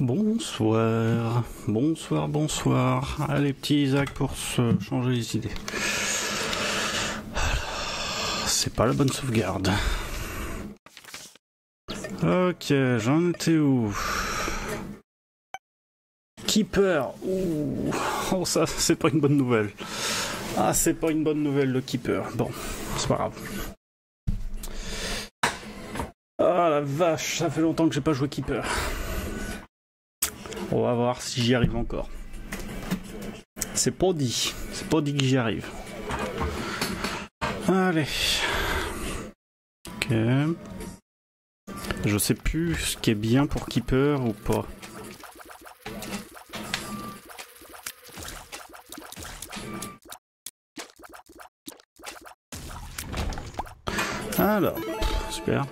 Bonsoir, bonsoir, bonsoir. Allez, petit Isaac pour se changer les idées. C'est pas la bonne sauvegarde. Ok, j'en étais où? Keeper Ouh. Oh, ça, c'est pas une bonne nouvelle. Ah, c'est pas une bonne nouvelle, le Keeper. Bon, c'est pas grave. Ah la vache, ça fait longtemps que j'ai pas joué Keeper. On va voir si j'y arrive encore. C'est pas dit. C'est pas dit que j'y arrive. Allez. Ok. Je sais plus ce qui est bien pour Keeper ou pas. Alors, super.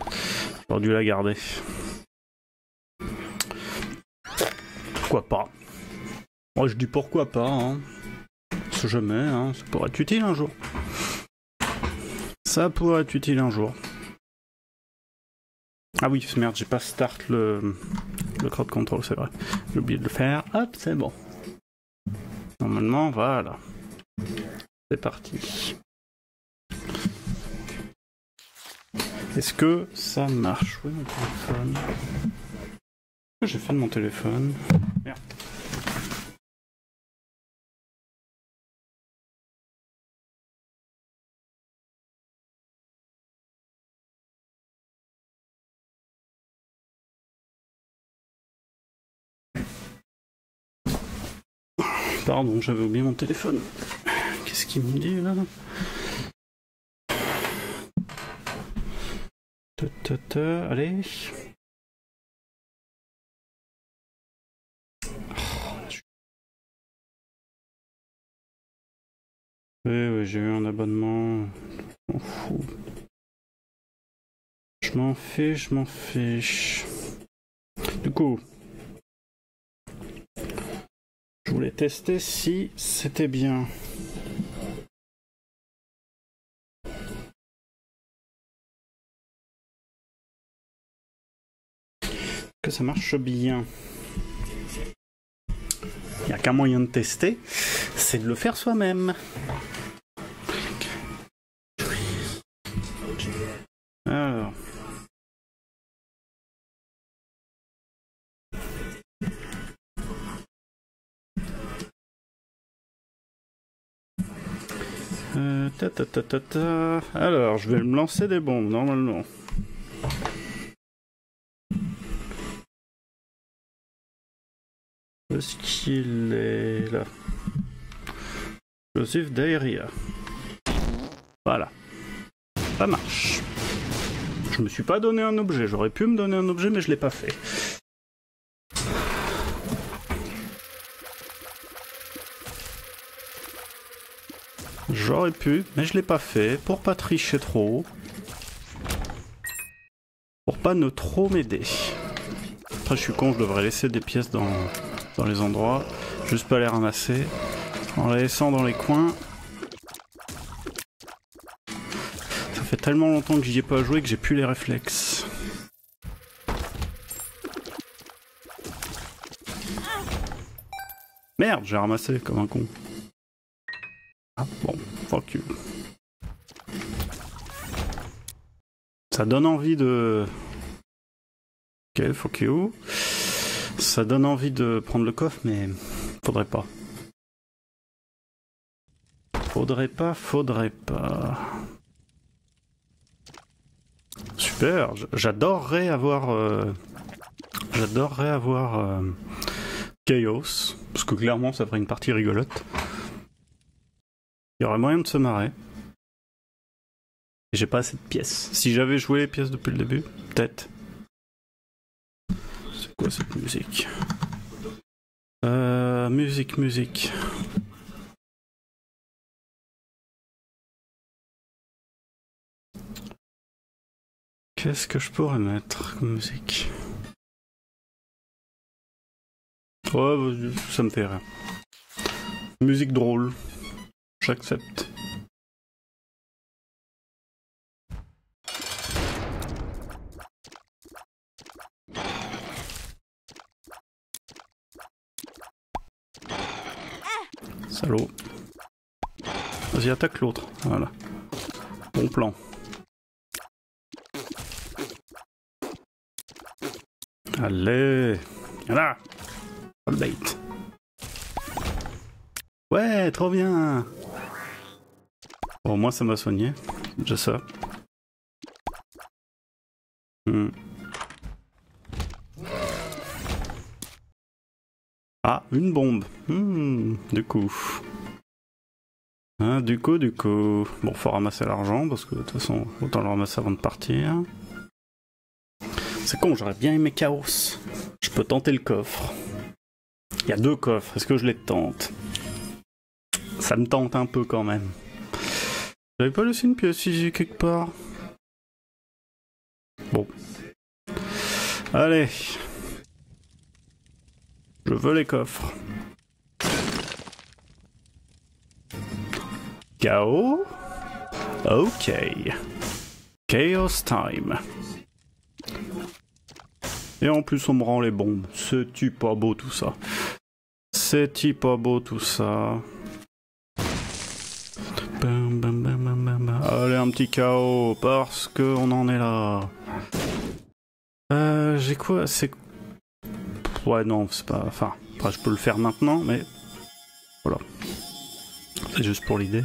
J'aurais dû la garder. Pas Moi je dis pourquoi pas, hein. Jamais, hein. Ça pourrait être utile un jour? Ça pourrait être utile un jour? Ah oui, merde, j'ai pas start le, le crowd control, c'est vrai. J'ai oublié de le faire. Hop, c'est bon. Normalement, voilà. C'est parti. Est-ce que ça marche? Oui, mon téléphone. J'ai fait de mon téléphone. Pardon, j'avais oublié mon téléphone. Qu'est-ce qu'il me dit là? Ta, ta, Allez. Oui, oui, j'ai eu un abonnement. M'en fous. Je m'en fiche, je m'en fiche. Du coup, je voulais tester si c'était bien. Que ça marche bien. Il n'y a qu'un moyen de tester, c'est de le faire soi-même. Alors. Euh, ta, ta, ta. Alors, je vais me lancer des bombes normalement. Est-ce qu'il est là Joseph Dairia. Voilà. Ça marche. Je me suis pas donné un objet. J'aurais pu me donner un objet, mais je l'ai pas fait. J'aurais pu, mais je l'ai pas fait pour pas tricher trop. Pour pas ne trop m'aider. Après, je suis con, je devrais laisser des pièces dans, dans les endroits. Juste pas les ramasser. En les laissant dans les coins. Ça fait tellement longtemps que j'y ai pas joué que j'ai plus les réflexes. Merde, j'ai ramassé comme un con. Ah bon, fuck you. Ça donne envie de... Ok, fuck you. Ça donne envie de prendre le coffre, mais faudrait pas. Faudrait pas, faudrait pas. Super, j'adorerais avoir... Euh... J'adorerais avoir... Euh... Chaos, parce que clairement ça ferait une partie rigolote. Il y aurait moyen de se marrer. J'ai pas assez de pièces. Si j'avais joué les pièces depuis le début, peut-être. Cette musique Euh. Musique, musique. Qu'est-ce que je pourrais mettre comme musique? Ouais, ça me fait rien. Musique drôle. J'accepte. Salaud. Vas-y, attaque l'autre. Voilà. Bon plan. Allez Voilà All bait. Ouais, trop bien Bon, moi ça m'a soigné. Déjà ça. Hmm. Ah, une bombe. Hmm, du coup. Hein, du coup, du coup. Bon, faut ramasser l'argent parce que de toute façon, autant le ramasser avant de partir. C'est con, j'aurais bien aimé Chaos. Je peux tenter le coffre. Il y a deux coffres, est-ce que je les tente? Ça me tente un peu quand même. J'avais pas laissé une pièce ici quelque part. Bon. Allez. Je veux les coffres. Chaos? Ok. Chaos time. Et en plus on me rend les bombes. C'est-tu pas beau tout ça? C'est-tu pas beau tout ça? Allez un petit chaos parce que on en est là. Euh, j'ai quoi? C'est ouais non c'est pas. Enfin je peux le faire maintenant mais voilà. C'est juste pour l'idée.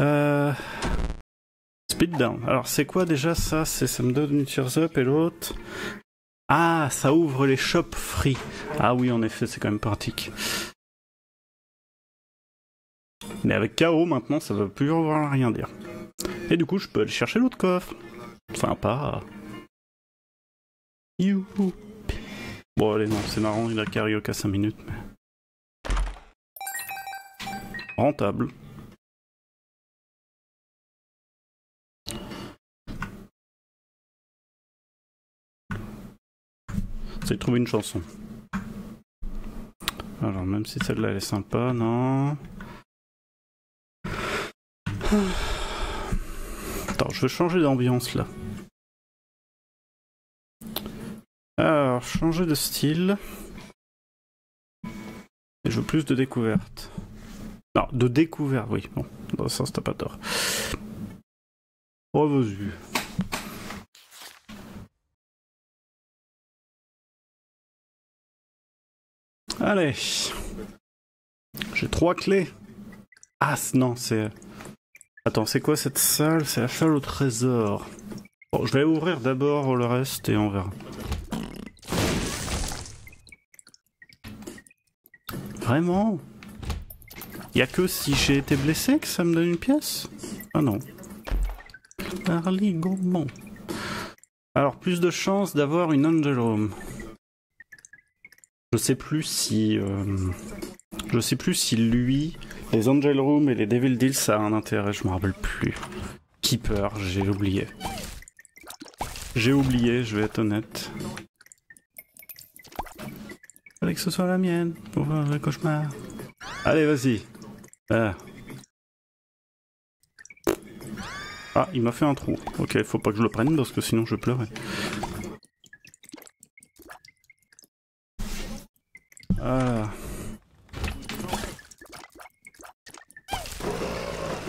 Euh... Speed down. Alors c'est quoi déjà ça? C'est ça me donne une tears up et l'autre. Ah, ça ouvre les shops free. Ah oui, en effet, c'est quand même pratique. Mais avec KO maintenant, ça va plus rien dire. Et du coup, je peux aller chercher l'autre coffre. Sympa. Youhou. Bon, allez, non, c'est marrant, il a carioca 5 minutes, mais. Rentable. C'est trouver une chanson. Alors, même si celle-là elle est sympa, non. Attends, je veux changer d'ambiance là. Alors, changer de style. Et je veux plus de découverte. Non, de découverte, oui. Bon, dans le sens, t'as pas tort. Oh, vas-y. Allez. J'ai trois clés. Ah non, c'est... Attends, c'est quoi cette salle? C'est la salle au trésor. Bon, je vais ouvrir d'abord le reste et on verra. Vraiment Y a que si j'ai été blessé que ça me donne une pièce? Ah non. Arligomon. Alors, plus de chances d'avoir une Angel Home. Je sais plus si. Euh, je sais plus si lui, les Angel Room et les Devil Deals, ça a un intérêt, je me rappelle plus. Keeper, j'ai oublié. J'ai oublié, je vais être honnête. Fallait que ce soit la mienne pour faire le cauchemar. Allez, vas-y. Ah. ah, il m'a fait un trou. Ok, faut pas que je le prenne parce que sinon je pleurais. Ah.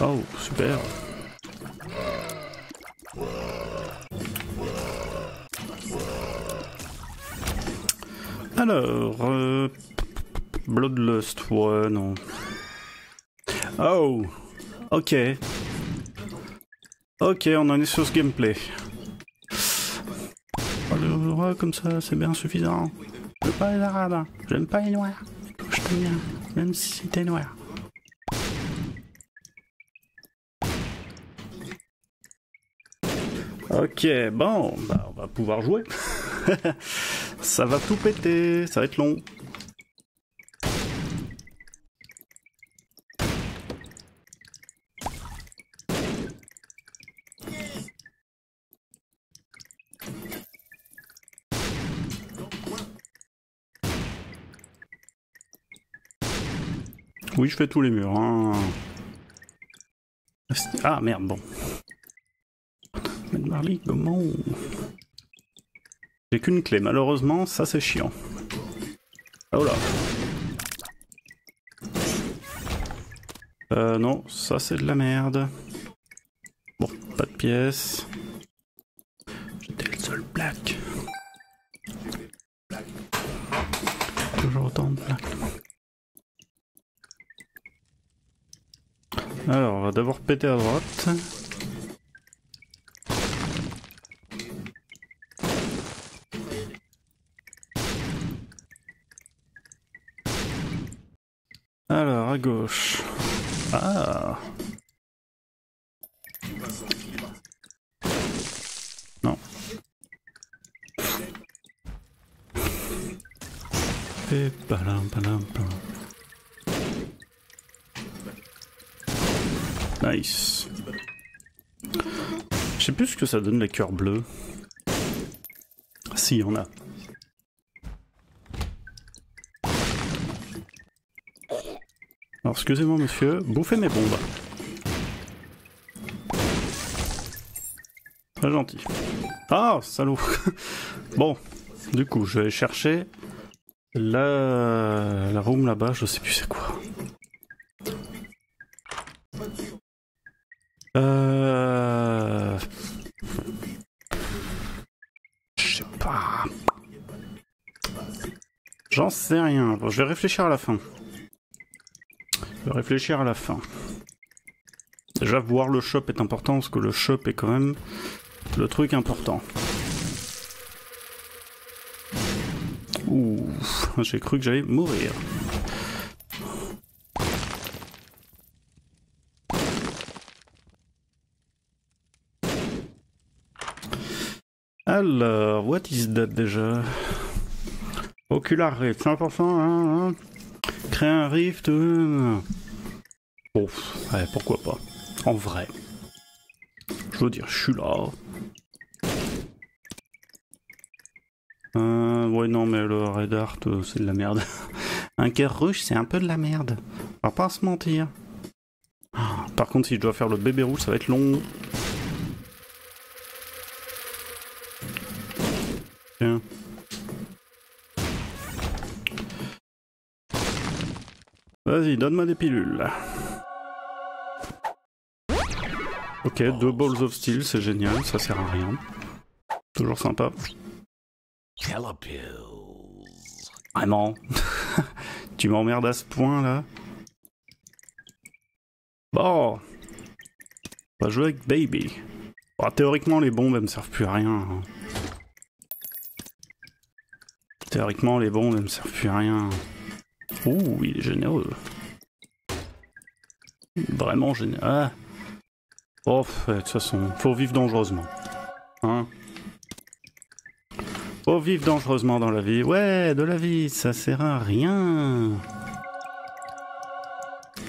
Oh, super. Alors, euh, Bloodlust, ouais, non. Oh, ok. Ok, on en est sur ce gameplay. Oh, comme ça, c'est bien suffisant. Je veux pas les arabes, j'aime pas les noirs. Je te bien, même si t'es noir. Ok, bon, bah on va pouvoir jouer. ça va tout péter, ça va être long. Oui, je fais tous les murs. Hein. Ah merde, bon. Marley, comment J'ai qu'une clé, malheureusement, ça c'est chiant. Oh là. Euh, non, ça c'est de la merde. Bon, pas de pièces. J'étais le seul black. Toujours autant de black. Alors, on va d'abord péter à droite. Alors, à gauche. Ah Non. Et palam, palam, palam. Nice. Je sais plus ce que ça donne les cœurs bleus. Si, on a. excusez-moi, monsieur, bouffez mes bombes. Très gentil. Ah, salaud Bon, du coup, je vais chercher la, la room là-bas, je sais plus c'est quoi. Euh... Je sais pas. J'en sais rien. Bon, je vais réfléchir à la fin. Réfléchir à la fin. Déjà, voir le shop est important parce que le shop est quand même le truc important. Ouh, j'ai cru que j'allais mourir. Alors, what is that déjà? Ocular Rift, c'est important, hein, hein Créer un rift euh... Bon, ouais, pourquoi pas. En vrai. Je veux dire, je suis là. Euh, ouais, non, mais le Red Art, euh, c'est de la merde. un cœur rouge, c'est un peu de la merde. On va pas se mentir. Par contre, si je dois faire le bébé rouge, ça va être long. Tiens. Vas-y, donne-moi des pilules. Ok, deux balls of steel, c'est génial, ça sert à rien. Toujours sympa. Vraiment Tu m'emmerdes à ce point là Bon On va jouer avec Baby. Bon, théoriquement les bombes elles me servent plus à rien. hein. Théoriquement les bombes elles me servent plus à rien. Ouh, il est généreux. Vraiment généreux. Ah. Oh, de toute façon, faut vivre dangereusement. Hein Faut vivre dangereusement dans la vie. Ouais, de la vie, ça sert à rien.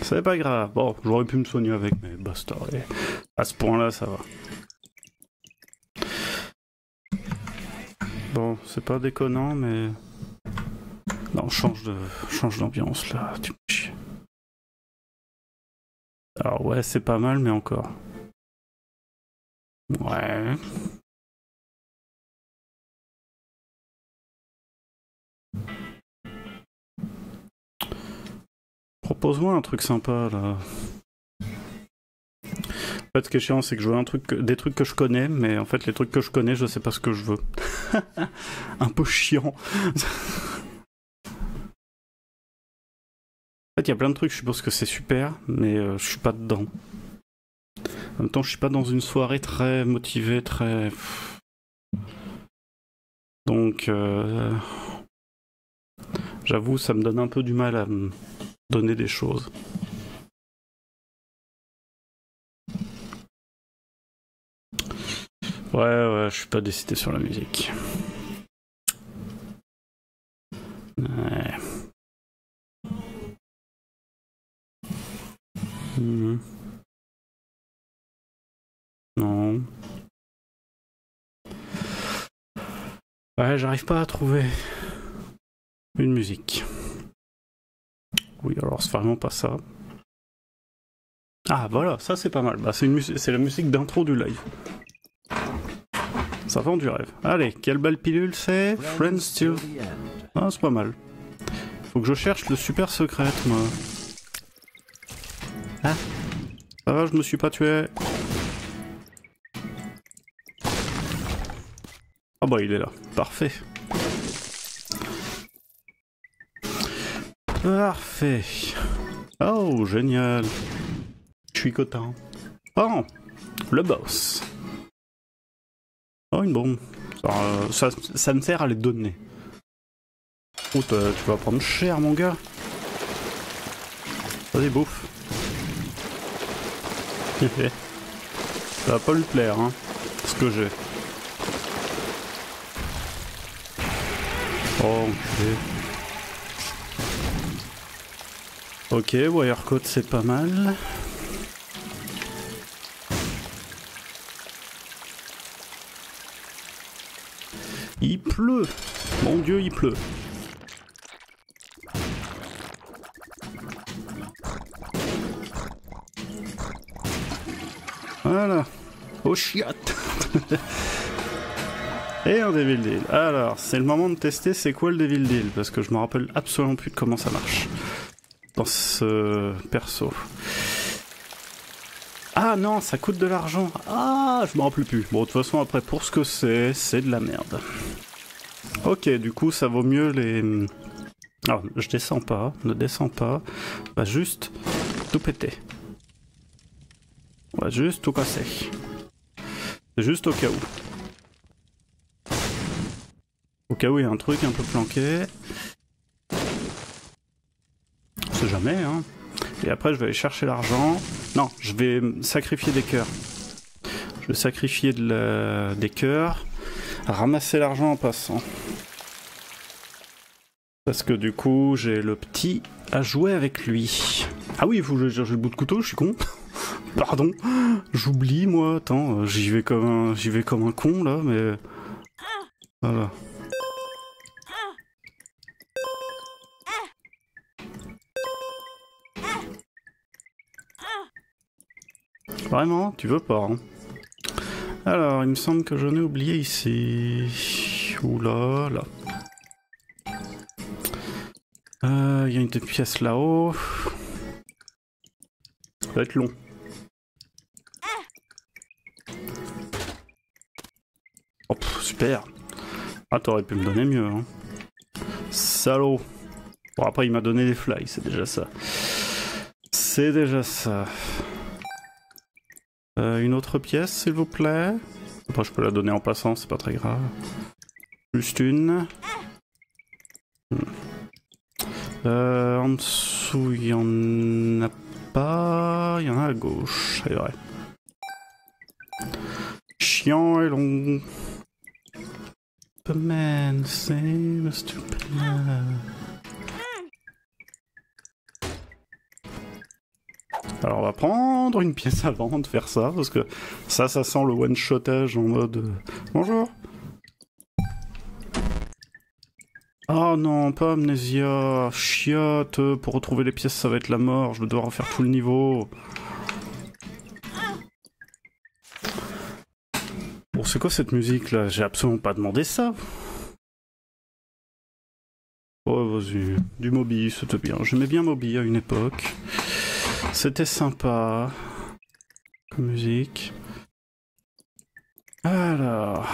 C'est pas grave. Bon, j'aurais pu me soigner avec, mais basta. À ce point-là, ça va. Bon, c'est pas déconnant, mais... Non, change de change d'ambiance là, tu me. Alors ouais, c'est pas mal, mais encore. Ouais. Propose-moi un truc sympa là. En fait, ce qui est chiant, c'est que je veux un truc, des trucs que je connais, mais en fait, les trucs que je connais, je sais pas ce que je veux. un peu chiant. En fait, il y a plein de trucs, je suppose que c'est super, mais euh, je suis pas dedans. En même temps, je suis pas dans une soirée très motivée, très. Donc, euh, j'avoue, ça me donne un peu du mal à me donner des choses. Ouais, ouais, je suis pas décidé sur la musique. Ouais. Mhm. Non. Ouais, j'arrive pas à trouver une musique. Oui, alors c'est vraiment pas ça. Ah voilà, ça c'est pas mal. Bah, c'est mus- la musique d'intro du live. Ça vend du rêve. Allez, quelle belle pilule c'est Friends Still. Ah, c'est pas mal. Faut que je cherche le super secret, moi. Ah, ça va, je me suis pas tué. Ah bah il est là, parfait. Parfait. Oh, génial. Je suis content. Oh, le boss. Oh, une bombe. Ça, ça, me sert à les donner. Oh, tu vas prendre cher, mon gars. Vas-y, bouffe. ça va pas lui plaire, hein, ce que j'ai. Oh, ok. Wirecode c'est pas mal. Il pleut Mon dieu, il pleut Voilà. Oh chiotte Et un Devil Deal. Alors, c'est le moment de tester c'est quoi le Devil Deal, parce que je me rappelle absolument plus de comment ça marche dans ce perso. Ah non, ça coûte de l'argent. Ah, je me rappelle plus. Bon, de toute façon, après, pour ce que c'est, c'est de la merde. Ok, du coup, ça vaut mieux les... Alors, je descends pas, ne descends pas. On va juste tout péter. On va juste tout casser. Juste au cas où. Au cas où il y a un truc un peu planqué. On sait jamais, hein. Et après, je vais aller chercher l'argent. Non, je vais sacrifier des cœurs. Je vais sacrifier des cœurs. Ramasser l'argent en passant. Parce que du coup, j'ai le petit à jouer avec lui. Ah oui, il faut que cherche le bout de couteau, je suis con. Pardon, j'oublie moi. Attends, j'y vais comme un, j'y vais comme un con là, mais voilà. Vraiment Tu veux pas, hein Alors, il me semble que j'en ai oublié ici. Oula, là. Euh, il y a une pièce là-haut. Ça va être long. Oh, super. Ah, t'aurais pu me donner mieux, hein. Salaud. Bon, après, il m'a donné des fly, c'est déjà ça. C'est déjà ça. Euh, une autre pièce, s'il vous plaît. Après, je peux la donner en passant, c'est pas très grave. Juste une. Hmm. Euh, en dessous, il y en a pas. Il y en a à gauche, c'est vrai. Chiant et long. Man, same stupid Alors on va prendre une pièce avant de faire ça, parce que ça, ça sent le one-shotage en mode... Euh, bonjour Oh non, pas Amnesia, chiotte, pour retrouver les pièces ça va être la mort, je vais devoir refaire tout le niveau. Bon, c'est quoi cette musique là? J'ai absolument pas demandé ça. Oh, vas-y, du Moby, c'était bien. J'aimais bien Moby à une époque. C'était sympa. Musique. Alors.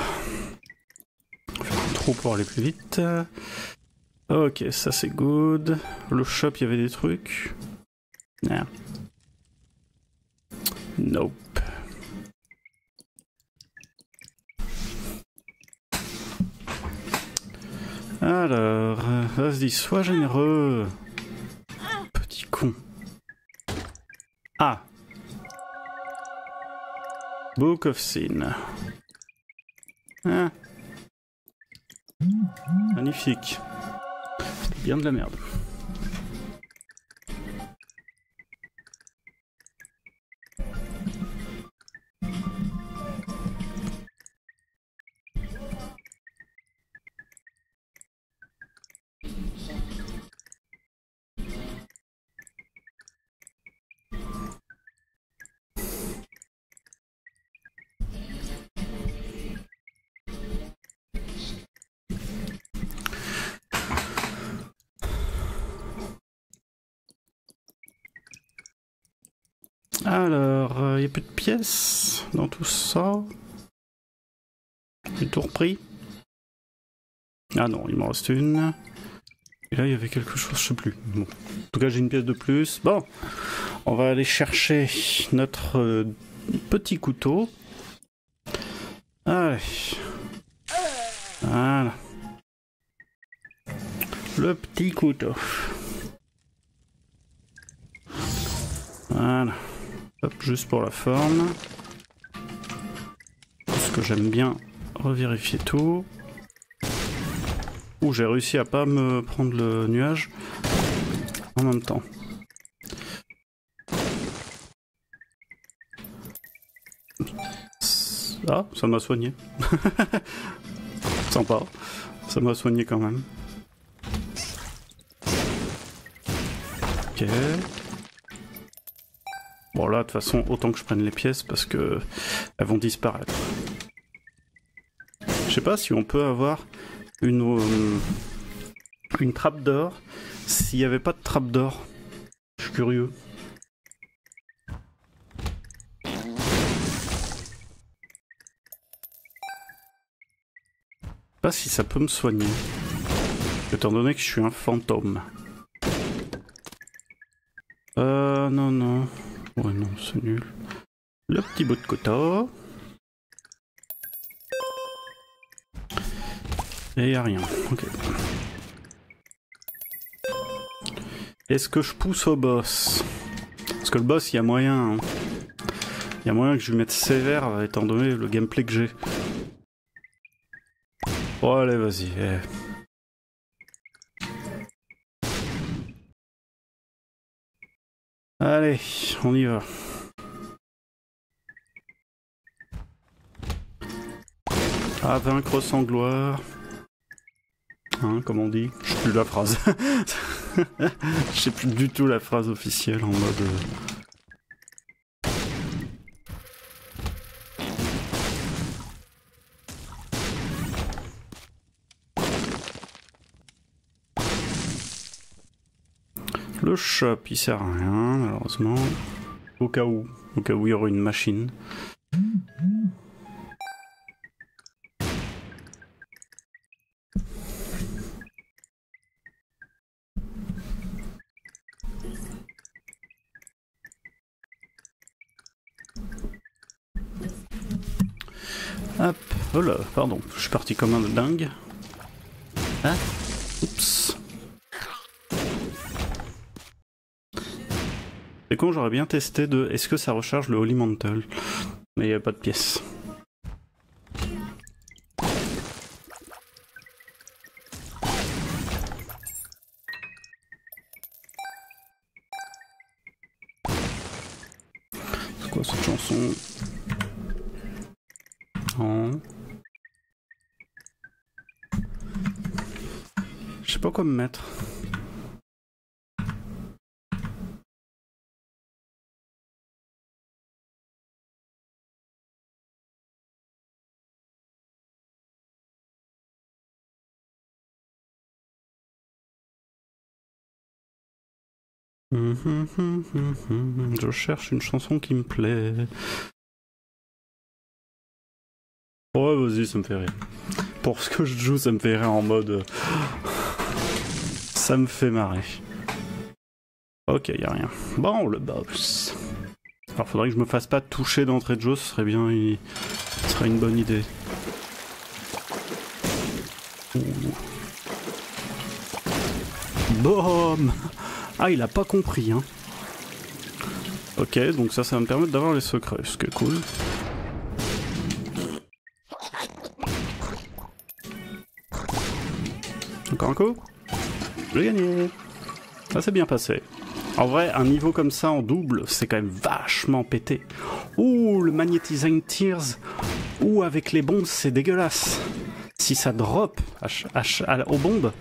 Trop pour aller plus vite. Ok, ça c'est good. Le shop, il y avait des trucs. Non. Nope. Alors, vas-y, sois généreux. Ah. Book of Sin. Ah. Magnifique. Bien de la merde. De pièces dans tout ça. J'ai tout repris. Ah non, il m'en reste une. Et là, il y avait quelque chose, je sais plus. En tout cas, j'ai une pièce de plus. Bon, on va aller chercher notre euh, petit couteau. Allez. Voilà. Le petit couteau. Voilà. Juste pour la forme. Parce que j'aime bien revérifier tout. Ouh, j'ai réussi à pas me prendre le nuage en même temps. Ah, ça m'a soigné. Sympa. Ça m'a soigné quand même. Ok. Bon là, de toute façon, autant que je prenne les pièces parce que elles vont disparaître. Je sais pas si on peut avoir une, euh, une trappe d'or s'il n'y avait pas de trappe d'or. Je suis curieux. Pas si ça peut me soigner. Étant donné que je suis un fantôme. Euh, non, non. Ouais, non, c'est nul. Le petit bout de coton. Et y a rien. Ok. Est-ce que je pousse au boss? Parce que le boss, il y a moyen. Hein. Il y a moyen que je lui mette sévère étant donné le gameplay que j'ai. Oh, allez, vas-y. Eh. Allez, on y va. À vaincre sans gloire. Hein, comme on dit. Je sais plus la phrase. Je sais plus du tout la phrase officielle en mode. Le shop, il sert à rien, malheureusement. Au cas où, au cas où il y aurait une machine. Hop, oh là, pardon, je suis parti comme un dingue. Hein? J'aurais bien testé de est-ce que ça recharge le Holy Mantle? Mais il n'y a pas de pièce. C'est quoi cette chanson? Je sais pas quoi me mettre. Je cherche une chanson qui me plaît. Ouais, vas-y, ça me fait rire. Pour ce que je joue, ça me fait rire en mode. Euh, ça me fait marrer. Ok, y a rien. Bon, le boss. Alors, faudrait que je me fasse pas toucher d'entrée de jeu, ce serait bien. Ce serait une bonne idée. Boom Ah, il a pas compris, hein. Ok, donc ça, ça va me permettre d'avoir les secrets, ce qui est cool. Encore un coup? J'ai gagné Ça s'est bien passé. En vrai, un niveau comme ça en double, c'est quand même vachement pété. Ouh, le Magnetizing Tears Ouh, avec les bombes, c'est dégueulasse. Si ça drop aux bombes,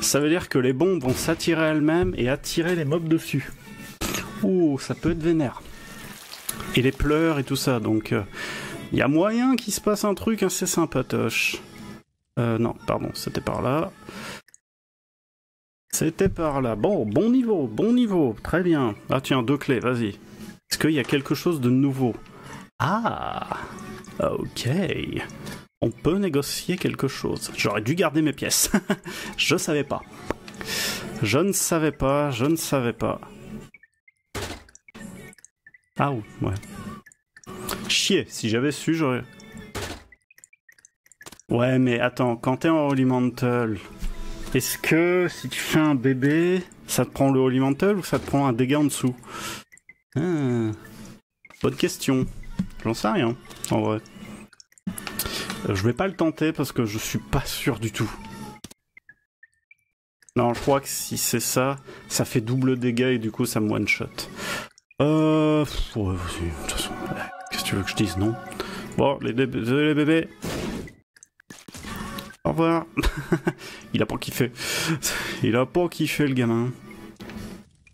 ça veut dire que les bombes vont s'attirer elles-mêmes et attirer les mobs dessus. Ouh, ça peut être vénère. Et les pleurs et tout ça, donc... Il euh, y a moyen qu'il se passe un truc assez sympatoche. Euh, non, pardon, c'était par là. C'était par là. Bon, bon niveau, bon niveau, très bien. Ah tiens, deux clés, vas-y. Est-ce qu'il y a quelque chose de nouveau? Ah Ok. On peut négocier quelque chose. J'aurais dû garder mes pièces. je savais pas. Je ne savais pas, je ne savais pas. Ah ouais. Chier, si j'avais su, j'aurais... Ouais, mais attends, quand t'es en Holy Mantle, est-ce que si tu fais un bébé, ça te prend le Holy Mantle ou ça te prend un dégât en dessous? Ah, Bonne question. J'en sais rien, en vrai. Je vais pas le tenter parce que je suis pas sûr du tout. Non, je crois que si c'est ça, ça fait double dégâts et du coup ça me one-shot. Euh... Ouais, de toute façon, qu'est-ce que tu veux que je dise, non? Bon, les, bébés, les. Au revoir. Il a pas kiffé. Il a pas kiffé le gamin.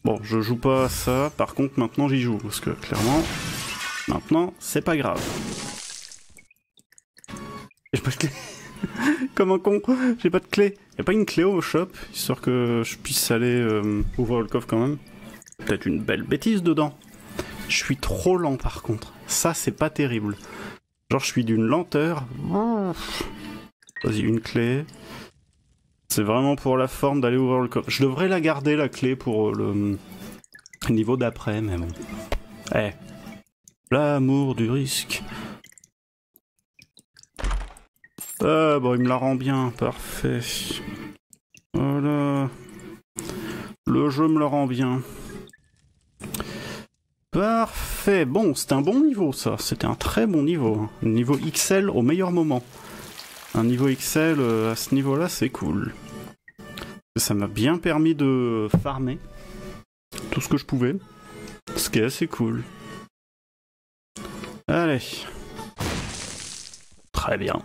Bon, je joue pas à ça. Par contre, maintenant j'y joue. Parce que clairement, maintenant, c'est pas grave. J'ai pas de clé. Comme un con, j'ai pas de clé. Y a pas une clé au shop, histoire que je puisse aller euh, ouvrir le coffre quand même. Peut-être une belle bêtise dedans. Je suis trop lent par contre. Ça, c'est pas terrible. Genre, je suis d'une lenteur. Vas-y, une clé. C'est vraiment pour la forme d'aller ouvrir le coffre. Je devrais la garder, la clé, pour le niveau d'après, mais bon. Eh. L'amour du risque. Ah, bon, il me la rend bien. Parfait. Voilà. Le jeu me le rend bien. Parfait. Bon, c'était un bon niveau, ça. C'était un très bon niveau. Niveau XL au meilleur moment. Un niveau XL euh, à ce niveau-là, c'est cool. Ça m'a bien permis de farmer tout ce que je pouvais. Ce qui est assez cool. Allez. Très bien.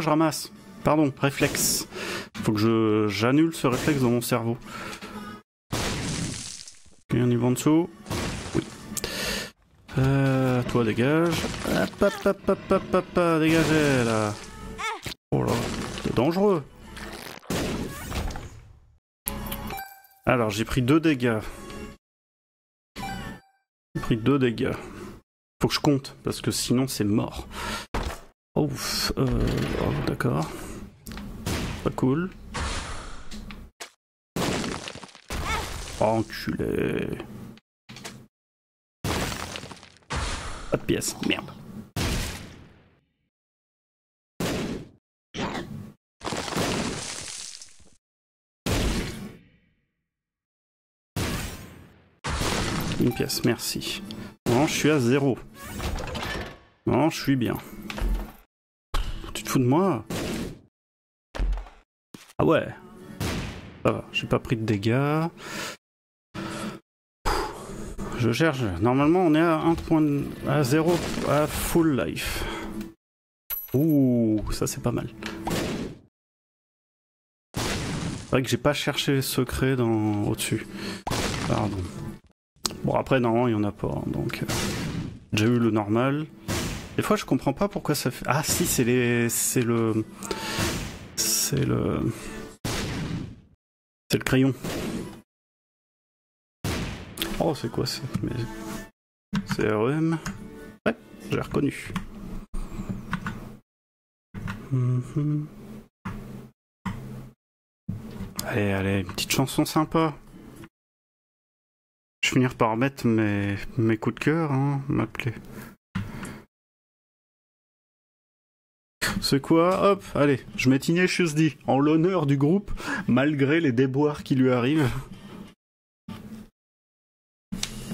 Je ramasse Pardon, réflexe. Faut que je j'annule ce réflexe dans mon cerveau. Ok, un niveau en dessous. Euh, toi dégage. Dégagez là. Oh là, c'est dangereux. Alors, j'ai pris deux dégâts. J'ai pris deux dégâts. Faut que je compte, parce que sinon c'est mort. Oh, euh, oh d'accord. Pas cool. Oh, enculé. Pas de pièce, merde. Une pièce, merci. Non, je suis à zéro. Non, je suis bien. De moi Ah ouais. Ça va, j'ai pas pris de dégâts. Je cherche. Normalement, on est à 1 point... à 0 à full life. Ouh, ça c'est pas mal. C'est vrai que j'ai pas cherché les secrets dans... au-dessus. Pardon. Bon, après, normalement, il y en a pas. Hein, donc, euh, j'ai eu le normal. Des fois, je comprends pas pourquoi ça fait. Ah, si, c'est les. C'est le. C'est le. C'est le crayon. Oh, c'est quoi ça C'est RM. Ouais, j'ai reconnu. Mhm. Allez, allez, une petite chanson sympa. Je vais finir par mettre mes, mes coups de cœur, hein, m'appeler. C'est quoi Hop, allez, je Tenacious D en l'honneur du groupe, malgré les déboires qui lui arrivent.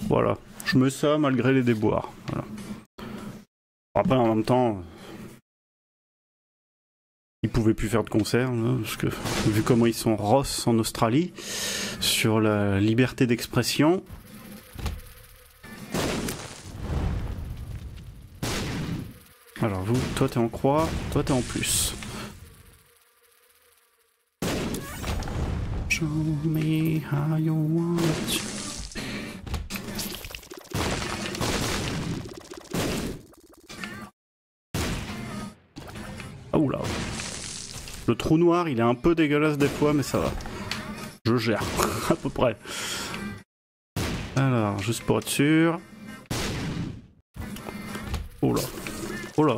Voilà, je mets ça malgré les déboires. Après, en même temps, ils pouvaient plus faire de concert, hein, parce que vu comment ils sont Ross en Australie, sur la liberté d'expression, Alors vous, toi t'es en croix, toi t'es en plus. Show me how want Oh. Le trou noir, il est un peu dégueulasse des fois, mais ça va. je gère, à peu près. Alors, juste pour être sûr. Oh là. Oh là.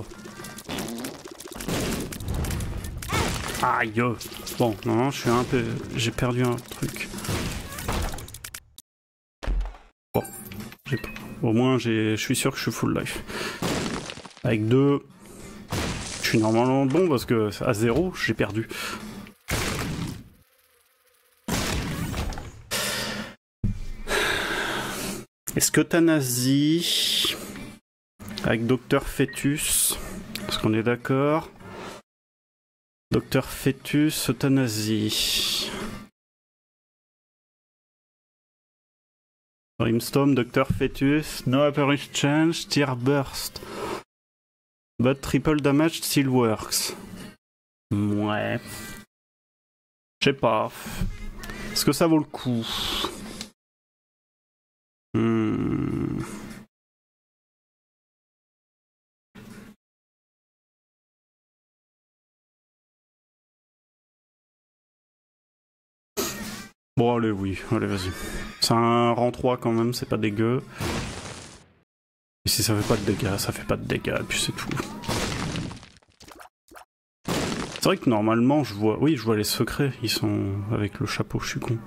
Aïe Bon, non, je suis un peu... J'ai perdu un truc. Bon. Au moins, je suis sûr que je suis full life. Avec deux... Je suis normalement bon parce que à zéro, j'ai perdu. Est-ce que euthanasie avec Docteur Fetus Est-ce qu'on est d'accord? Docteur Fetus, euthanasie. Brimstone, Docteur Fetus, no apparent change, tear burst. But triple damage still works. Ouais. Je sais pas. Est-ce que ça vaut le coup? Hmm. Bon, allez, oui, allez, vas-y. C'est un rang 3 quand même, c'est pas dégueu. Et si ça fait pas de dégâts, ça fait pas de dégâts, et puis c'est tout. C'est vrai que normalement, je vois... Oui, je vois les secrets, ils sont avec le chapeau, je suis con.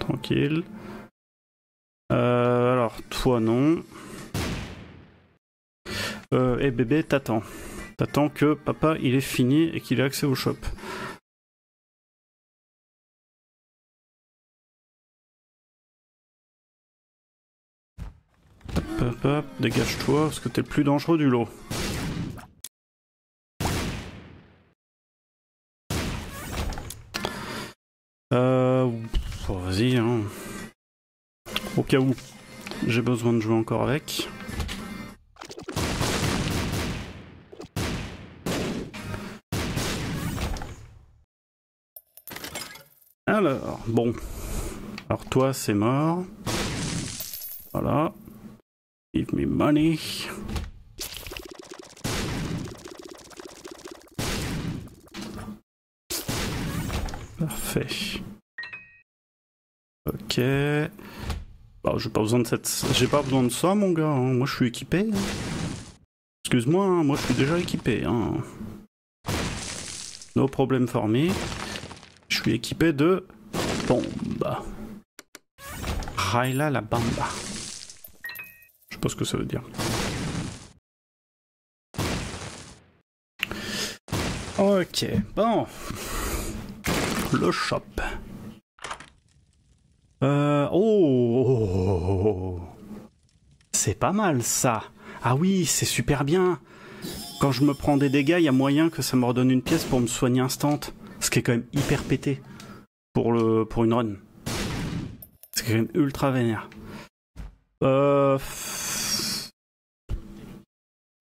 tranquille. Euh, alors, toi non. Euh, eh bébé, t'attends. T'attends que papa il est fini et qu'il ait accès au shop. Hop, hop, hop, dégage-toi, parce que t'es le plus dangereux du lot. Euh... vas-y, hein. Au cas où j'ai besoin de jouer encore avec. Alors, bon. Alors toi, c'est mort. Voilà. Give me money. Parfait. Ok. Bah, j'ai pas besoin de cette... J'ai pas besoin de ça, mon gars. Hein. Moi, je suis équipé. Excuse-moi, hein. moi, je suis déjà équipé. Hein. No problème formé. Je suis équipé de bombe. Raila la bamba. Je sais pas ce que ça veut dire. Ok, bon. Le shop. Euh, oh, C'est pas mal ça. Ah oui, c'est super bien. Quand je me prends des dégâts, il y a moyen que ça me redonne une pièce pour me soigner instant. Ce qui est quand même hyper pété pour, le, pour une run. C'est quand même ultra vénère. Euh...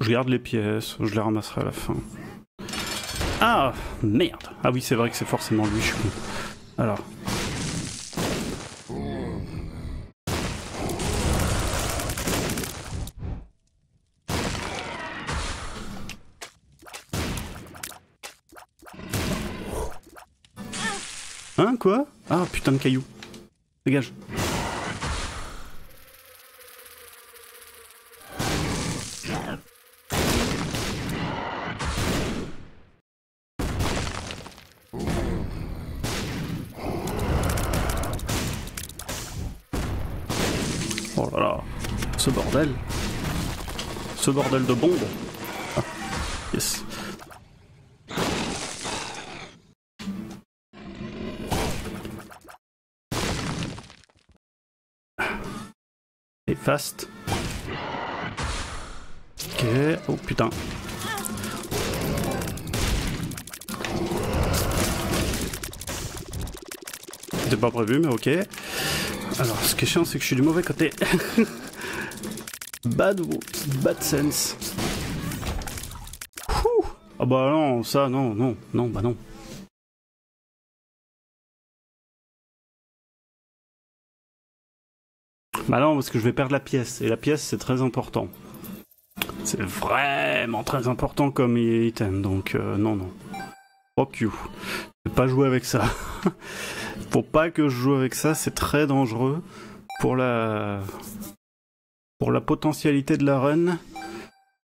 Je garde les pièces, je les ramasserai à la fin. Ah Merde Ah oui, c'est vrai que c'est forcément lui, je suis Alors, quoi Ah, putain de caillou. Dégage. Oh là là, ce bordel. Ce bordel de bombe. Ah, yes. Ok. Oh putain. C'était pas prévu, mais ok. Alors, ce qui est chiant, c'est que je suis du mauvais côté. bad, bad sense. Ah bah non, ça, non, non, non, bah non. Bah non, parce que je vais perdre la pièce. Et la pièce, c'est très important. C'est vraiment très important comme item. Donc, euh, non, non. Fuck you. Je vais pas jouer avec ça. Faut pas que je joue avec ça. C'est très dangereux. Pour la... Pour la potentialité de la run,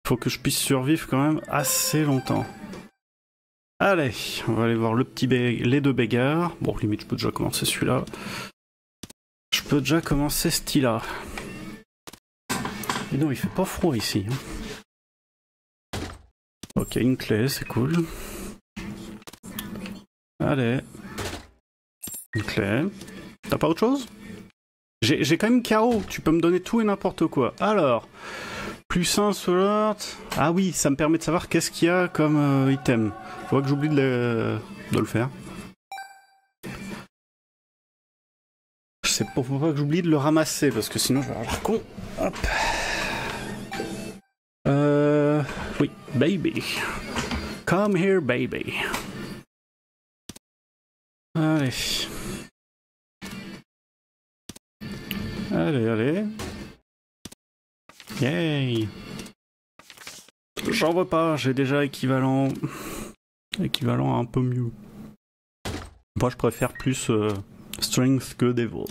faut que je puisse survivre quand même assez longtemps. Allez, on va aller voir les deux bégards. Bon, limite, je peux déjà commencer celui-là. Déjà commencer ce style-là. Et non, il fait pas froid ici. Hein. Ok, une clé, c'est cool. Allez. Une clé. T'as pas autre chose? J'ai quand même KO. Tu peux me donner tout et n'importe quoi. Alors, plus un sur Ah oui, ça me permet de savoir qu'est-ce qu'il y a comme euh, item. Faut que j'oublie de le faire. C'est pour pas que j'oublie de le ramasser parce que sinon je vais avoir con. Hop. Euh. Oui, baby. Come here, baby. Allez. Allez, allez. Yay J'en veux pas, j'ai déjà équivalent... équivalent un peu mieux. Moi je préfère plus euh, Strength que Devil.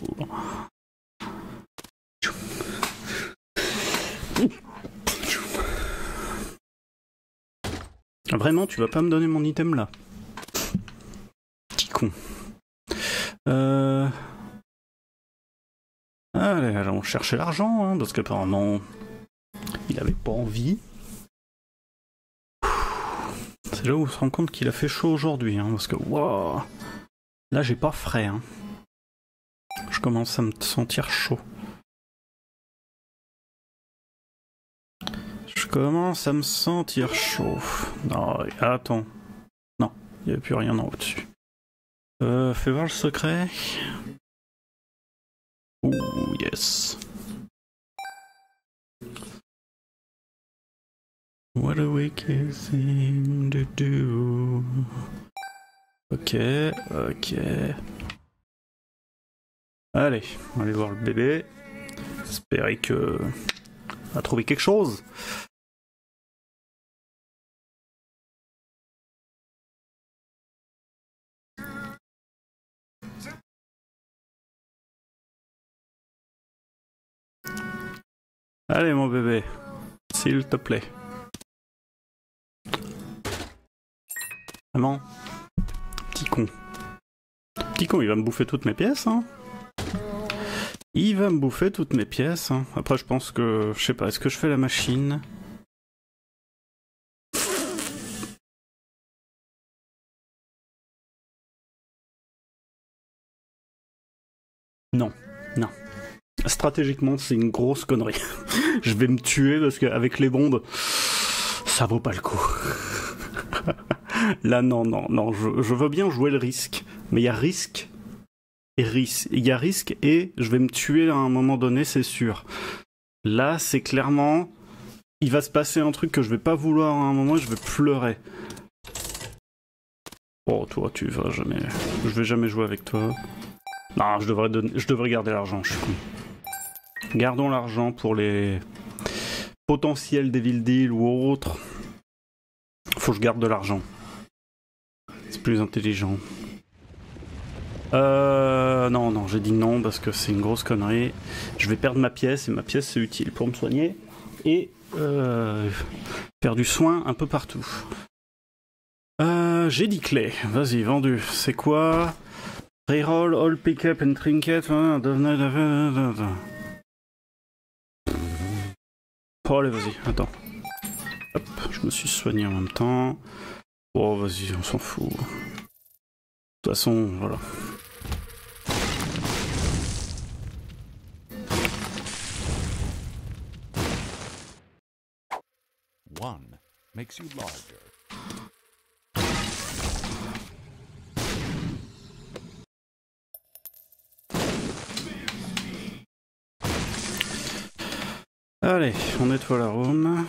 Vraiment, tu vas pas me donner mon item là Petit con. Euh... Allez, allons chercher l'argent, hein, parce qu'apparemment, il avait pas envie. C'est là où on se rend compte qu'il a fait chaud aujourd'hui, hein, parce que waouh, là j'ai pas frais. Hein. Je commence à me sentir chaud. Je commence à me sentir chaud. Non, attends. Non, il n'y a plus rien en haut-dessus. Euh, fais voir le secret. Ouh, yes. What a wicked thing to do. Ok, ok. Allez, on va aller voir le bébé. Espérer que. Va trouver quelque chose. Allez mon bébé, s'il te plaît. Vraiment Petit con. Petit con, il va me bouffer toutes mes pièces, hein Il va me bouffer toutes mes pièces, hein. Après, je pense que... Je sais pas, est-ce que je fais la machine? Non, non. Stratégiquement, c'est une grosse connerie. je vais me tuer parce qu'avec les bombes, ça vaut pas le coup. Là, non, non, non, je, veux bien jouer le risque, mais il y a risque. Il y a risque et je vais me tuer à un moment donné, c'est sûr. Là, c'est clairement, il va se passer un truc que je vais pas vouloir à un moment, je vais pleurer. Oh, toi, tu vas jamais. Je vais jamais jouer avec toi. Non, je devrais, je devrais garder l'argent, je suis con. Gardons l'argent pour les potentiels Devil Deal ou autres. Faut que je garde de l'argent. C'est plus intelligent. Euh, non, non, j'ai dit non parce que c'est une grosse connerie. Je vais perdre ma pièce et ma pièce c'est utile pour me soigner et euh, faire du soin un peu partout. Euh, j'ai dit clé. Vas-y, vendu. C'est quoi? Reroll, all pick-up and trinket. Oh, allez, vas-y, attends. Hop, je me suis soigné en même temps. Oh, vas-y, on s'en fout. De toute façon, voilà. One makes you larger. Allez, on nettoie la room.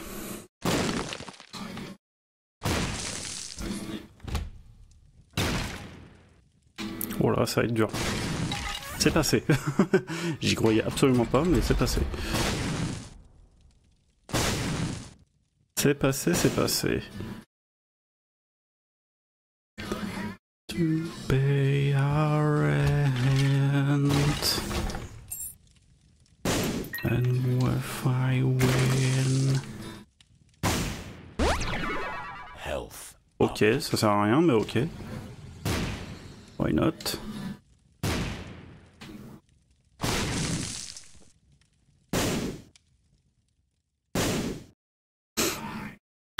Oh là, ça va être dur. c'est passé. J'y croyais absolument pas, mais c'est passé. C'est passé, c'est passé. To pay our rent. And if I win. Health. Ok, ça sert à rien, mais ok. Why not?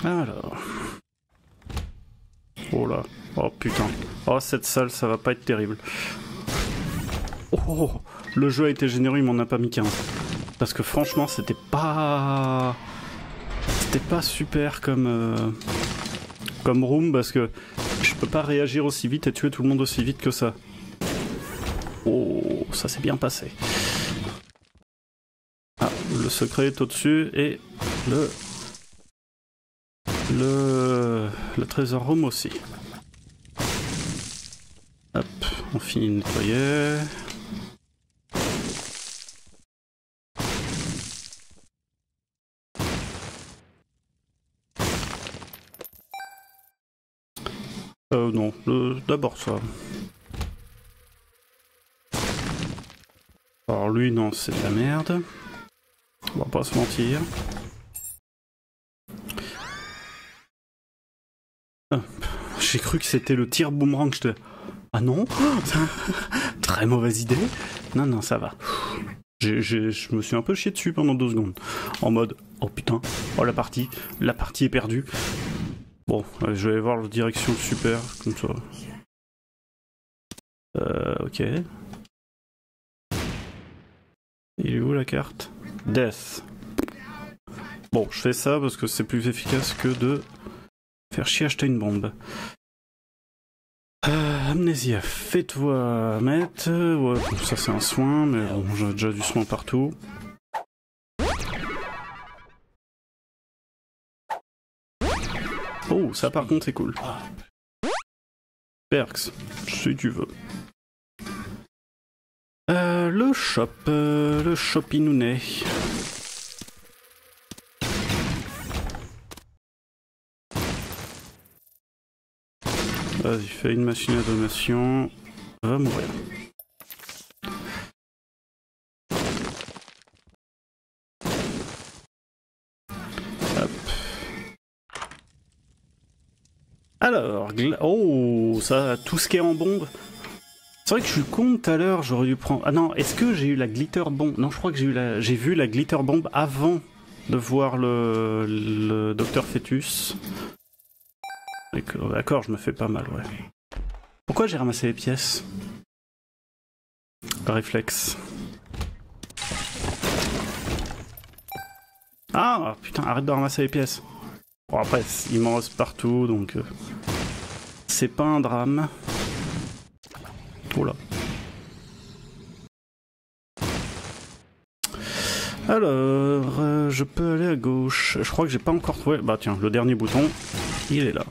Alors. Oh là. Oh putain. Oh cette salle, ça va pas être terrible. Oh, le jeu a été généreux, il m'en a pas mis 15. Parce que franchement, c'était pas... C'était pas super comme... euh, Comme room, parce que je peux pas réagir aussi vite et tuer tout le monde aussi vite que ça. Oh, ça s'est bien passé. Ah, le secret est au-dessus et le... Le... Le trésor room aussi. On finit de nettoyer. Euh, non, le- d'abord ça. Alors lui, non, c'est de la merde. On va pas se mentir. Hop. J'ai cru que c'était le tir boomerang. j'étais- Ah non Très mauvaise idée. Non, non, ça va. Je me suis un peu chié dessus pendant deux secondes. En mode, oh putain, oh la partie, la partie est perdue. Bon, euh, je vais aller voir la direction super, comme ça. Euh, ok. Il est où la carte? Death. Bon, je fais ça parce que c'est plus efficace que de faire chier acheter une bombe. Euh, amnésia, fais-toi mettre. Ouais, bon, ça c'est un soin, mais bon, j'ai déjà du soin partout. Oh, ça par contre c'est cool. Perks, si tu veux. Euh, le shop, euh, le shopinounet. Vas-y, fais une machine à donation. Va mourir. Alors, oh, ça, tout ce qui est en bombe. C'est vrai que je suis con tout à l'heure, j'aurais dû prendre. Ah non, est-ce que j'ai eu la glitter bombe? Non, je crois que j'ai eu la, j'ai vu la glitter bombe avant de voir le, le docteur Fœtus. D'accord, je me fais pas mal, ouais. Pourquoi j'ai ramassé les pièces? Réflexe. Ah putain, arrête de ramasser les pièces. Bon après, il m'en reste partout, donc euh, c'est pas un drame. Oula. Alors, euh, je peux aller à gauche. Je crois que j'ai pas encore trouvé. Bah tiens, le dernier bouton, il est là.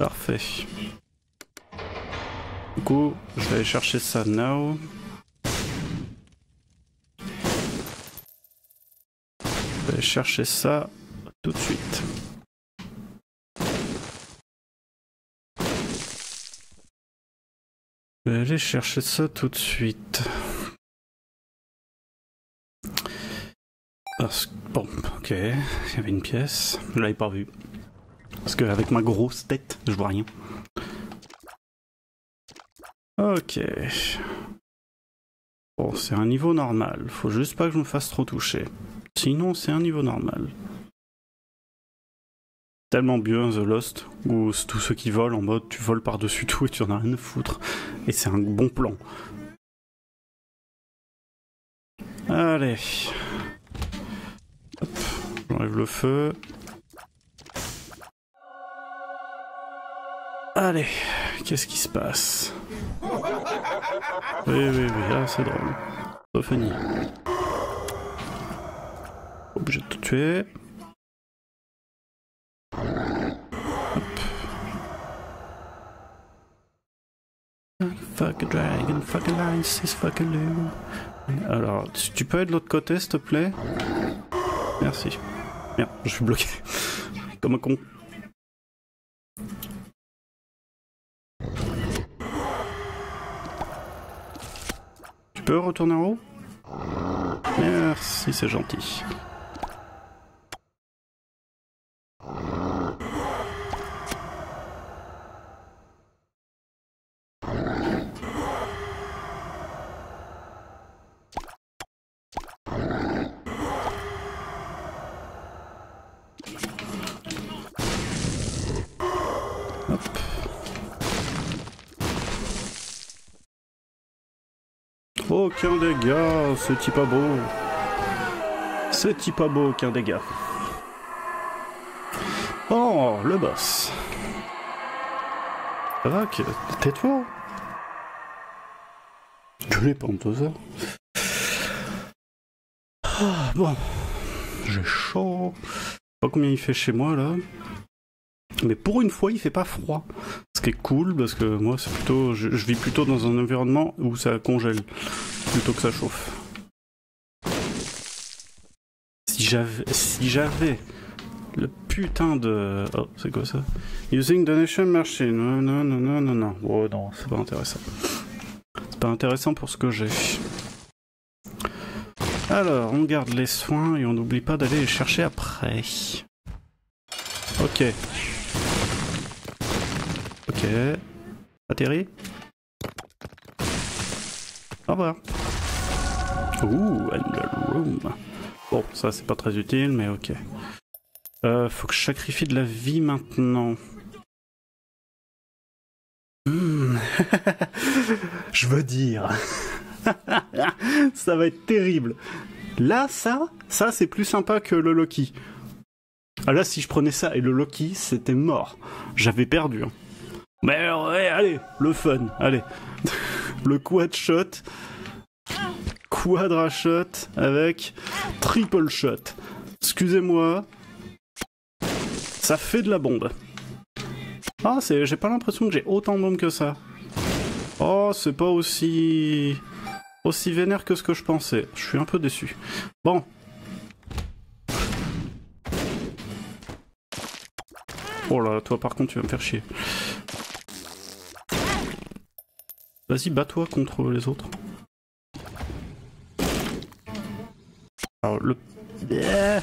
Parfait. Du coup, je vais aller chercher ça now. Je vais aller chercher ça tout de suite. Je vais aller chercher ça tout de suite. Parce. Bon, ok. Il y avait une pièce. Je l'avais pas vue. Parce qu'avec ma grosse tête, je vois rien. Ok. Bon, c'est un niveau normal. Faut juste pas que je me fasse trop toucher. Sinon, c'est un niveau normal. Tellement bien The Lost, où tous ceux qui volent en mode tu voles par-dessus tout et tu en as rien à foutre. Et c'est un bon plan. Allez. Hop, j'enlève le feu. Allez, qu'est-ce qui se passe? Oui, oui, oui, là c'est drôle. Fini. Obligé de te tuer. Hop. Fuck a dragon, fuck a is fuck a loon. Alors, tu peux être de l'autre côté, s'il te plaît? Merci. Merde, je suis bloqué. Comme un con. Peux retourner en haut? Merci, c'est gentil. Hop. Aucun dégât, c'est pas beau. C'est pas beau, aucun dégât. Oh, le boss. Que- tais-toi. Que les pantosaures. Ah, bon. J'ai chaud. Je sais pas combien il fait chez moi là. Mais pour une fois, il fait pas froid. Ce qui est cool parce que moi, c'est plutôt, je, vis plutôt dans un environnement où ça congèle plutôt que ça chauffe. Si j'avais, si j'avais le putain de, oh, c'est quoi ça? Using donation machine. Non, non, non, non, non, non. Oh non, c'est pas intéressant. C'est pas intéressant pour ce que j'ai. Alors, on garde les soins et on n'oublie pas d'aller les chercher après. Ok. Ok. Atterri. Au revoir. Ouh, the room. Bon, ça c'est pas très utile, mais ok. Euh, faut que je sacrifie de la vie maintenant. Hmm. je veux dire. ça va être terrible. Là, ça, ça c'est plus sympa que le Loki. Ah là, si je prenais ça et le Loki, c'était mort. J'avais perdu. Mais ouais, allez, le fun, allez. le quad shot, quadra shot avec triple shot. Excusez-moi, ça fait de la bombe. Ah, c'est, j'ai pas l'impression que j'ai autant de bombe que ça. Oh, c'est pas aussi aussi vénère que ce que je pensais. Je suis un peu déçu. Bon. Oh là, toi par contre, tu vas me faire chier. Vas-y, bats-toi contre les autres. Alors, le... Yeah.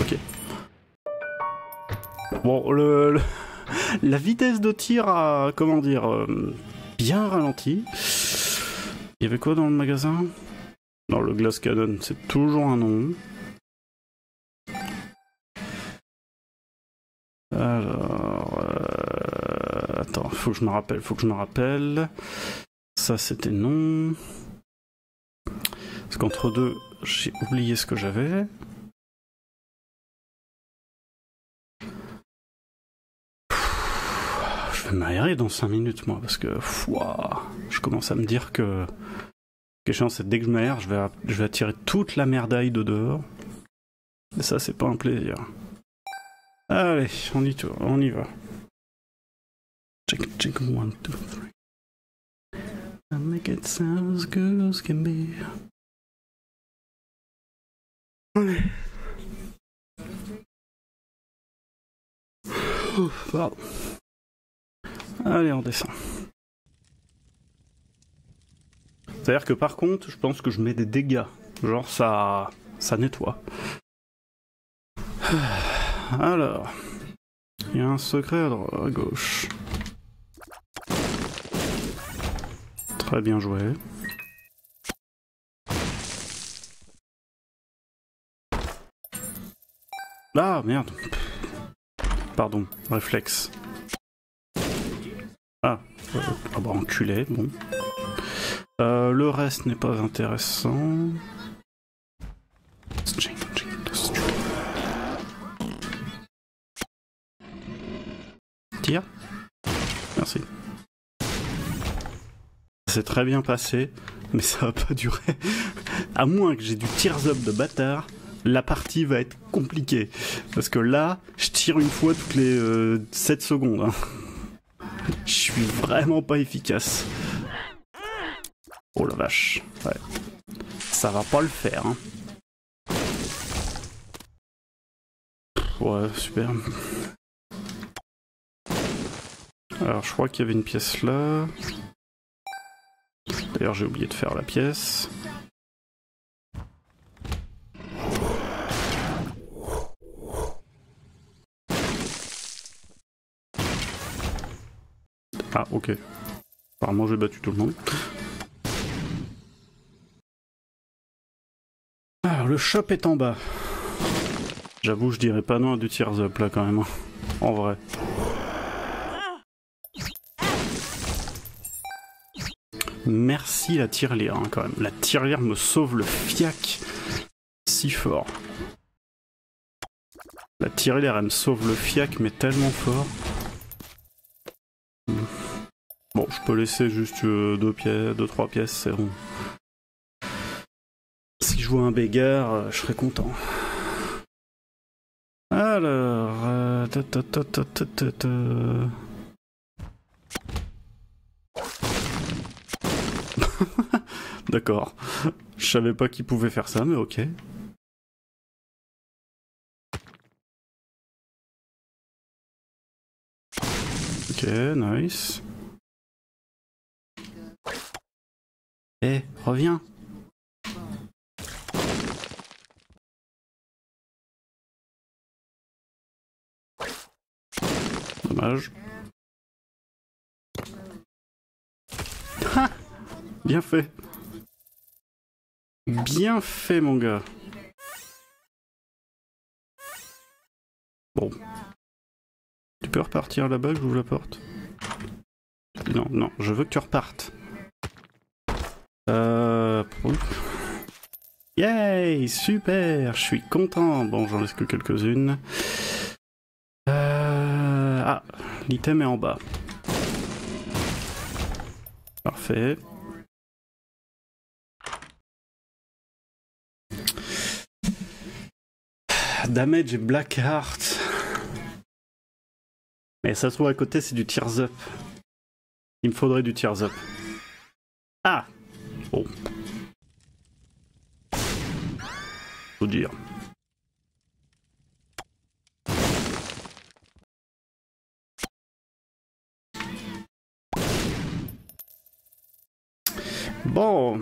Ok. Bon, le, la vitesse de tir a, comment dire, euh, bien ralenti. Il y avait quoi dans le magasin? Non, le Glass Cannon, c'est toujours un nom. Alors, euh, attends, faut que je me rappelle, faut que je me rappelle. Ça, c'était non. Parce qu'entre deux, j'ai oublié ce que j'avais. Je vais m'aérer dans 5 minutes, moi, parce que je commence à me dire que. Question, c'est dès que je m'aère, je vais, je vais attirer toute la merdaille de dehors. Et ça, c'est pas un plaisir. Allez, on y tourne, on y va. Check, check, one, two, three. I make it sound as good as can be. Allez. Ouf, pardon. Allez, on descend. C'est-à-dire que par contre, je pense que je mets des dégâts. Genre ça, ça nettoie. Alors, il y a un secret à, droite, à gauche. Très bien joué. Ah merde. Pardon, réflexe. Ah, euh, ah bah enculé, bon. Euh, le reste n'est pas intéressant. Merci. C'est très bien passé, mais ça va pas durer. À moins que j'ai du tears up de bâtard, la partie va être compliquée. Parce que là, je tire une fois toutes les euh, 7 secondes. hein. Je suis vraiment pas efficace. Oh la vache. Ouais. Ça va pas le faire. hein. Ouais, super. Alors, je crois qu'il y avait une pièce là. D'ailleurs, j'ai oublié de faire la pièce. Ah, ok. Apparemment, j'ai battu tout le monde. Alors, le shop est en bas. J'avoue, je dirais pas non à du tears up là quand même. hein. En vrai. Merci la tirelire hein, quand même. La tirelire me sauve le fiac si fort. La tirelire elle me sauve le fiac mais tellement fort. Hmm. Bon, je peux laisser juste euh, deux pièces, deux trois pièces, c'est bon. Si je vois un bégard, euh, je serais content. Alors, euh, ta, ta, ta, ta, ta, ta, ta. D'accord. Je savais pas qu'il pouvait faire ça, mais ok. Ok, nice. Eh, reviens. Dommage. Bien fait. Bien fait, mon gars. Bon. Tu peux repartir là-bas, j'ouvre la porte Non, non, je veux que tu repartes. Euh... Yay Super Je suis content. Bon, j'en laisse que quelques-unes. Euh... Ah, l'item est en bas. Parfait. Damage et Black Heart. Mais ça se trouve à côté, c'est du Tears Up. Il me faudrait du Tears Up. Ah Bon. Faut dire. Bon.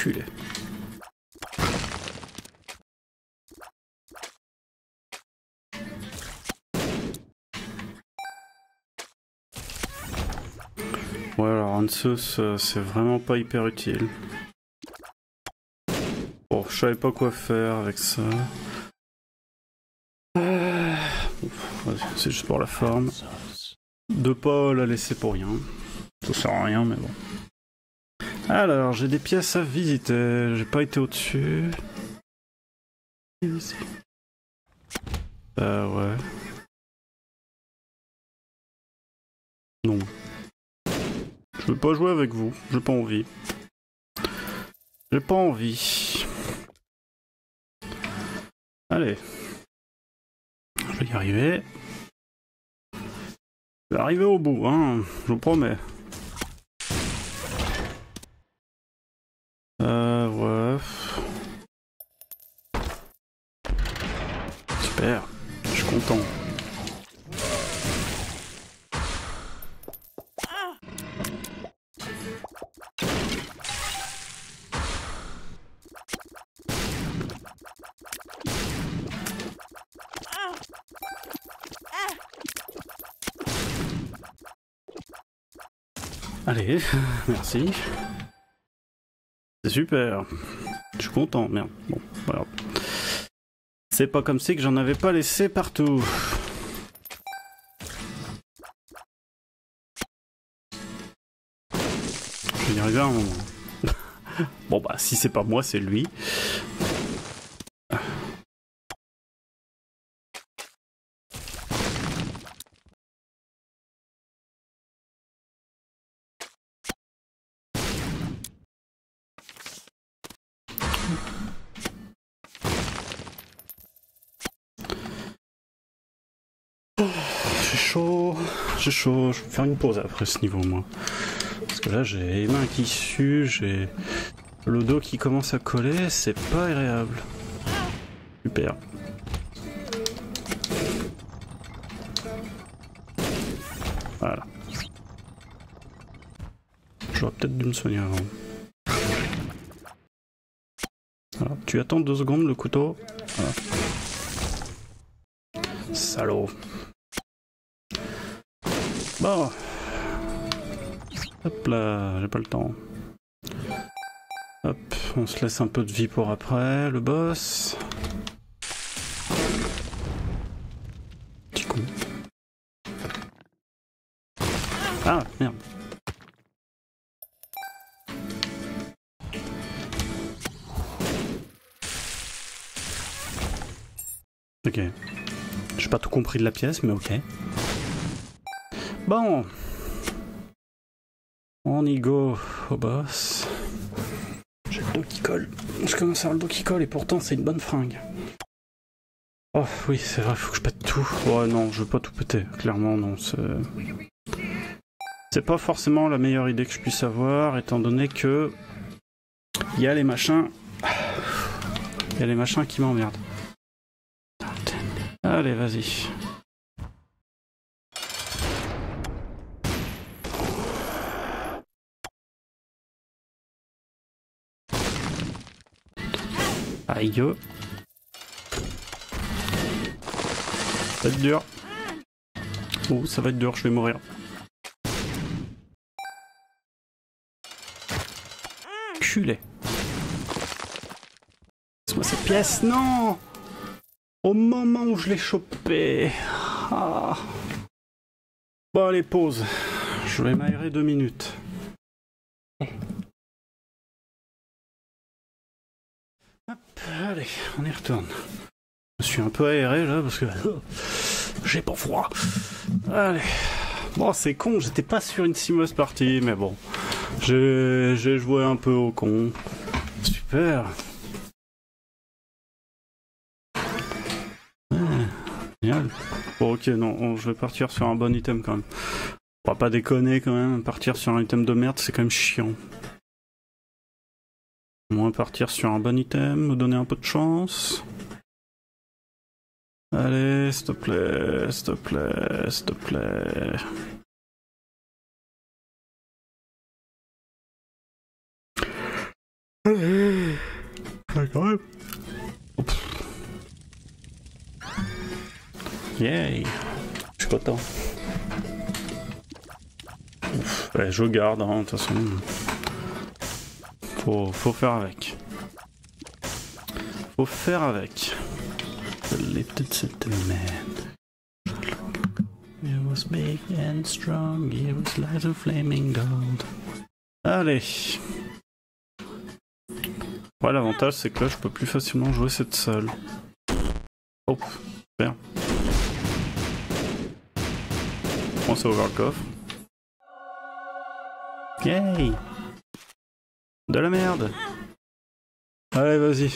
Culé. Ouais, alors Ansus, euh, c'est vraiment pas hyper utile. Bon, je savais pas quoi faire avec ça. Euh, C'est juste pour la forme. De pas la laisser pour rien. Ça sert à rien, mais bon. Alors, j'ai des pièces à visiter. J'ai pas été au-dessus. Euh, ouais. Non. Je veux pas jouer avec vous. J'ai pas envie. J'ai pas envie. Allez. Je vais y arriver. Je vais arriver au bout, hein. Je vous promets. Merci. C'est super. Je suis content, merde. Bon, voilà. C'est pas comme si que j'en avais pas laissé partout. Je vais y arriver à un moment. bon bah si c'est pas moi, c'est lui. Je vais faire une pause après ce niveau, moi. Parce que là, j'ai les mains qui suent, j'ai le dos qui commence à coller, c'est pas agréable. Super. Voilà. J'aurais peut-être dû me soigner avant. Tu attends deux secondes le couteau. Voilà. Salaud. Bon. Hop là, j'ai pas le temps. Hop, on se laisse un peu de vie pour après, le boss. Petit con. Ah, merde. Ok. J'ai pas tout compris de la pièce, mais ok. Bon. On y go au boss. J'ai le dos qui colle. Je commence à avoir le dos qui colle et pourtant c'est une bonne fringue. Oh oui, c'est vrai, faut que je pète tout. Ouais, non, je veux pas tout péter. Clairement, non. C'est c'est pas forcément la meilleure idée que je puisse avoir, étant donné que il y a les machins. Il y a les machins qui m'emmerdent. Allez, vas-y. Aïe. Ça va être dur. Oh, ça va être dur, je vais mourir. Culé. Laisse-moi cette pièce, non Au moment où je l'ai chopé. Ah. Bon, allez, pause. Je vais m'aérer deux minutes. Hop, allez, on y retourne. Je suis un peu aéré là parce que j'ai pas froid. Allez. Bon, c'est con, j'étais pas sur une simeuse partie, mais bon. J'ai joué un peu au con. Super. Ah, génial. Bon, ok, non, on- je vais partir sur un bon item quand même. On va pas déconner quand même, partir sur un item de merde, c'est quand même chiant. Moins partir sur un bon item, me donner un peu de chance. Allez, s'il te plaît, s'il te plaît, s'il te plaît. Ouais, quand. Yay. Je suis content. Ouf, ouais, je garde, hein, de toute façon. Faut, faut faire avec. Faut faire avec. The lifted settlement. It was big and strong, it was light and flaming gold. Allez. Ouais, l'avantage c'est que là je peux plus facilement jouer cette seule. Oh, super. On s'est ouvert le coffre. Yay! De la merde! Allez, vas-y.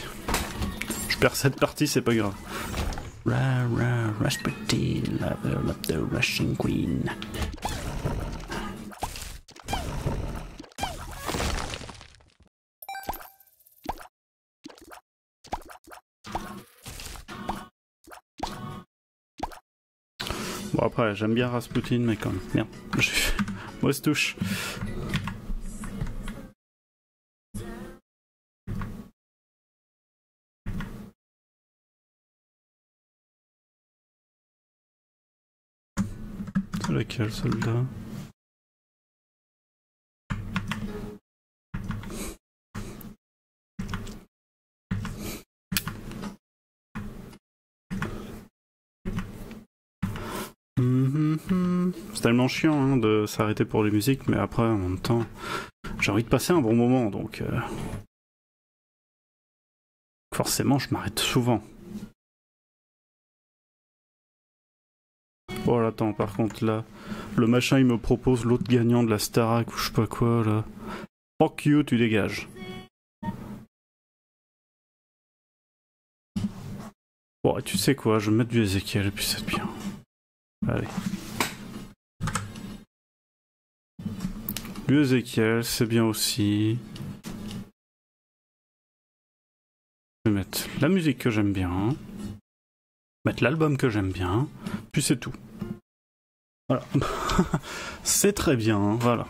Je perds cette partie, c'est pas grave. Ra ra Rasputin, level up the Russian Queen. Bon après, j'aime bien Rasputin, mais quand même, merde. J'ai fait mauvaise touche. C'est tellement chiant hein, de s'arrêter pour les musiques, mais après, en même temps, j'ai envie de passer un bon moment, donc euh, forcément, je m'arrête souvent. Oh là, attends, par contre, là, le machin, il me propose l'autre gagnant de la Starac ou je sais pas quoi, là. Fuck you, tu dégages. Bon, tu sais quoi, je vais mettre du Ezekiel et puis c'est bien. Allez. Du Ezekiel, c'est bien aussi. Je vais mettre la musique que j'aime bien. Mettre l'album que j'aime bien. Puis c'est tout. Voilà. c'est très bien, voilà.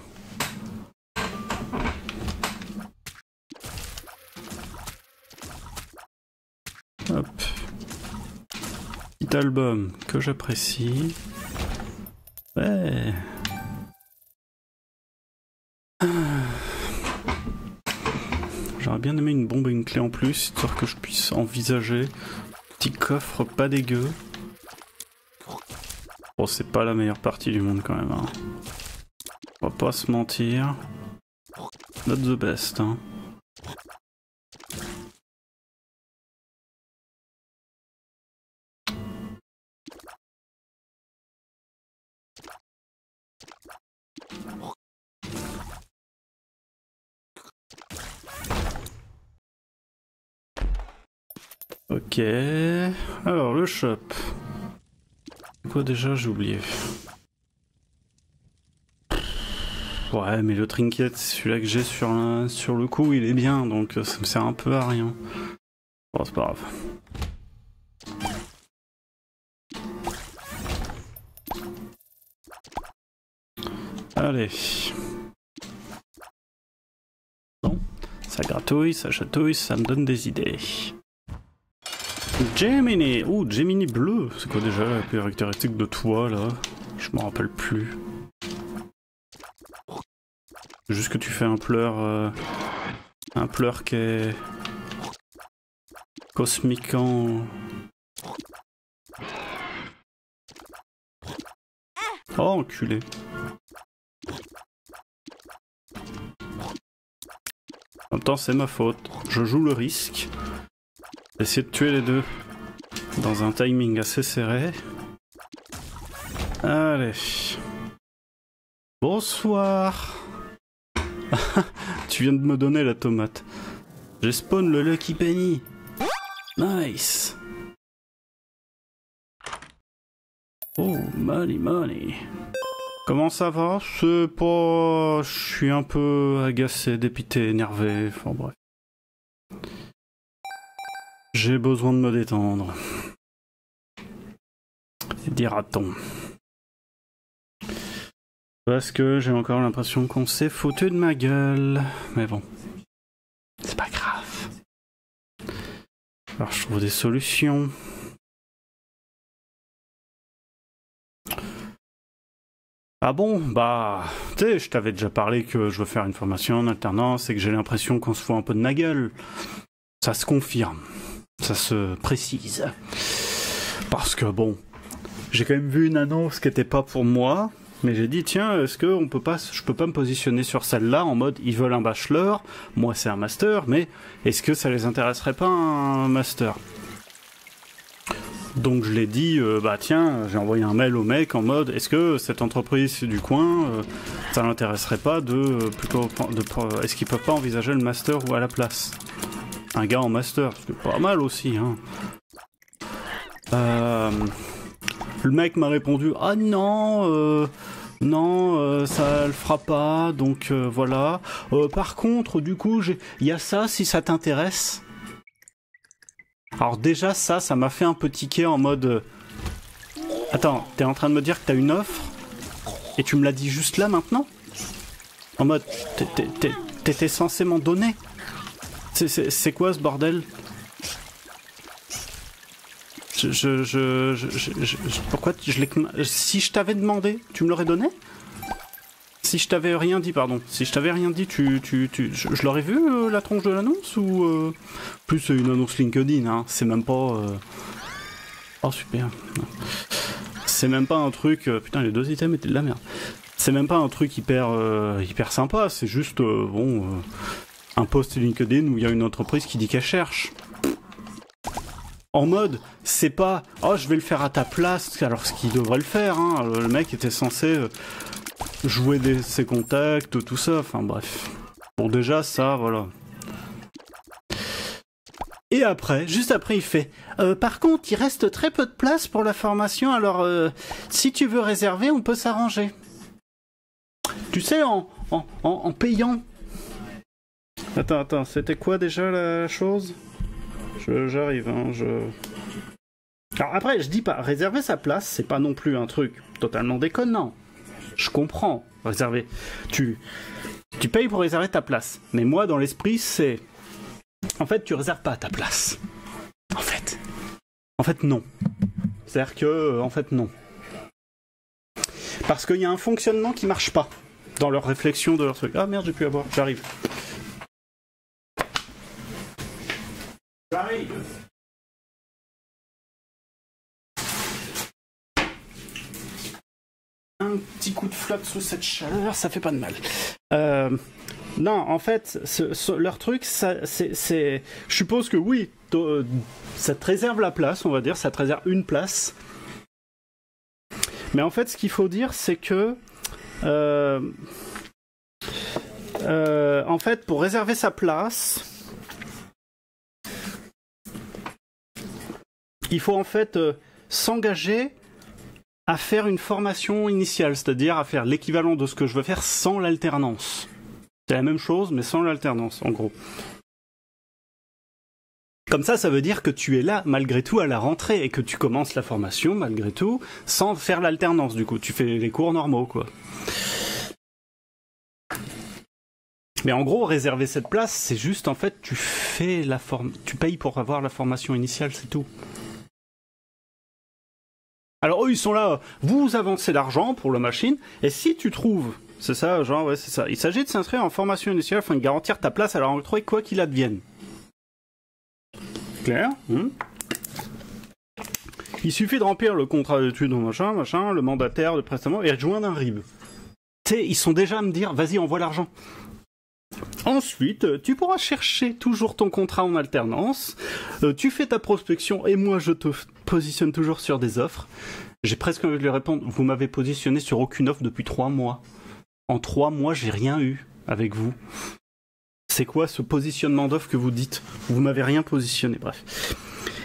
Hop. Petit album que j'apprécie. Ouais. J'aurais bien aimé une bombe et une clé en plus, histoire que je puisse envisager. Petit coffre pas dégueu. Bon, c'est pas la meilleure partie du monde quand même. Hein. On va pas se mentir. Not the best. Hein. Ok. Alors, le shop. Quoi déjà, j'ai oublié. Ouais, mais le trinket, celui-là que j'ai sur, sur le coup, il est bien, donc ça me sert un peu à rien. Bon, c'est pas grave. Allez. Bon, ça gratouille, ça chatouille, ça me donne des idées. Gemini Ouh, Gemini bleu C'est quoi déjà la caractéristique de toi, là? Je m'en rappelle plus. Juste que tu fais un pleur... Euh, un pleur qui est... Cosmiquant... Oh, enculé. En même temps, c'est ma faute. Je joue le risque. Essayer de tuer les deux dans un timing assez serré. Allez. Bonsoir. tu viens de me donner la tomate. J'ai spawn le Lucky Penny. Nice. Oh, money, money. Comment ça va? C'est pas... Je suis un peu agacé, dépité, énervé, enfin bref. J'ai besoin de me détendre. Dira-t-on. Parce que j'ai encore l'impression qu'on s'est foutu de ma gueule. Mais bon. C'est pas grave. Alors je trouve des solutions. Ah bon? Bah, tu sais, je t'avais déjà parlé que je veux faire une formation en alternance et que j'ai l'impression qu'on se fout un peu de ma gueule. Ça se confirme ça se précise. Parce que bon, j'ai quand même vu une annonce qui n'était pas pour moi, mais j'ai dit tiens, est-ce que on peut pas, je peux pas me positionner sur celle-là en mode ils veulent un bachelor, moi c'est un master, mais est-ce que ça les intéresserait pas un master? Donc je l'ai dit, euh, bah tiens, j'ai envoyé un mail au mec en mode, est-ce que cette entreprise du coin, euh, ça l'intéresserait pas de euh, plutôt, de, est-ce qu'ils peuvent pas envisager le master ou à la place? Un gars en master, c'est pas mal aussi. Hein. Euh, le mec m'a répondu Ah non, euh, non, euh, ça le fera pas, donc voilà. par contre, du coup, il y a ça si ça t'intéresse. Alors, déjà, ça, ça m'a fait un peu tiquer en mode Attends, t'es en train de me dire que t'as une offre et tu me l'as dit juste là maintenant? En mode T'étais censé m'en donner c'est quoi ce bordel? Je, je, je, pourquoi je l'ai si je t'avais demandé, tu me l'aurais donné? Si je t'avais rien dit, pardon. Si je t'avais rien dit, tu, tu, tu je, l'aurais vu euh, la tronche de l'annonce ou euh, plus c'est une annonce LinkedIn, hein. C'est même pas. Euh, oh super. C'est même pas un truc. Putain, les deux items étaient de la merde. C'est même pas un truc hyper hyper sympa. C'est juste bon un post LinkedIn où il y a une entreprise qui dit qu'elle cherche. En mode, c'est pas oh je vais le faire à ta place alors ce qu'il devrait le faire. Hein. Le mec était censé euh, jouer ses contacts, tout ça. Enfin bref. Bon déjà ça, voilà. Et après, juste après, il fait. Euh, par contre, il reste très peu de place pour la formation. Alors, euh, si tu veux réserver, on peut s'arranger. Tu sais, en payant. Attends, attends, c'était quoi déjà la chose? J'arrive, hein, je. Alors après, je dis pas, réserver sa place, c'est pas non plus un truc totalement déconnant. Je comprends, réserver. Tu, tu payes pour réserver ta place. Mais moi, dans l'esprit, c'est. En fait, tu réserves pas ta place. En fait. En fait, non. C'est-à-dire que, en fait, non. Parce qu'il y a un fonctionnement qui marche pas dans leur réflexion de leur truc. Ah merde, j'ai pu avoir. J'arrive. Un petit coup de flotte sous cette chaleur, ça fait pas de mal. Euh, non, en fait, leur truc, c'est, je suppose que oui, euh, ça te réserve la place, on va dire, ça te réserve une place. Mais en fait, ce qu'il faut dire, c'est que, euh, en fait, pour réserver sa place, il faut en fait euh, s'engager à faire une formation initiale, c'est-à-dire à faire l'équivalent de ce que je veux faire sans l'alternance. C'est la même chose, mais sans l'alternance, en gros. Comme ça, ça veut dire que tu es là malgré tout à la rentrée et que tu commences la formation malgré tout sans faire l'alternance. Du coup, tu fais les cours normaux, quoi. Mais en gros, réserver cette place, c'est juste en fait, tu fais la forme, tu payes pour avoir la formation initiale, c'est tout. Alors eux, ils sont là, vous avancez l'argent pour la machine, et si tu trouves, c'est ça, genre, ouais, c'est ça. Il s'agit de s'inscrire en formation initiale afin de garantir ta place à la rentrée, quoi qu'il advienne. Clair hmm Il suffit de remplir le contrat d'études machin, machin, le mandataire, le prestement, et de joindre un RIB. Tu sais, ils sont déjà à me dire, vas-y, envoie l'argent. Ensuite, euh, tu pourras chercher toujours ton contrat en alternance. Euh, tu fais ta prospection et moi je te positionne toujours sur des offres. J'ai presque envie de lui répondre, vous m'avez positionné sur aucune offre depuis trois mois. En trois mois, j'ai rien eu avec vous. C'est quoi ce positionnement d'offre que vous dites? Vous m'avez rien positionné, bref.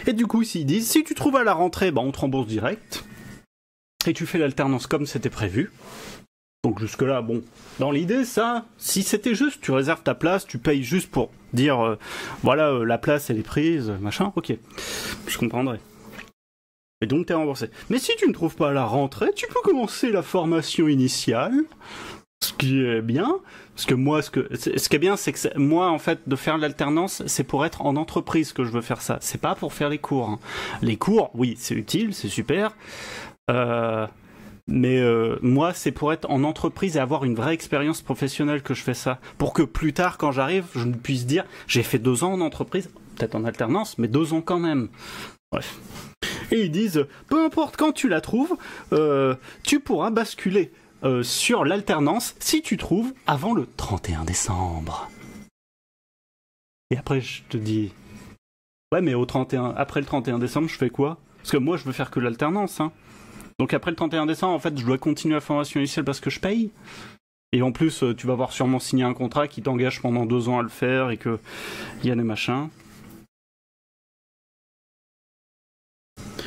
Et du coup, s'ils disent, si tu trouves à la rentrée, bah, on te rembourse direct. Et tu fais l'alternance comme c'était prévu. Donc jusque-là, bon, dans l'idée, ça, si c'était juste, tu réserves ta place, tu payes juste pour dire, euh, voilà, euh, la place, elle est prise, machin, ok, je comprendrais. Et donc t'es remboursé. Mais si tu ne trouves pas la rentrée, tu peux commencer la formation initiale, ce qui est bien, parce que moi, ce, que, ce qui est bien, c'est que moi, en fait, de faire l'alternance, c'est pour être en entreprise que je veux faire ça. C'est pas pour faire les cours. hein. Les cours, oui, c'est utile, c'est super. Euh, mais euh, moi, c'est pour être en entreprise et avoir une vraie expérience professionnelle que je fais ça. Pour que plus tard, quand j'arrive, je puisse dire j'ai fait deux ans en entreprise, peut-être en alternance, mais deux ans quand même. Bref. Et ils disent peu importe quand tu la trouves, euh, tu pourras basculer euh, sur l'alternance si tu trouves avant le 31 décembre. Et après, je te dis ouais, mais au 31, après le 31 décembre, je fais quoi? Parce que moi, je veux faire que l'alternance, hein. Donc après le 31 décembre, en fait, je dois continuer la formation initiale parce que je paye. Et en plus, euh, tu vas avoir sûrement signé un contrat qui t'engage pendant deux ans à le faire et que il y a des machins.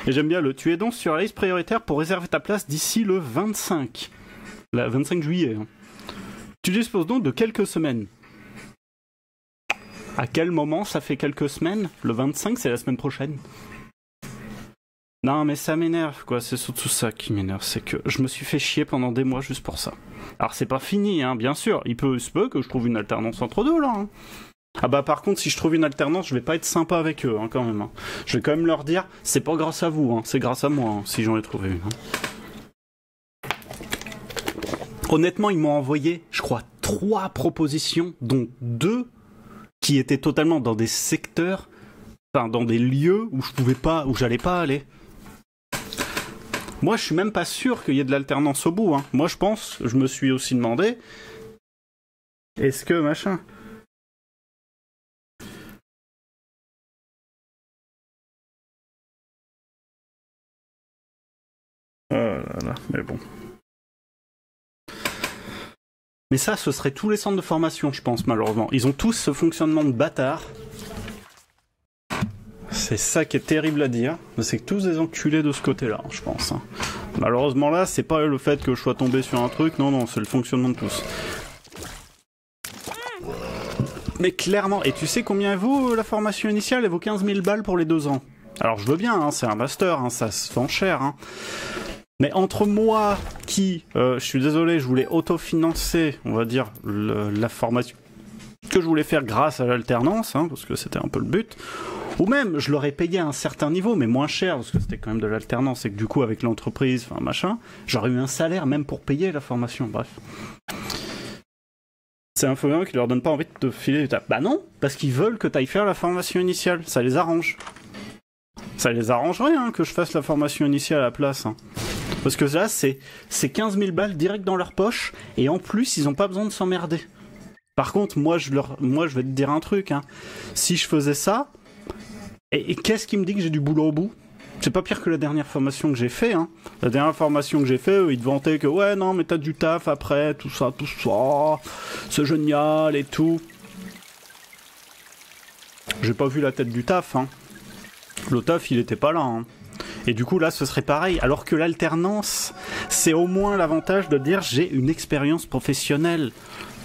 Et j'aime bien le. Tu es donc sur la liste prioritaire pour réserver ta place d'ici le 25. Le 25 juillet. hein. Tu disposes donc de quelques semaines. À quel moment ça fait quelques semaines? Le 25, c'est la semaine prochaine. Non, mais ça m'énerve, quoi. C'est surtout ça qui m'énerve. C'est que je me suis fait chier pendant des mois juste pour ça. Alors, c'est pas fini, hein, bien sûr. Il peut, se peut que je trouve une alternance entre deux, là. hein. Ah bah, par contre, si je trouve une alternance, je vais pas être sympa avec eux, hein, quand même. hein. Je vais quand même leur dire, c'est pas grâce à vous, hein, c'est grâce à moi, hein, si j'en ai trouvé une. Honnêtement, ils m'ont envoyé, je crois, trois propositions, dont deux qui étaient totalement dans des secteurs, enfin, dans des lieux où je pouvais pas, où j'allais pas aller. Moi, je suis même pas sûr qu'il y ait de l'alternance au bout. Hein. Moi, je pense, je me suis aussi demandé, est-ce que machin? Oh là là, mais bon. Mais ça, ce serait tous les centres de formation, je pense, malheureusement. Ils ont tous ce fonctionnement de bâtard. C'est ça qui est terrible à dire, c'est que tous des enculés de ce côté-là, je pense. hein. Malheureusement là, c'est pas le fait que je sois tombé sur un truc, non, non, c'est le fonctionnement de tous. Mais clairement, et tu sais combien vaut euh, la formation initiale? Elle vaut 15 000 balles pour les deux ans. Alors je veux bien, hein, c'est un master, hein, ça se vend cher. Mais entre moi qui, euh, je suis désolé, je voulais autofinancer, on va dire, la formation que je voulais faire grâce à l'alternance, parce que c'était un peu le but, ou même je l'aurais payé à un certain niveau, mais moins cher, parce que c'était quand même de l'alternance, et que du coup avec l'entreprise, enfin machin, j'aurais eu un salaire même pour payer la formation, bref. C'est un forum qui leur donne pas envie de te filer. Bah non, parce qu'ils veulent que tu ailles faire la formation initiale, ça les arrange. Ça les arrangerait hein, que je fasse la formation initiale à la place. hein. Parce que là, c'est c'est 15 000 balles direct dans leur poche, et en plus, ils ont pas besoin de s'emmerder. Par contre, moi je, leur, moi, je vais te dire un truc. Hein. Si je faisais ça, et, qu'est-ce qui me dit que j'ai du boulot au bout? C'est pas pire que la dernière formation que j'ai fait. Hein. La dernière formation que j'ai fait, ils te vantaient que ouais, non, mais t'as du taf après, tout ça, tout ça, c'est génial et tout. J'ai pas vu la tête du taf. Hein. Le taf, il était pas là. Hein. Et du coup, là, ce serait pareil. Alors que l'alternance, c'est au moins l'avantage de dire j'ai une expérience professionnelle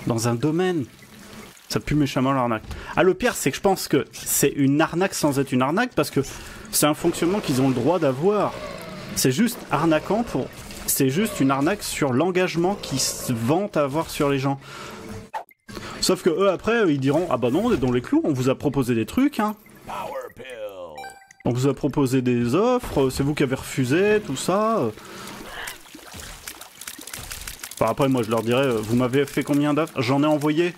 dans un domaine. Ça pue méchamment l'arnaque. Ah, le pire, c'est que je pense que c'est une arnaque sans être une arnaque parce que c'est un fonctionnement qu'ils ont le droit d'avoir. C'est juste arnaquant pour. C'est juste une arnaque sur l'engagement qu'ils se vantent à avoir sur les gens. Sauf que eux, après, ils diront Ah bah non, on est dans les clous, on vous a proposé des trucs, hein. Power pill. On vous a proposé des offres, c'est vous qui avez refusé, tout ça. Après, moi, je leur dirais, euh, vous m'avez fait combien d'offres? J'en ai envoyé,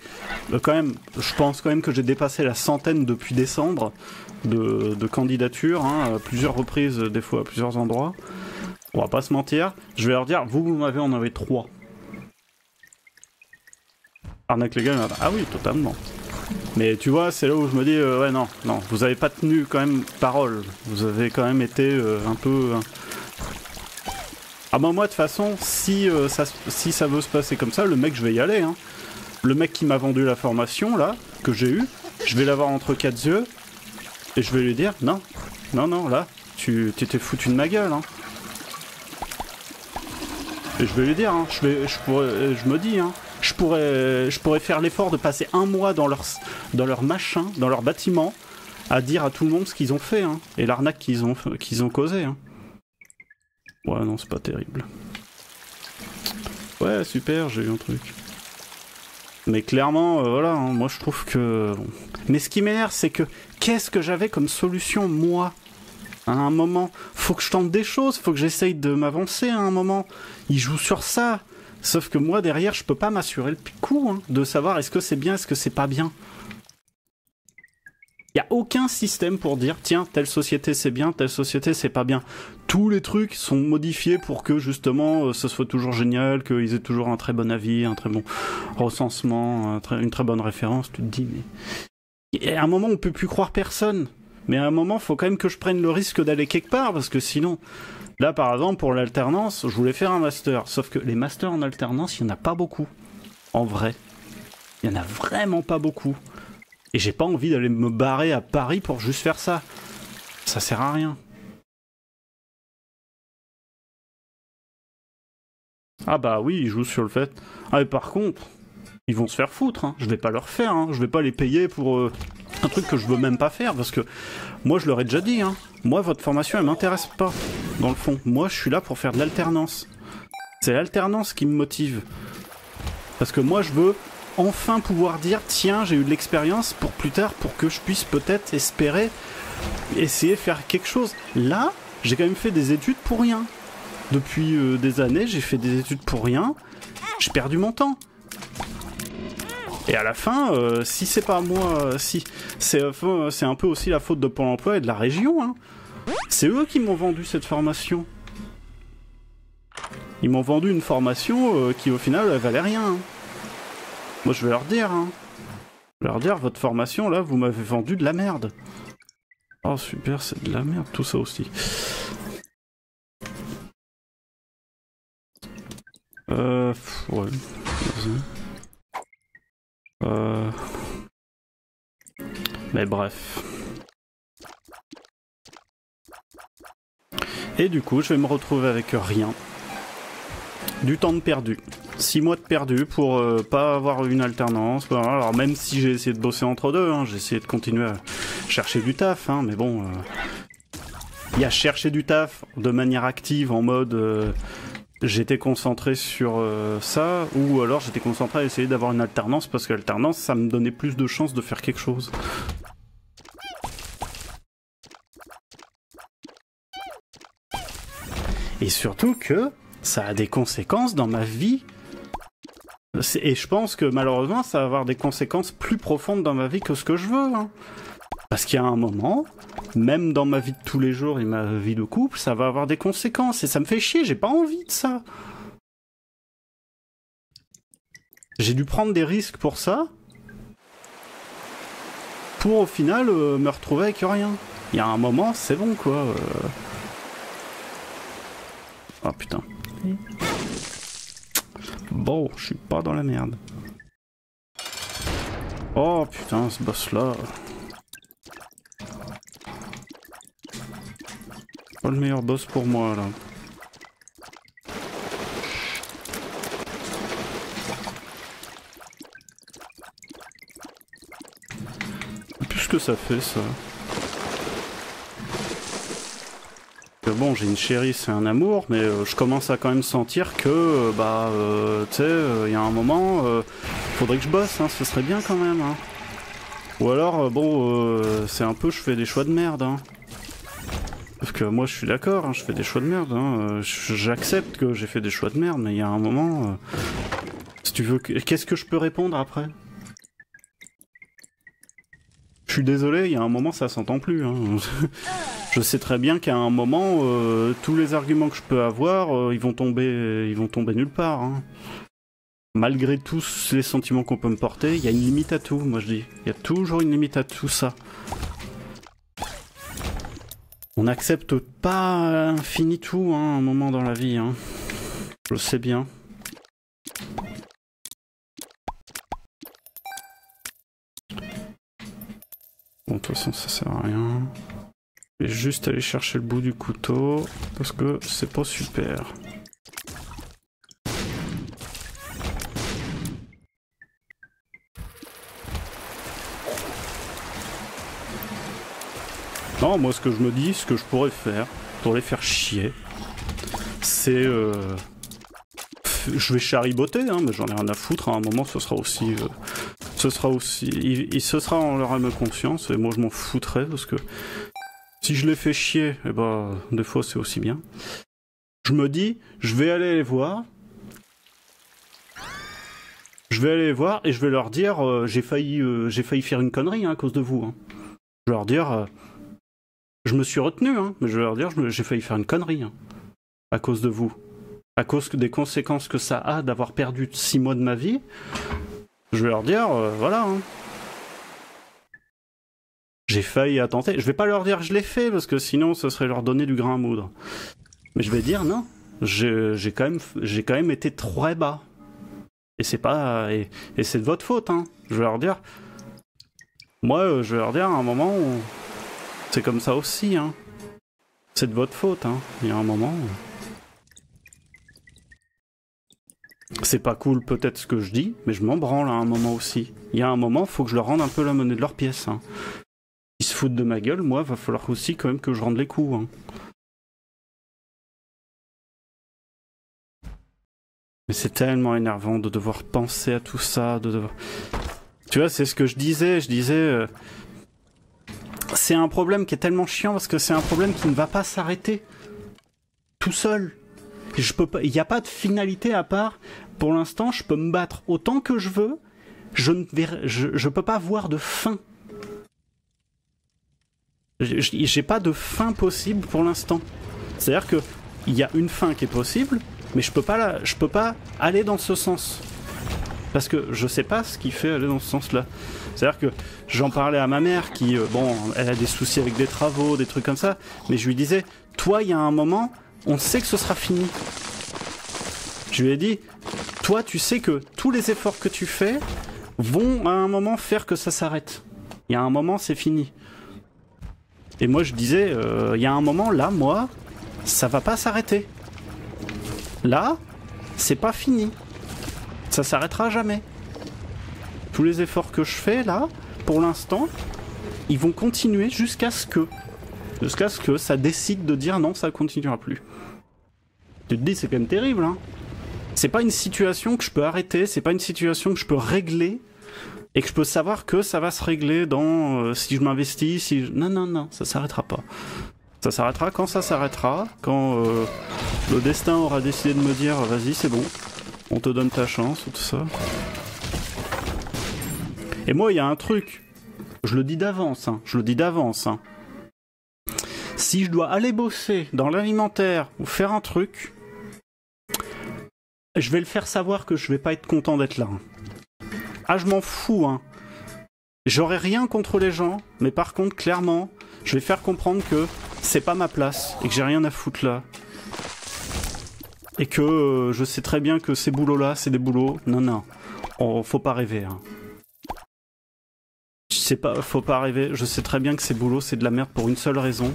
euh, quand même, je pense quand même que j'ai dépassé la centaine depuis décembre de, candidatures, hein, à plusieurs reprises, des fois à plusieurs endroits. On va pas se mentir. Je vais leur dire, vous, vous m'avez en avez trois. Arnaque les gars, ah oui, totalement. Mais tu vois, c'est là où je me dis, euh, ouais, non, non, vous avez pas tenu quand même parole. Vous avez quand même été un peu. Ah bah moi, de toute façon, si, euh, ça, si ça veut se passer comme ça, le mec, je vais y aller. Hein. Le mec qui m'a vendu la formation, là, que j'ai eu, je vais l'avoir entre quatre yeux, et je vais lui dire, non, non, non, là, tu t'étais foutu de ma gueule. Hein. Et je vais lui dire, hein, je, vais, je, pourrais, me dis, hein, je pourrais, je pourrais faire l'effort de passer un mois dans leur, dans leur machin, dans leur bâtiment, à dire à tout le monde ce qu'ils ont fait, hein, et l'arnaque qu'ils ont, qu'ils ont causé. Hein. Ouais, non, c'est pas terrible. Ouais, super, j'ai eu un truc. Mais clairement, euh, voilà, hein, moi je trouve que... Mais ce qui m'énerve, c'est que qu'est-ce que j'avais comme solution, moi à un moment, faut que je tente des choses, faut que j'essaye de m'avancer à un moment. Il joue sur ça. Sauf que moi, derrière, je peux pas m'assurer le coup hein, de savoir est-ce que c'est bien, est-ce que c'est pas bien. Il y a aucun système pour dire tiens, telle société c'est bien, telle société c'est pas bien. Tous les trucs sont modifiés pour que justement euh, ce soit toujours génial, qu'ils aient toujours un très bon avis, un très bon recensement, une très bonne référence. Tu te dis mais et à un moment on peut plus croire personne. Mais à un moment, faut quand même que je prenne le risque d'aller quelque part parce que sinon, là par exemple pour l'alternance, je voulais faire un master. Sauf que les masters en alternance, il y en a pas beaucoup. En vrai, il y en a vraiment pas beaucoup. Et j'ai pas envie d'aller me barrer à Paris pour juste faire ça. Ça sert à rien. Ah bah oui, ils jouent sur le fait. Ah mais par contre, ils vont se faire foutre. Hein. Je vais pas leur faire. Hein. Je vais pas les payer pour euh, un truc que je veux même pas faire parce que moi je leur ai déjà dit. Hein. Moi votre formation elle m'intéresse pas dans le fond. Moi je suis là pour faire de l'alternance. C'est l'alternance qui me motive. Parce que moi je veux enfin pouvoir dire tiens j'ai eu de l'expérience pour plus tard pour que je puisse peut-être espérer essayer faire quelque chose. Là j'ai quand même fait des études pour rien. Depuis euh, des années j'ai fait des études pour rien. J'ai perdu mon temps. Et à la fin, euh, si c'est pas moi, euh, si c'est un peu aussi la faute de Pôle Emploi et de la région. Hein. C'est eux qui m'ont vendu cette formation. Ils m'ont vendu une formation qui au final valait rien. hein. Moi je vais leur dire. Hein. Je vais leur dire votre formation là, vous m'avez vendu de la merde. Oh super, c'est de la merde tout ça aussi. Euh, ouais. Euh... Mais bref. Et du coup, je vais me retrouver avec rien. Du temps de perdu. 6 mois de perdu pour euh, pas avoir une alternance. Alors même si j'ai essayé de bosser entre deux, hein, j'ai essayé de continuer à chercher du taf, hein, mais bon... euh, Il y a chercher du taf de manière active en mode... euh, J'étais concentré sur ça, ou alors j'étais concentré à essayer d'avoir une alternance parce que l'alternance, ça me donnait plus de chances de faire quelque chose. Et surtout que ça a des conséquences dans ma vie. Et je pense que malheureusement, ça va avoir des conséquences plus profondes dans ma vie que ce que je veux. hein. Parce qu'il y a un moment, même dans ma vie de tous les jours et ma vie de couple, ça va avoir des conséquences. Et ça me fait chier, j'ai pas envie de ça. J'ai dû prendre des risques pour ça. Pour au final euh, me retrouver avec rien. Il y a un moment, c'est bon quoi. Oh putain. Bon, je suis pas dans la merde. Oh putain, ce boss là. Pas le meilleur boss pour moi là. Plus que ça fait ça. Bon, j'ai une chérie, c'est un amour, mais euh, je commence à quand même sentir que, euh, bah, euh, tu sais, il y a un moment, faudrait que je bosse, hein, ce serait bien quand même. Hein. Ou alors, bon, c'est un peu, je fais des choix de merde. Hein. Parce que moi, je suis d'accord, hein, je fais des choix de merde. Hein. J'accepte que j'ai fait des choix de merde, mais il y a un moment, si tu veux, que- qu'est-ce que je peux répondre après? Je suis désolé, il y a un moment, ça s'entend plus. Je sais très bien qu'à un moment, euh, tous les arguments que je peux avoir, euh, ils vont tomber, ils vont tomber nulle part. hein. Malgré tous les sentiments qu'on peut me porter, il y a une limite à tout. Moi, je dis, il y a toujours une limite à tout ça. On n'accepte pas infini tout, hein, un moment dans la vie. Hein. Je le sais bien. Bon, de toute façon, ça sert à rien. Je vais juste aller chercher le bout du couteau parce que c'est pas super. Non, moi ce que je me dis, ce que je pourrais faire pour les faire chier, c'est... euh, Je vais chariboter, hein, mais j'en ai rien à foutre, à un moment ce sera aussi... euh, Ce sera aussi... Il, il- ce sera en leur âme conscience, et moi je m'en foutrais parce que si je les fais chier, eh ben, des fois c'est aussi bien. Je me dis, je vais aller les voir. Je vais aller les voir et je vais leur dire, euh, j'ai failli, euh, j'ai failli faire une connerie hein, à cause de vous. hein. Je vais leur dire, euh, je me suis retenu, hein, mais je vais leur dire, j'ai failli faire une connerie hein, à cause de vous, à cause des conséquences que ça a d'avoir perdu six mois de ma vie. Je vais leur dire, voilà. J'ai failli attenter. Je vais pas leur dire je l'ai fait parce que sinon ce serait leur donner du grain à moudre. Mais je vais dire non. J'ai quand même, j'ai quand même été très bas. Et c'est pas, et, c'est de votre faute. Hein. Je vais leur dire. Moi, euh, je vais leur dire à un moment, on- c'est comme ça aussi. Hein. C'est de votre faute. Hein. Il y a un moment. C'est pas cool peut-être ce que je dis, mais je m'en branle à un moment aussi. Il y a un moment, faut que je leur rende un peu la monnaie de leur pièce. Hein de ma gueule, moi, va falloir aussi quand même que je rende les coups. hein. Mais c'est tellement énervant de devoir penser à tout ça, de devoir... Tu vois, c'est ce que je disais, je disais... euh, C'est un problème qui est tellement chiant parce que c'est un problème qui ne va pas s'arrêter tout seul. Je il n'y a pas de finalité à part. Pour l'instant, je peux me battre autant que je veux. Je ne je, je peux pas voir de fin. J'ai- pas de fin possible pour l'instant. C'est-à-dire que il y a une fin qui est possible, mais je peux pas la, je peux pas aller dans ce sens parce que je sais pas ce qui fait aller dans ce sens-là. C'est-à-dire que j'en parlais à ma mère qui, euh, bon, elle a des soucis avec des travaux, des trucs comme ça, mais je lui disais, toi, il y a un moment, on sait que ce sera fini. Je lui ai dit, toi, tu sais que tous les efforts que tu fais vont à un moment faire que ça s'arrête. Il y a un moment, c'est fini. Et moi, je disais, euh, il y a un moment, là, moi, ça va pas s'arrêter. Là, c'est pas fini. Ça s'arrêtera jamais. Tous les efforts que je fais là, pour l'instant, ils vont continuer jusqu'à ce que. Jusqu'à ce que ça décide de dire non, ça continuera plus. Tu te dis, c'est quand même terrible, hein. C'est pas une situation que je peux arrêter, c'est pas une situation que je peux régler et que je peux savoir que ça va se régler dans euh, si je m'investis, si je... non non non, ça s'arrêtera pas. Ça s'arrêtera quand ça s'arrêtera, quand euh, le destin aura décidé de me dire vas-y c'est bon, on te donne ta chance ou tout ça. Et moi il y a un truc, je le dis d'avance, hein, je le dis d'avance. Hein. Si je dois aller bosser dans l'alimentaire ou faire un truc, je vais le faire savoir que je vais pas être content d'être là. Ah, je m'en fous, hein. J'aurais rien contre les gens, mais par contre, clairement, je vais faire comprendre que c'est pas ma place et que j'ai rien à foutre là. Et que euh, je sais très bien que ces boulots-là, c'est des boulots. Non, non. Oh, faut pas rêver, hein. Je pas, faut pas rêver. Je sais très bien que ces boulots, c'est de la merde pour une seule raison.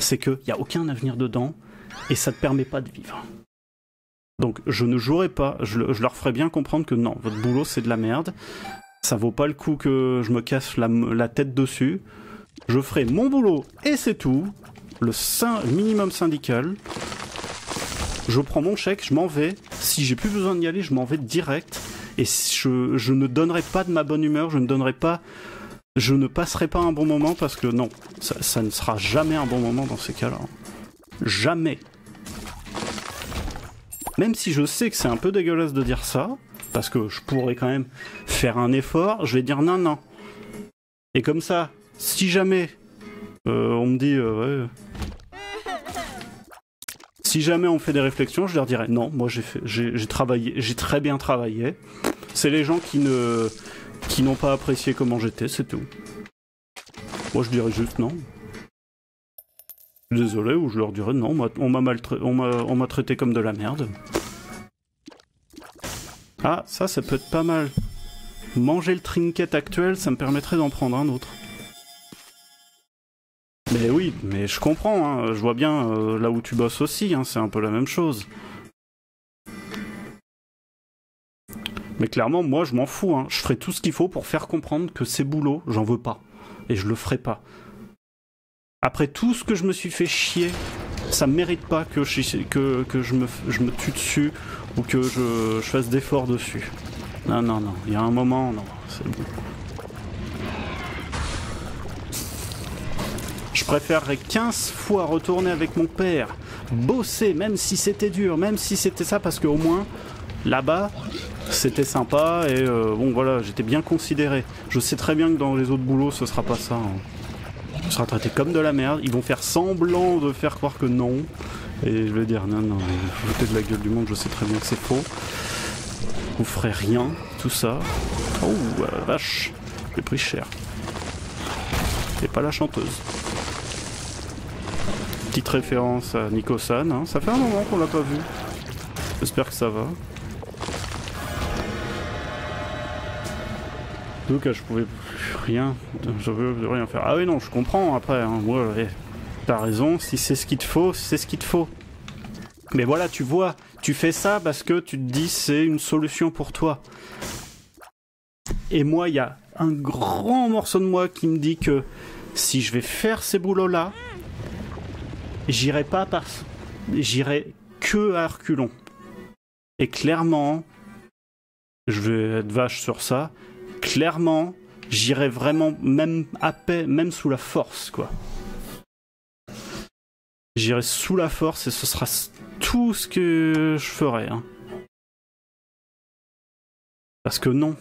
C'est qu'il n'y a aucun avenir dedans et ça te permet pas de vivre. Donc je ne jouerai pas, je, leur ferai bien comprendre que non, votre boulot c'est de la merde, ça vaut pas le coup que je me casse la, tête dessus, je ferai mon boulot et c'est tout, le minimum syndical, je prends mon chèque, je m'en vais, si j'ai plus besoin d'y aller, je m'en vais direct, et je, ne donnerai pas de ma bonne humeur, je ne donnerai pas... Je ne passerai pas un bon moment parce que non, ça, ça ne sera jamais un bon moment dans ces cas-là. Jamais. Même si je sais que c'est un peu dégueulasse de dire ça, parce que je pourrais quand même faire un effort, je vais dire non, non. Et comme ça, si jamais euh, on me dit, euh, si jamais on fait des réflexions, je leur dirais non, moi j'ai j'ai travaillé, j'ai très bien travaillé. C'est les gens qui ne, qui n'ont pas apprécié comment j'étais, c'est tout. Moi je dirais juste non désolé, ou je leur dirais non, on m'a traité comme de la merde. Ah, ça, ça peut être pas mal. Manger le trinket actuel, ça me permettrait d'en prendre un autre. Mais oui, mais je comprends, hein. je vois bien euh, là où tu bosses aussi, hein, c'est un peu la même chose. Mais clairement, moi, je m'en fous. Hein. Je ferai tout ce qu'il faut pour faire comprendre que ces boulots, j'en veux pas. Et je le ferai pas. Après tout ce que je me suis fait chier, ça mérite pas que je, me, tue dessus ou que je, je fasse d'efforts dessus. Non, non, non. Il y a un moment, non, c'est bon. Je préférerais 15 fois retourner avec mon père, bosser, même si c'était dur, même si c'était ça, parce qu'au moins, là-bas, c'était sympa et euh, bon voilà, j'étais bien considéré. Je sais très bien que dans les autres boulots, ce sera pas ça. Hein sera traité comme de la merde. Ils vont faire semblant de faire croire que non. Et je vais dire non, non, vous de la gueule du monde, je sais très bien que c'est faux. Vous ferez rien, tout ça. Oh, vache, j'ai pris cher. Et pas la chanteuse. Petite référence à Nico-san, hein. ça fait un moment qu'on l'a pas vu. J'espère que ça va. Cas, je pouvais rien, je veux rien faire. Ah oui, non, je comprends après. Hein. T'as raison. Si c'est ce qu'il te faut, c'est ce qu'il te faut. Mais voilà, tu vois, tu fais ça parce que tu te dis c'est une solution pour toi. Et moi, il y a un grand morceau de moi qui me dit que si je vais faire ces boulots-là, j'irai pas par, j'irai que à reculons. Et clairement, je vais être vache sur ça clairement, j'irai vraiment même à paix, même sous la force, quoi. J'irai sous la force et ce sera tout ce que je ferai. Hein. Parce que non.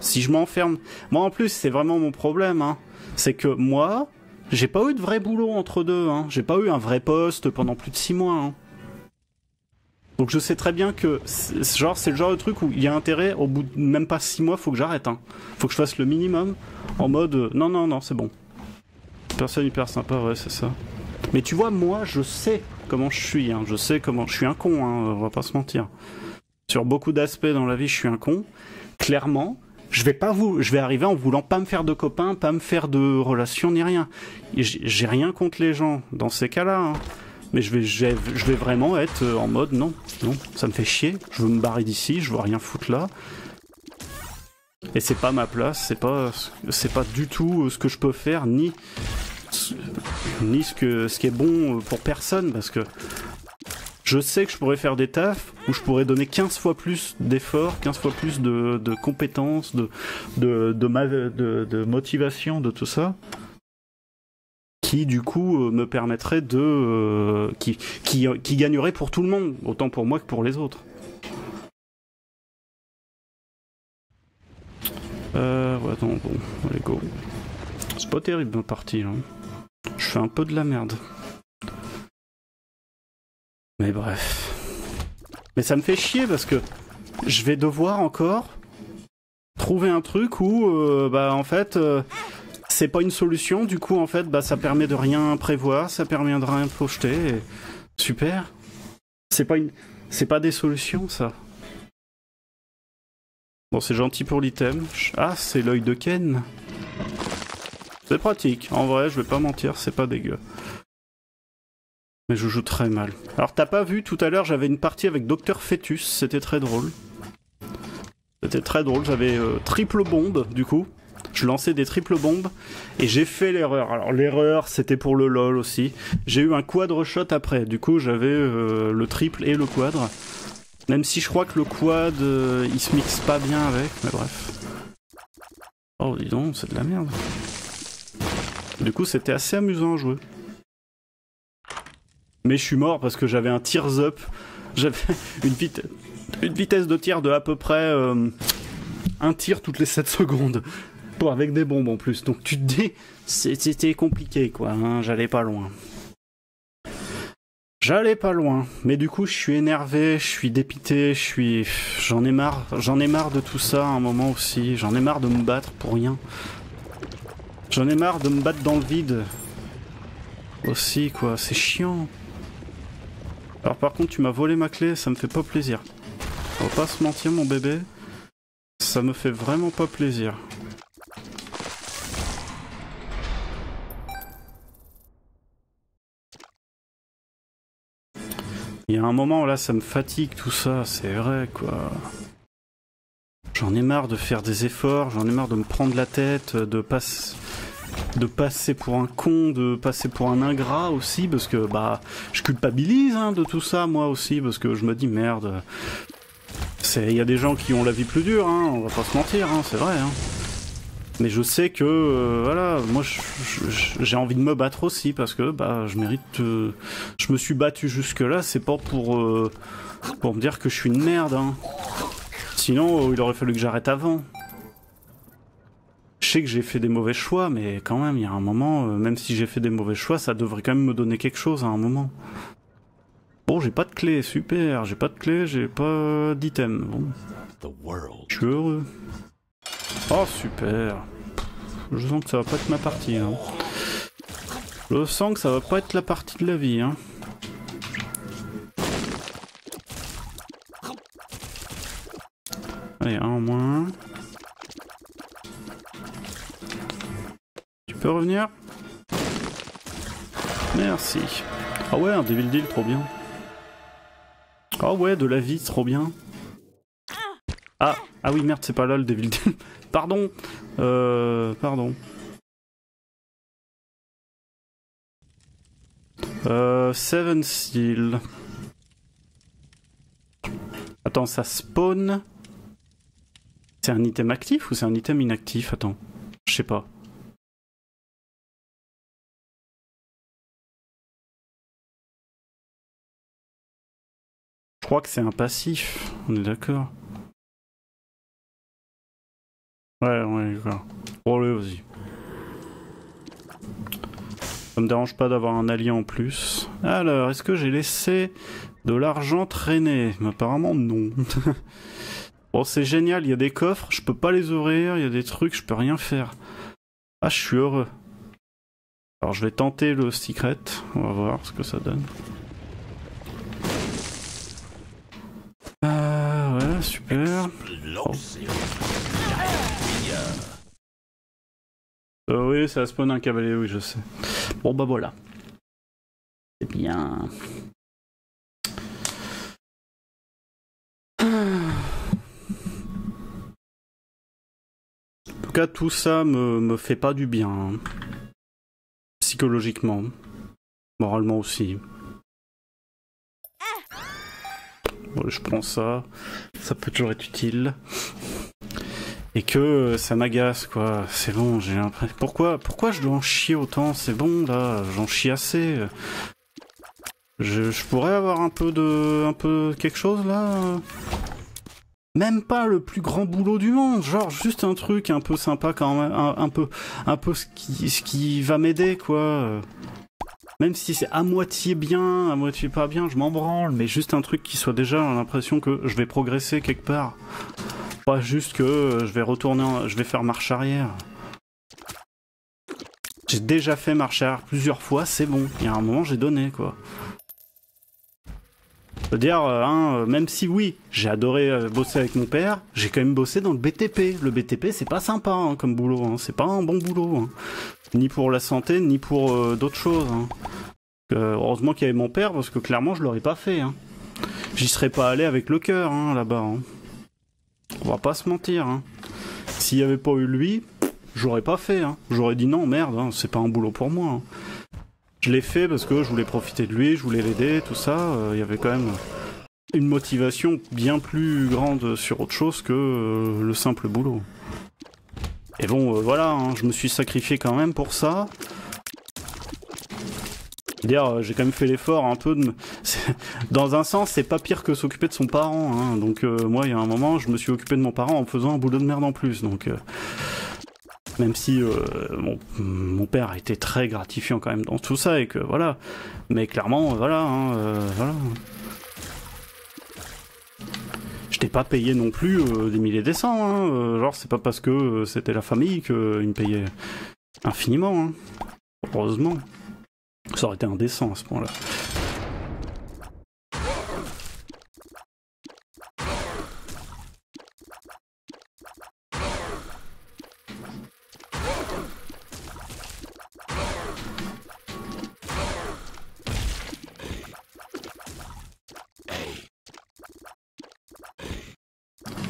Si je m'enferme. Moi en plus, c'est vraiment mon problème. Hein. C'est que moi, j'ai pas eu de vrai boulot entre deux. Hein. J'ai pas eu un vrai poste pendant plus de six mois. Donc je sais très bien que genre c'est le genre de truc où il y a intérêt au bout de même pas six mois faut que j'arrête hein. Faut que je fasse le minimum en mode euh, non non non c'est bon. Personne hyper sympa ouais c'est ça. Mais tu vois moi je sais comment je suis hein. je sais comment je suis un con hein, on va pas se mentir. Sur beaucoup d'aspects dans la vie je suis un con. Clairement je vais pas vous je vais arriver en voulant pas me faire de copains pas me faire de relations ni rien. J'ai rien contre les gens dans ces cas-là. Hein. Mais je vais, je vais, vraiment être euh, en mode non, non, ça me fait chier. Je veux me barrer d'ici, je veux rien foutre là. Et c'est pas ma place, c'est pas, pas du tout ce que je peux faire, ni, ni ce que, ce qui est bon pour personne, parce que je sais que je pourrais faire des tafs où je pourrais donner 15 fois plus d'efforts, 15 fois plus de, compétences, de, de motivation, de tout ça, qui du coup euh, me permettrait de. euh, qui, qui, gagnerait pour tout le monde, autant pour moi que pour les autres. Euh, ouais, attends, bon, allez, go. C'est pas terrible ma partie là. Je fais un peu de la merde. Mais bref. Mais ça me fait chier parce que je vais devoir encore trouver un truc où, euh, bah, en fait, c'est pas une solution. Du coup, en fait, bah, ça permet de rien prévoir, ça permet de rien projeter. et- Super. C'est pas une, c'est pas des solutions, ça. Bon, c'est gentil pour l'item. Ah, c'est l'œil de Ken. C'est pratique. En vrai, je vais pas mentir, c'est pas dégueu. Mais je joue très mal. Alors t'as pas vu tout à l'heure, j'avais une partie avec Docteur Fetus, c'était très drôle. C'était très drôle, j'avais euh, triple bombe du coup. Je lançais des triples bombes et j'ai fait l'erreur. Alors l'erreur c'était pour le lol aussi. J'ai eu un quadre shot après, du coup j'avais euh, le triple et le quadre. Même si je crois que le quad euh, il se mixe pas bien avec, mais bref. Oh dis donc, c'est de la merde. Du coup c'était assez amusant à jouer. Mais je suis mort parce que j'avais un tears up. J'avais une, vite- une vitesse de tir de à peu près euh, un tir toutes les 7 secondes. Avec des bombes en plus. Donc tu te dis, c'était compliqué quoi. hein, J'allais pas loin. J'allais pas loin. Mais du coup, je suis énervé, je suis dépité, je suis. J'en ai marre. J'en ai marre de tout ça à un moment aussi. J'en ai marre de me battre pour rien. J'en ai marre de me battre dans le vide. Aussi quoi. C'est chiant. Alors par contre, tu m'as volé ma clé, ça me fait pas plaisir. On va pas se mentir, mon bébé. Ça me fait vraiment pas plaisir. Il y a un moment là, ça me fatigue tout ça, c'est vrai quoi. J'en ai marre de faire des efforts, j'en ai marre de me prendre la tête, de passer de passer pour un con, de passer pour un ingrat aussi, parce que bah je culpabilise hein, de tout ça moi aussi, parce que je me dis merde. Il y a des gens qui ont la vie plus dure, hein, on va pas se mentir, hein, c'est vrai. Hein. Mais je sais que euh, voilà, moi j'ai envie de me battre aussi parce que bah je mérite. euh, je me suis battu jusque là, c'est pas pour euh, pour me dire que je suis une merde. Hein. Sinon, euh, il aurait fallu que j'arrête avant. Je sais que j'ai fait des mauvais choix, mais quand même, il y a un moment, même si j'ai fait des mauvais choix, ça devrait quand même me donner quelque chose à un moment. Bon, j'ai pas de clé, super, j'ai pas de clé, j'ai pas d'item. Bon, je suis heureux. Oh, super. Je sens que ça va pas être ma partie. Hein. Je sens que ça va pas être la partie de la vie. Hein. Allez, un en moins. Tu peux revenir? Merci. Ah ouais, un Devil Deal, trop bien. Ah ouais, de la vie, trop bien. Ah, ah oui, merde, c'est pas là le Devil Deal. Pardon. Euh, pardon. Euh, Seven Steel. Attends, ça spawn. C'est un item actif ou c'est un item inactif? Attends, je sais pas. Je crois que c'est un passif, on est d'accord. Ouais, ouais, d'accord. Allez, vas-y. Ça me dérange pas d'avoir un allié en plus. Alors, est-ce que j'ai laissé de l'argent traîner? Apparemment, non. bon, c'est génial, il y a des coffres, je peux pas les ouvrir, il y a des trucs, je peux rien faire. Ah, je suis heureux. Alors, je vais tenter le secret, on va voir ce que ça donne. Ah, ouais, super. Euh, oui, ça spawn un cavalier, oui, je sais. Bon, bah voilà. C'est bien. En tout cas, tout ça me, me fait pas du bien. hein. Psychologiquement. Moralement aussi. Bon, je prends ça. Ça peut toujours être utile. Et que euh, ça m'agace, quoi. C'est bon, j'ai l'impression. Pourquoi, pourquoi je dois en chier autant? C'est bon, là, j'en chie assez. Je, pourrais avoir un peu de. un peu quelque chose, là? Même pas le plus grand boulot du monde, genre juste un truc un peu sympa quand même, un, un peu, un peu ce qui, ce qui va m'aider quoi. Même si c'est à moitié bien, à moitié pas bien, je m'en branle, mais juste un truc qui soit déjà l'impression que je vais progresser quelque part. Pas juste que euh, je vais retourner, en- je vais faire marche arrière. J'ai déjà fait marche arrière plusieurs fois, c'est bon. Il y a un moment, j'ai donné quoi. Je veux dire, euh, hein, euh, même si oui, j'ai adoré bosser avec mon père, j'ai quand même bossé dans le BTP. Le BTP, c'est pas sympa hein, comme boulot, hein. c'est pas un bon boulot. hein. Ni pour la santé, ni pour d'autres choses. hein. Heureusement qu'il y avait mon père, parce que clairement, je l'aurais pas fait. J'y serais pas allé avec le cœur, là-bas. On va pas se mentir. hein. S'il y avait pas eu lui, j'aurais pas fait. hein. J'aurais dit non, merde, hein, c'est pas un boulot pour moi. Je l'ai fait parce que je voulais profiter de lui, je voulais l'aider, tout ça. Euh, Il y avait quand même une motivation bien plus grande sur autre chose que euh, le simple boulot. Et bon, euh, voilà, je me suis sacrifié quand même pour ça. Euh, j'ai quand même fait l'effort un peu de. Dans un sens, c'est pas pire que s'occuper de son parent. hein. Donc euh, moi, il y a un moment, je me suis occupé de mon parent en faisant un boulot de merde en plus. Donc euh, même si euh, mon, père a été très gratifiant quand même dans tout ça et que voilà. Mais clairement, voilà, hein, euh, voilà. Je t'ai pas payé non plus euh, des milliers des cents. Hein. euh, genre, c'est pas parce que euh, c'était la famille qu'ils me payaient infiniment. Hein. Heureusement. Ça aurait été indécent à ce point-là.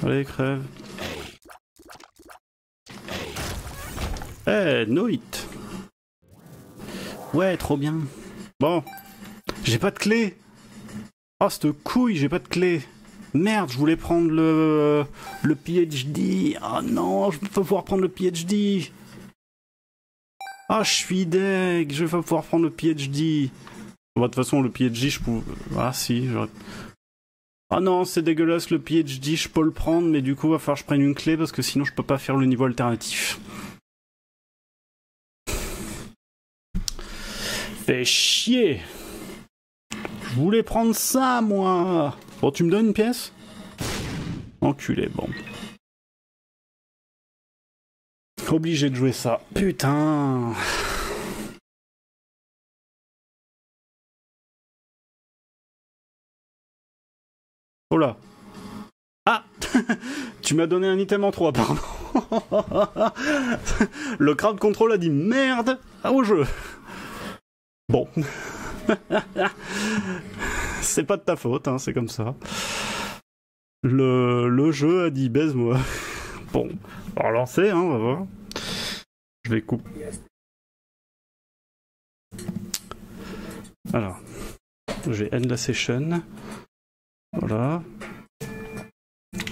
Allez, crève. Eh, no hit. Ouais, trop bien. Bon. J'ai pas de clé. Oh, cette couille, j'ai pas de clé. Merde, je voulais prendre le, le PhD. Ah non, je vais pas pouvoir prendre le PhD. Ah, je suis deg, je vais pas pouvoir prendre le PhD. Bon, de toute façon, le PhD, je pouvais... Ah si. Ah non, c'est dégueulasse, le PhD, je peux le prendre, mais du coup, va falloir que je prenne une clé, parce que sinon, je peux pas faire le niveau alternatif. Fait chier Je voulais prendre ça, moi Bon, tu me donnes une pièce? Enculé, bon. Obligé de jouer ça. Putain Oh là Ah Tu m'as donné un item en 3, pardon. Le crowd control a dit merde au jeu. Bon. c'est pas de ta faute, hein, c'est comme ça. Le, le jeu a dit baise-moi. Bon, on va relancer, hein, on va voir. Je vais couper. Alors, je vais end la session. Voilà.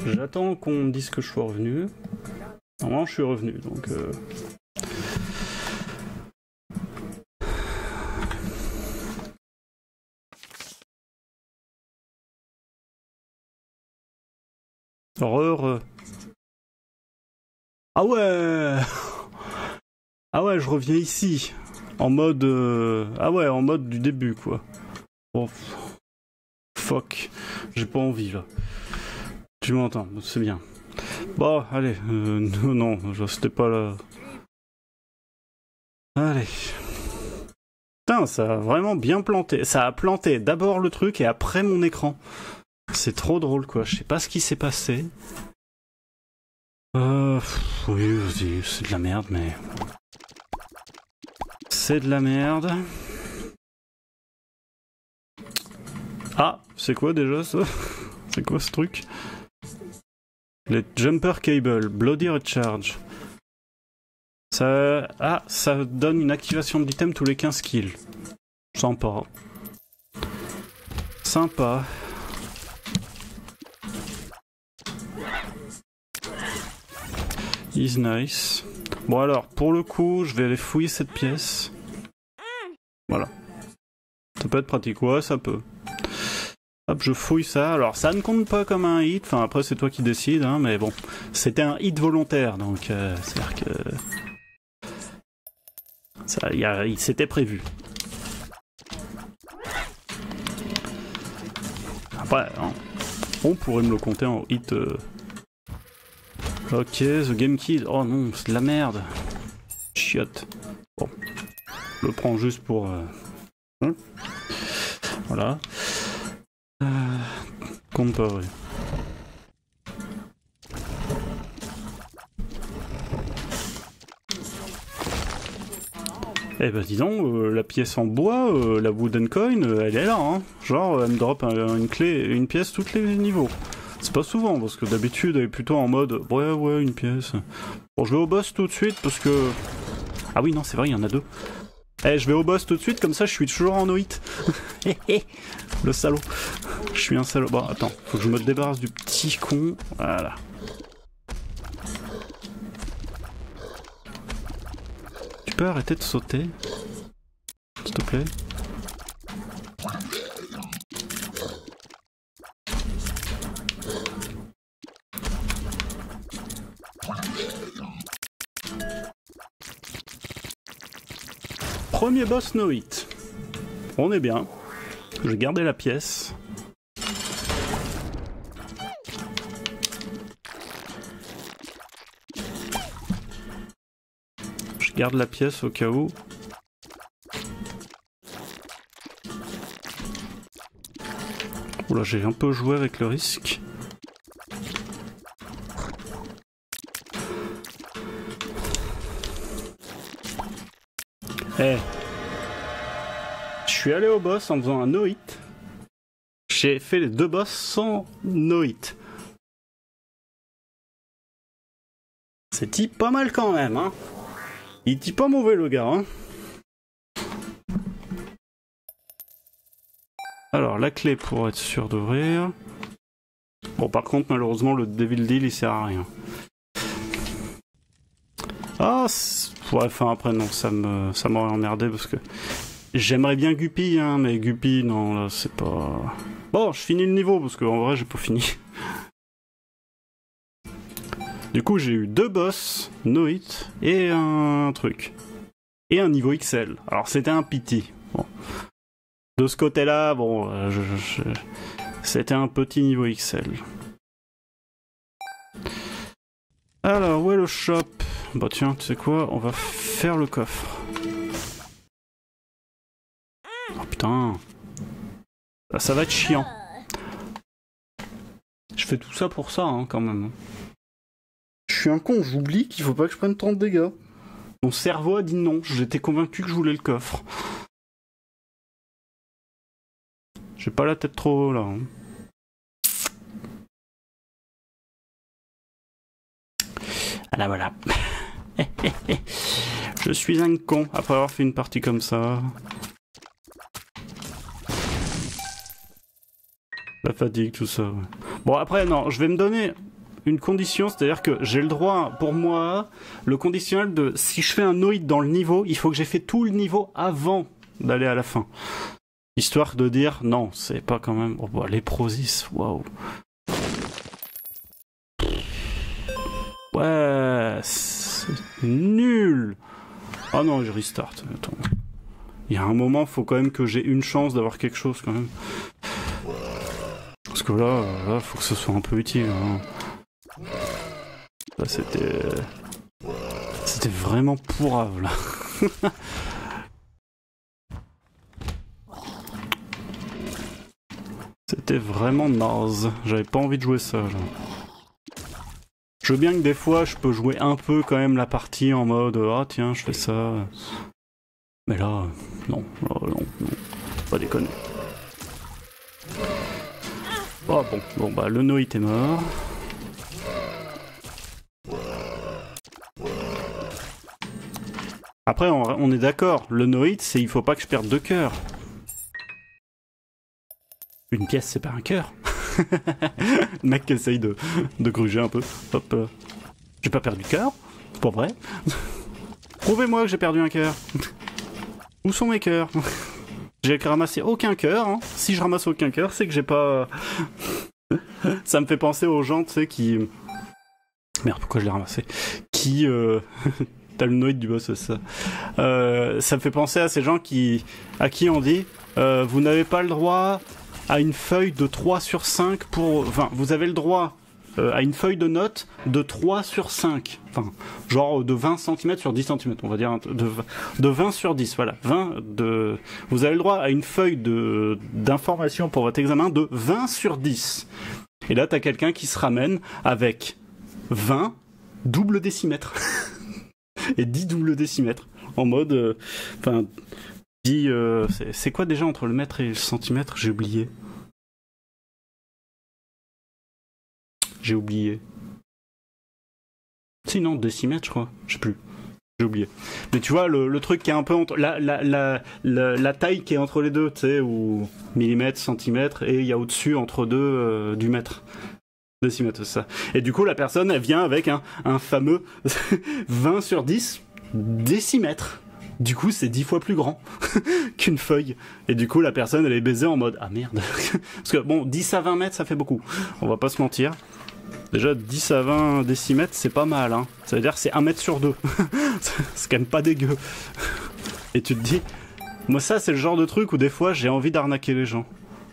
J'attends qu'on me dise que je sois revenu. Normalement, je suis revenu, donc. euh, Ah ouais Ah ouais, je reviens ici. En mode... euh, Ah ouais, en mode du début, quoi. F- fuck. J'ai pas envie, là. Tu m'entends, c'est bien. Bon, allez. euh, non, non, c'était pas là. Allez. Putain, ça a vraiment bien planté. Ça a planté d'abord le truc et après mon écran. C'est trop drôle, quoi. Je sais pas ce qui s'est passé. Euh, oui, vas-y, c'est de la merde, mais... C'est de la merde. Ah, c'est quoi déjà ça? C'est quoi ce truc? Les Jumper Cable, Bloody Recharge. Ça... Ah, ça donne une activation d'item tous les 15 kills. Sympa. Sympa. Is nice. Bon alors, pour le coup, je vais aller fouiller cette pièce. Voilà. Ça peut être pratique, ouais, ça peut. Hop, je fouille ça. Alors, ça ne compte pas comme un hit. Enfin, après, c'est toi qui décides, hein, mais bon. C'était un hit volontaire, donc euh, c'est-à-dire que... Ça, il s'était prévu. Après, hein, on pourrait me le compter en hit... euh, Ok, The Game Kid. Oh non, c'est de la merde. Chiotte. Bon. Je le prends juste pour... euh, hein. Voilà. Euh, compte pas, ouais. Eh ben dis donc, euh, la pièce en bois, la wooden coin, elle est là, hein. Genre, elle me drop un- une clé, une pièce tous les niveaux. C'est pas souvent, parce que d'habitude, elle est plutôt en mode, ouais, ouais, une pièce. Bon, je vais au boss tout de suite, parce que... Ah oui, non, c'est vrai, il y en a deux. Eh, je vais au boss tout de suite, comme ça, je suis toujours en hé, Le salaud. Je suis un salaud. Bon, attends, faut que je me débarrasse du petit con. Voilà. Tu peux arrêter de sauter S'il te plaît? Premier boss no hit. On est bien. Je vais garder la pièce. Je garde la pièce au cas où. Oula, j'ai un peu joué avec le risque. Eh. Je suis allé au boss en faisant un no-hit. J'ai fait les deux boss sans no-hit. C'est type pas mal quand même, hein. Il dit pas mauvais le gars, hein. Alors, la clé pour être sûr d'ouvrir. Bon, par contre, malheureusement, le Devil Deal, il sert à rien. Ah, ouais, enfin après, non, ça me, ça m'aurait emmerdé parce que j'aimerais bien Guppy, hein, mais Guppy, non, là, c'est pas. Bon, je finis le niveau parce qu'en vrai, j'ai pas fini. Du coup, j'ai eu deux boss, no hit, et un truc. Et un niveau XL. Alors, c'était un pity. De ce côté-là, bon, euh, c'était un petit niveau XL. Alors, où est le shop? Bah tiens, tu sais quoi On va faire le coffre. Oh putain. Ah, ça va être chiant. Je fais tout ça pour ça, hein, quand même. Je suis un con, j'oublie qu'il faut pas que je prenne 30 dégâts. Mon cerveau a dit non, j'étais convaincu que je voulais le coffre. J'ai pas la tête trop là. hein. Voilà, voilà. Je suis un con après avoir fait une partie comme ça. La fatigue, tout ça. Bon, après, non, je vais me donner une condition, c'est-à-dire que j'ai le droit, pour moi, le conditionnel de si je fais un noïde dans le niveau, il faut que j'ai fait tout le niveau avant d'aller à la fin. Histoire de dire, non, c'est pas quand même. Oh, bah, léprosis, waouh. Ouais, nul. Ah non, je restart. Attends. Il y a un moment, faut quand même que j'ai une chance d'avoir quelque chose quand même. Parce que là, faut que ce soit un peu utile. hein. Là, c'était. C'était vraiment pourrave là. C'était vraiment naze. J'avais pas envie de jouer ça. Je veux bien que des fois je peux jouer un peu quand même la partie en mode ah tiens je fais ça. Mais là, non, non, non, pas déconner. Oh bon, bon bah le Noit est mort. Après, on, est d'accord, le Noit, c'est il faut pas que je perde deux cœurs. Une pièce, c'est pas un cœur. Le mec qui essaye de, de gruger un peu. Hop, euh. j'ai pas perdu cœur, c'est pas vrai. Prouvez-moi que j'ai perdu un cœur. Où sont mes cœurs? J'ai ramassé aucun cœur. hein. Si je ramasse aucun cœur, c'est que j'ai pas. Ça me fait penser aux gens, tu sais, qui. Merde, pourquoi je l'ai ramassé? Qui. Euh... T'as le noïde du boss, ça. Euh, ça me fait penser à ces gens qui, à qui on dit euh, Vous n'avez pas le droit à une feuille de 3 sur 5 pour. Enfin, vous avez le droit euh, à une feuille de notes de 3 sur 5. Enfin, genre de 20 cm sur 10 cm, on va dire. De, de 20 sur 10, voilà. 20 de... Vous avez le droit à une feuille d'information pour votre examen de 20 sur 10. Et là, t'as quelqu'un qui se ramène avec 20 double décimètres. Et 10 double décimètres. En mode. euh, 10. euh, c'est- quoi déjà entre le mètre et le centimètre J'ai oublié. J'ai oublié. Si, non, décimètre, je crois. Je sais plus. J'ai oublié. Mais tu vois, le, truc qui est un peu entre. La, taille qui est entre les deux, tu sais, ou millimètre, centimètre, et il y a au-dessus, entre deux, euh, du mètre. Décimètre, ça. Et du coup, la personne, elle vient avec un, un fameux 20 sur 10 décimètres. Du coup, c'est 10 fois plus grand qu'une feuille. Et du coup, la personne, elle est baisée en mode Ah merde. Parce que bon, 10 à 20 mètres, ça fait beaucoup. On va pas se mentir. Déjà, 10 à 20 décimètres, c'est pas mal. Hein. Ça veut dire c'est 1 mètre sur 2. c'est quand même pas dégueu. Et tu te dis, moi, ça, c'est le genre de truc où des fois, j'ai envie d'arnaquer les gens.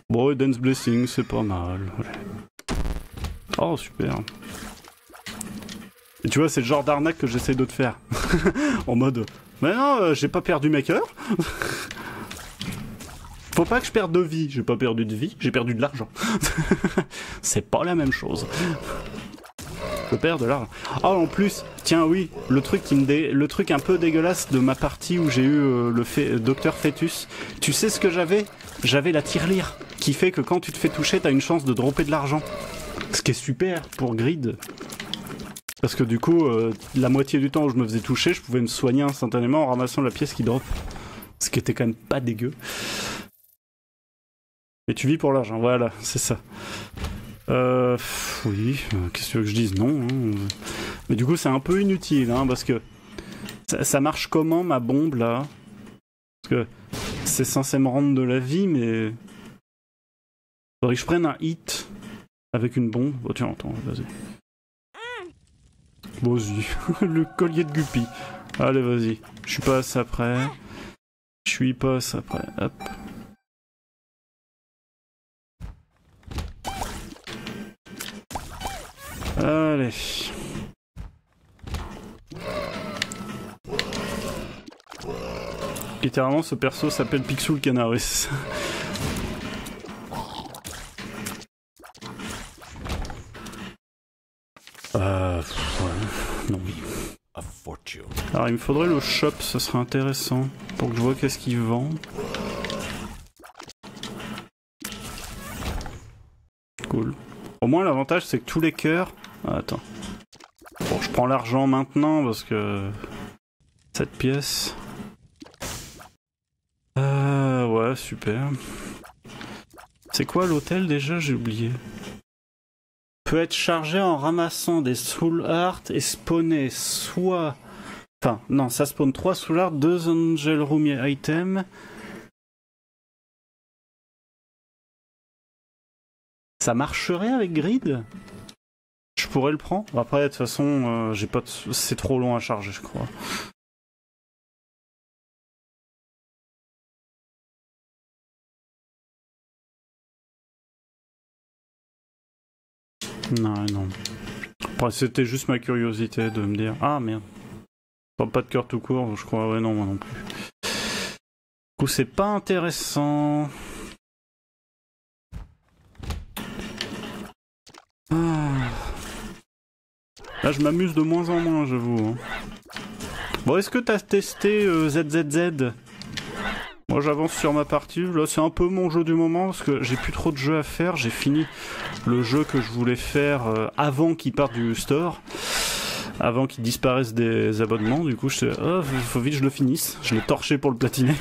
Bon, Dance Blessing, c'est pas mal. Oh, super. Et tu vois, c'est le genre d'arnaque que j'essaie de te faire. en mode, mais non, euh, j'ai pas perdu mes cœurs. Faut pas que je perde de vie. J'ai pas perdu de vie, j'ai perdu de l'argent. c'est pas la même chose. Je perds de l'argent. Ah, en plus, tiens, oui, le truc qui me dé- le truc un peu dégueulasse de ma partie où j'ai eu euh, le docteur Fetus. Tu sais ce que j'avais? J'avais la tirelire qui fait que quand tu te fais toucher, t'as une chance de dropper de l'argent. Ce qui est super pour Grid. Parce que du coup, euh, la moitié du temps où je me faisais toucher, je pouvais me soigner instantanément en ramassant la pièce qui drop. Ce qui était quand même pas dégueu. Mais tu vis pour l'argent, voilà, c'est ça. Euh, oui, euh, qu'est-ce que tu veux que je dise? Non. hein. Mais du coup, c'est un peu inutile, hein, parce que ça, ça marche comment ma bombe là? Parce que c'est censé me rendre de la vie, mais faudrait que je prenne un hit avec une bombe. Oh tiens, attends, vas-y. Vas-y, le collier de Guppy. Allez, vas-y. Je suis pas à. Je suis pas à ça. Hop. Allez. Littéralement, ce perso s'appelle Picsou le Canaris. Euh. pff, ouais. Non. Alors, il me faudrait le shop, ça serait intéressant. Pour que je vois qu'est-ce qu'il vend. Cool. Au moins, l'avantage, c'est que tous les cœurs. Ah, attends. Bon, je prends l'argent maintenant parce que. Cette pièce. Euh. Ouais, super. C'est quoi l'hôtel déjà? J'ai oublié. Peut être chargé en ramassant des soul art et spawner soit. Enfin, non, ça spawn 3 soul art, 2 angel room items. Ça marcherait avec grid? Je pourrais le prendre. Après, de toute façon, euh, j'ai pas. de- C'est trop long à charger, je crois. Non, non. C'était juste ma curiosité de me dire Ah merde. Pas de cœur tout court, je crois. Ouais, non, moi non plus. Du coup, c'est pas intéressant. Ah. Là, je m'amuse de moins en moins, j'avoue. hein. Bon, est-ce que t'as testé euh, ZZZ Moi j'avance sur ma partie, là c'est un peu mon jeu du moment parce que j'ai plus trop de jeux à faire, j'ai fini le jeu que je voulais faire euh, avant qu'il parte du store, avant qu'il disparaisse des abonnements, du coup je sais, oh, faut vite que je le finisse, je l'ai torché pour le platiner.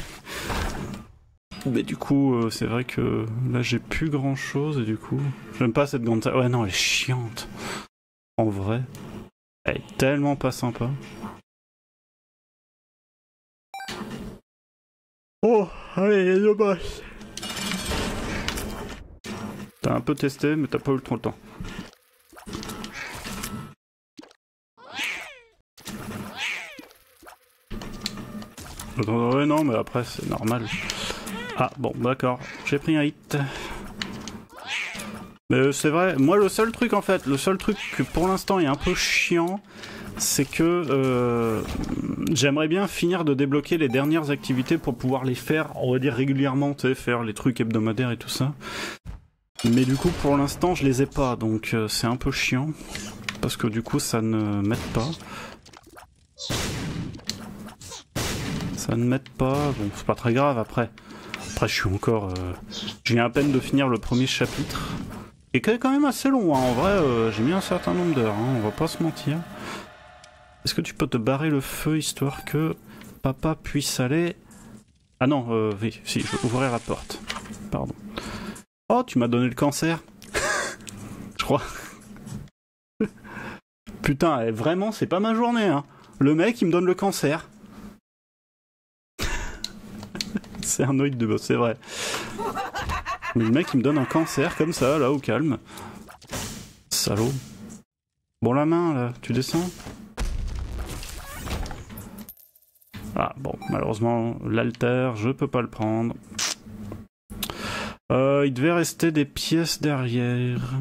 Mais du coup euh, c'est vrai que là j'ai plus grand chose et du coup j'aime pas cette grande... Ouais non elle est chiante, en vrai, elle est tellement pas sympa. Oh, allez, deux boss. T'as un peu testé, mais t'as pas eu trop le temps. Ouais, non, mais après, c'est normal. Ah, bon, d'accord. J'ai pris un hit. Mais c'est vrai, moi, le seul truc, en fait, le seul truc que pour l'instant est un peu chiant, c'est que euh, j'aimerais bien finir de débloquer les dernières activités pour pouvoir les faire, on va dire régulièrement, tu sais, faire les trucs hebdomadaires et tout ça. Mais du coup, pour l'instant, je les ai pas, donc euh, c'est un peu chiant. Parce que du coup, ça ne m'aide pas. Ça ne m'aide pas, bon, c'est pas très grave après. Après, je suis encore. Euh, je viens à peine de finir le premier chapitre. Et qui est quand même assez long, hein. en vrai, euh, j'ai mis un certain nombre d'heures, hein, on va pas se mentir. Est-ce que tu peux te barrer le feu histoire que papa puisse aller... Ah non, euh, oui, si, je ouvrir la porte. Pardon. Oh, tu m'as donné le cancer. je crois. Putain, eh, vraiment, c'est pas ma journée, hein. Le mec, il me donne le cancer. c'est un oïd de boss, c'est vrai. Mais le mec, il me donne un cancer comme ça, là, au calme. Salaud. Bon, la main, là, tu descends? Ah bon, malheureusement, l'alter, je peux pas le prendre. Euh, il devait rester des pièces derrière.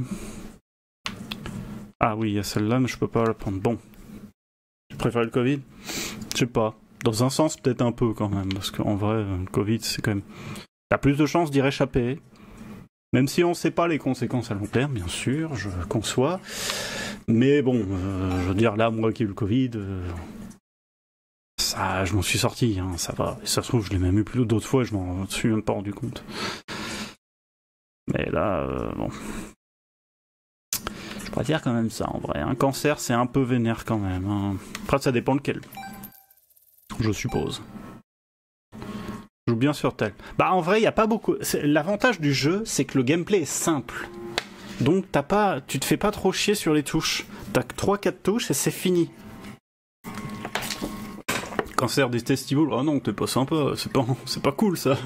Ah oui, il y a celle-là, mais je peux pas la prendre. Bon. Tu préfères le Covid? Je sais pas. Dans un sens, peut-être un peu quand même, parce qu'en vrai, le Covid, c'est quand même... T'as plus de chances d'y réchapper. Même si on sait pas les conséquences à long terme, bien sûr, je conçois. Mais bon, euh, je veux dire, là, moi qui ai eu le Covid, euh, ça, je m'en suis sorti, hein, ça va. Ça se trouve, je l'ai même eu plus d'autres fois, je m'en suis même pas rendu compte. Mais là, euh, bon. Je dire quand même ça, en vrai. Un cancer, c'est un peu vénère quand même. Hein. Après, ça dépend lequel. Je suppose. Je joue bien sur tel. Bah, en vrai, il n'y a pas beaucoup. L'avantage du jeu, c'est que le gameplay est simple. Donc, t'as pas, tu te fais pas trop chier sur les touches. T'as 3-4 touches et c'est fini. Cancer des testicules. Oh non, t'es pas sympa, c'est pas, cool ça.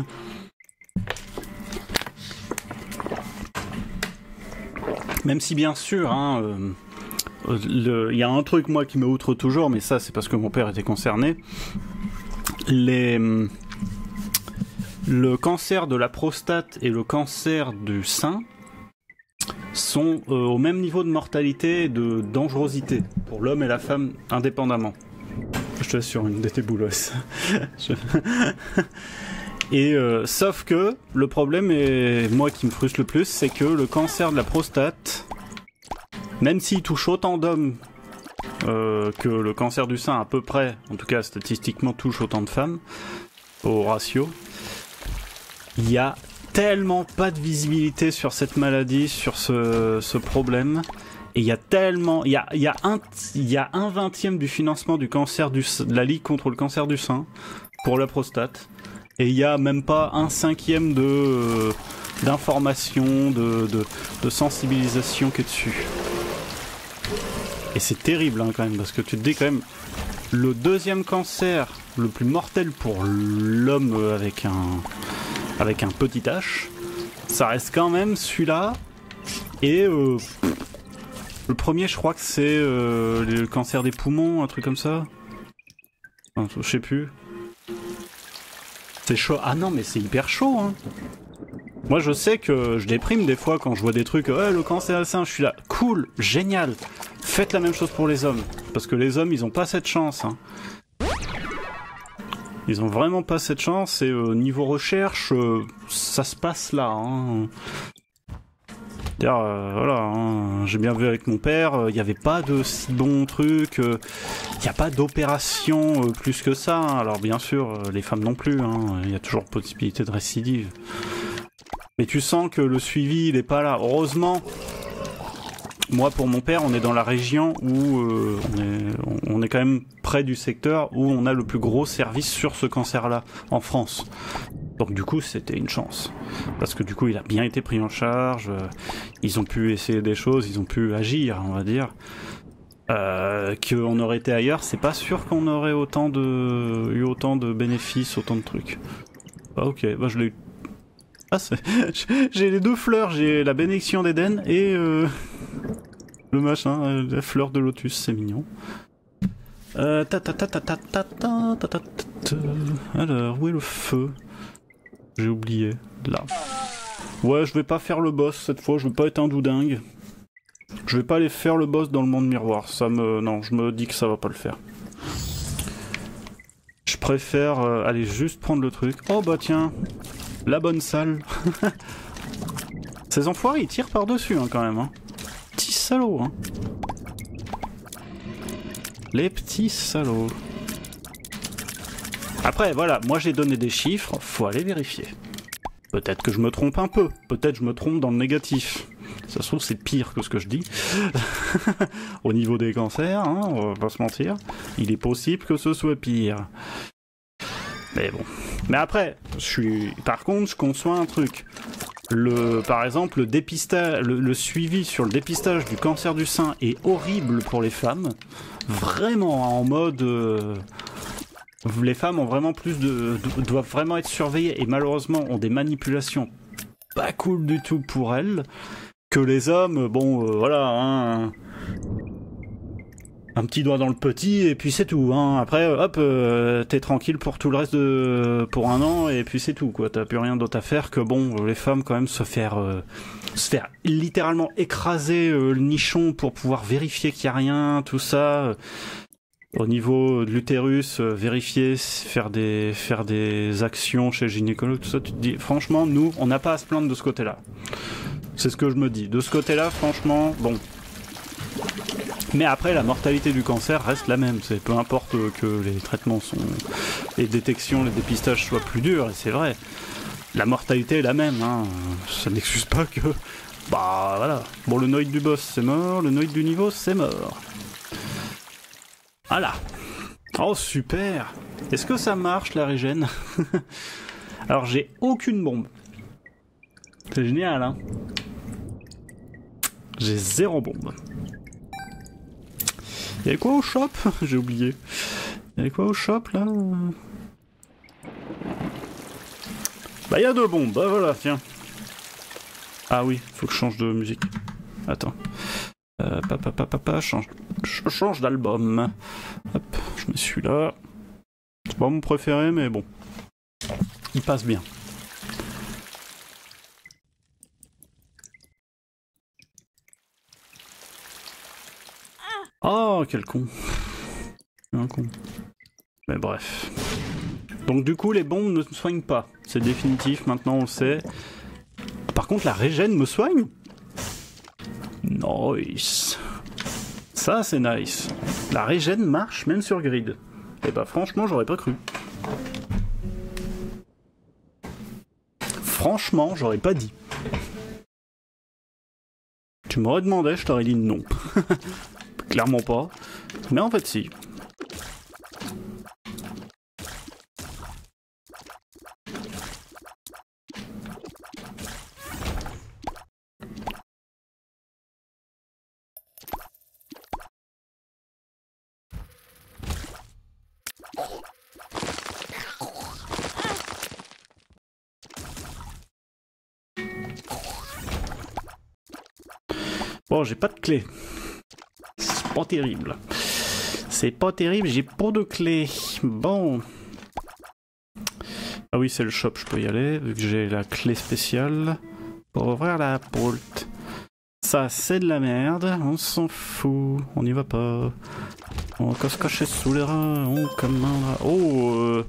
Même si bien sûr, hein, euh, il y a un truc moi qui me outre toujours, mais ça c'est parce que mon père était concerné. Le cancer de la prostate et le cancer du sein sont euh, au même niveau de mortalité et de dangerosité pour l'homme et la femme indépendamment. Je te sur une de tes boulosses. Et euh, sauf que le problème, et moi qui me frustre le plus, c'est que le cancer de la prostate, même s'il touche autant d'hommes euh, que le cancer du sein à peu près, en tout cas statistiquement touche autant de femmes, au ratio, il y a tellement pas de visibilité sur cette maladie, sur ce problème. Et il y a tellement, il y a, un, y a un vingtième du financement du cancer du, de la Ligue contre le cancer du sein pour la prostate. Et il y a même pas un cinquième de, euh, d'information, de, de, de, sensibilisation qui est dessus. Et c'est terrible hein, quand même, parce que tu te dis quand même, le deuxième cancer le plus mortel pour l'homme avec un, avec un petit H, ça reste quand même celui-là. Et euh, le premier, je crois que c'est euh, le cancer des poumons, un truc comme ça. je sais plus. C'est chaud. Ah non, mais c'est hyper chaud, hein. Moi, je sais que je déprime des fois quand je vois des trucs. Ouais, le cancer du sein, je suis là. Cool, génial. Faites la même chose pour les hommes. Parce que les hommes, ils ont pas cette chance. Hein. Ils ont vraiment pas cette chance. Et euh, niveau recherche, euh, ça se passe là. Hein. Euh, voilà, hein, j'ai bien vu avec mon père, il n'y avait pas de si bons trucs. Il n'y a pas d'opération euh, plus que ça. hein. Alors bien sûr, euh, les femmes non plus. hein. Il y a toujours possibilité de récidive. Mais tu sens que le suivi, il est pas là. Heureusement, moi pour mon père, on est dans la région où euh, on est quand même près du secteur où on a le plus gros service sur ce cancer-là en France. Donc du coup, c'était une chance. Parce que du coup, il a bien été pris en charge. euh, Ils ont pu essayer des choses, ils ont pu agir, on va dire. Euh, qu'on aurait été ailleurs, c'est pas sûr qu'on aurait autant de eu autant de bénéfices, autant de trucs. Ah ok, bah je l'ai eu. Ah j'ai les deux fleurs, j'ai la bénédiction d'Éden et euh, le machin, euh, la fleur de lotus, c'est mignon. Euh. Alors, où est le feu J'ai oublié. Là. Ouais, je vais pas faire le boss cette fois, je vais pas être un doudingue. Je vais pas aller faire le boss dans le monde miroir, ça me... Non, je me dis que ça va pas le faire. Je préfère euh, aller juste prendre le truc. Oh bah tiens, la bonne salle. Ces enfoirés, ils tirent par-dessus hein, quand même. Hein. Petits salauds. Hein. Les petits salauds. Après, voilà, moi j'ai donné des chiffres, faut aller vérifier. Peut-être que je me trompe un peu, peut-être je me trompe dans le négatif. Ça se trouve, c'est pire que ce que je dis. Au niveau des cancers, hein, on va pas se mentir. Il est possible que ce soit pire. Mais bon. Mais après, je suis. Par contre, je conçois un truc. Le, par exemple, le le suivi sur le dépistage du cancer du sein est horrible pour les femmes. Vraiment en mode. euh, les femmes ont vraiment plus de, doivent vraiment être surveillées et malheureusement ont des manipulations pas cool du tout pour elles. Que les hommes, bon, euh, voilà, hein, un petit doigt dans le petit et puis c'est tout. Hein. Après, hop, euh, t'es tranquille pour tout le reste de, pour un an et puis c'est tout quoi. T'as plus rien d'autre à faire que bon, les femmes quand même se faire, euh, se faire littéralement écraser le nichon pour pouvoir vérifier qu'il y a rien, tout ça. Au niveau de l'utérus, euh, vérifier, faire des, faire des actions chez le gynécologue, tout ça, tu te dis, franchement, nous, on n'a pas à se plaindre de ce côté-là. C'est ce que je me dis. De ce côté-là, franchement, bon. Mais après, la mortalité du cancer reste la même. C'est peu importe que les traitements sont, les détections, les dépistages soient plus durs, et c'est vrai. La mortalité est la même. Hein. Ça n'excuse pas que, bah voilà. Bon, le noïde du boss c'est mort, le noïde du niveau c'est mort. Voilà. Oh super. Est-ce que ça marche la régène Alors j'ai aucune bombe. C'est génial, hein J'ai zéro bombe. Y'a quoi au shop J'ai oublié. Y'a quoi au shop là Bah y'a deux bombes, bah voilà, tiens. Ah oui, faut que je change de musique. Attends. Euh, papa, papa, papa, change, change d'album. Hop, je mets celui-là. C'est pas mon préféré, mais bon. Il passe bien. Oh, quel con. Un con. Mais bref. Donc du coup, les bombes ne soignent pas. C'est définitif, maintenant on le sait. Par contre, la régène me soigne Nice. Ça, c'est nice. La régène marche même sur grid. Et bah franchement, j'aurais pas cru. Franchement, j'aurais pas dit. Tu m'aurais demandé, je t'aurais dit non. Clairement pas. Mais en fait, si. Bon, j'ai pas de clé. C'est pas terrible. C'est pas terrible, j'ai pas de clé. Bon. Ah oui, c'est le shop, je peux y aller, vu que j'ai la clé spéciale pour ouvrir la porte. Ça, c'est de la merde, on s'en fout, on n'y va pas. On va se cacher sous les rats, on commandera. Oh, euh,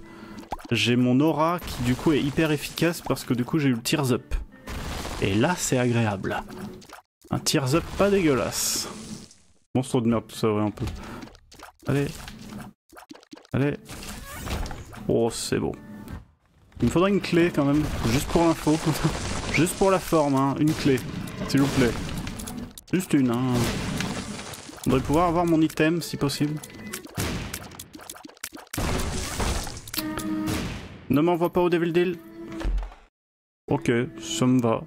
j'ai mon aura qui du coup est hyper efficace parce que du coup j'ai eu le tears up. Et là, c'est agréable. Un tears up pas dégueulasse. Monstre de merde, ça, ouais, un peu. Allez, Allez. Oh, c'est beau. Il me faudrait une clé quand même, juste pour l'info. juste pour la forme, hein. Une clé, s'il vous plaît. Juste une, hein. On devrait pouvoir avoir mon item si possible. Ne m'envoie pas au Devil Deal. Ok, ça me va.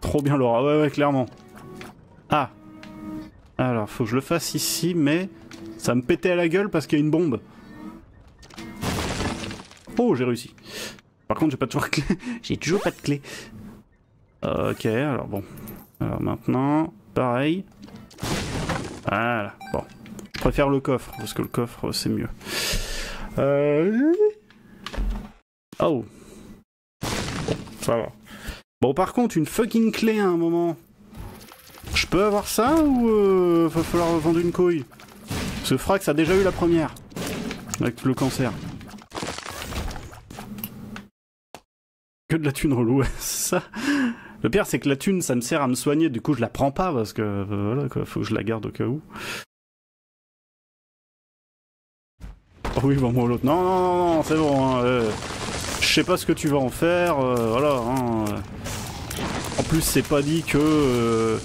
Trop bien Laura, ouais ouais clairement. Ah. Alors, faut que je le fasse ici, mais ça me pétait à la gueule parce qu'il y a une bombe. Oh, j'ai réussi. Par contre, j'ai pas toujours clé. j'ai toujours pas de clé. Ok, alors bon. Alors maintenant, pareil. Voilà, bon. Je préfère le coffre, parce que le coffre, c'est mieux. Euh... Oh. Ça va. Bon, par contre, une fucking clé à un moment. Je peux avoir ça ou euh, va falloir vendre une couille? Ce Frax a déjà eu la première. Avec le cancer. Que de la thune relou, ça. Le pire, c'est que la thune, ça me sert à me soigner, du coup, je la prends pas parce que euh, voilà, quoi, faut que je la garde au cas où. Oh oui, bon, moi l'autre. Non, non, non, non, c'est bon. Hein, euh, je sais pas ce que tu vas en faire, euh, voilà. Hein, euh. En plus, c'est pas dit que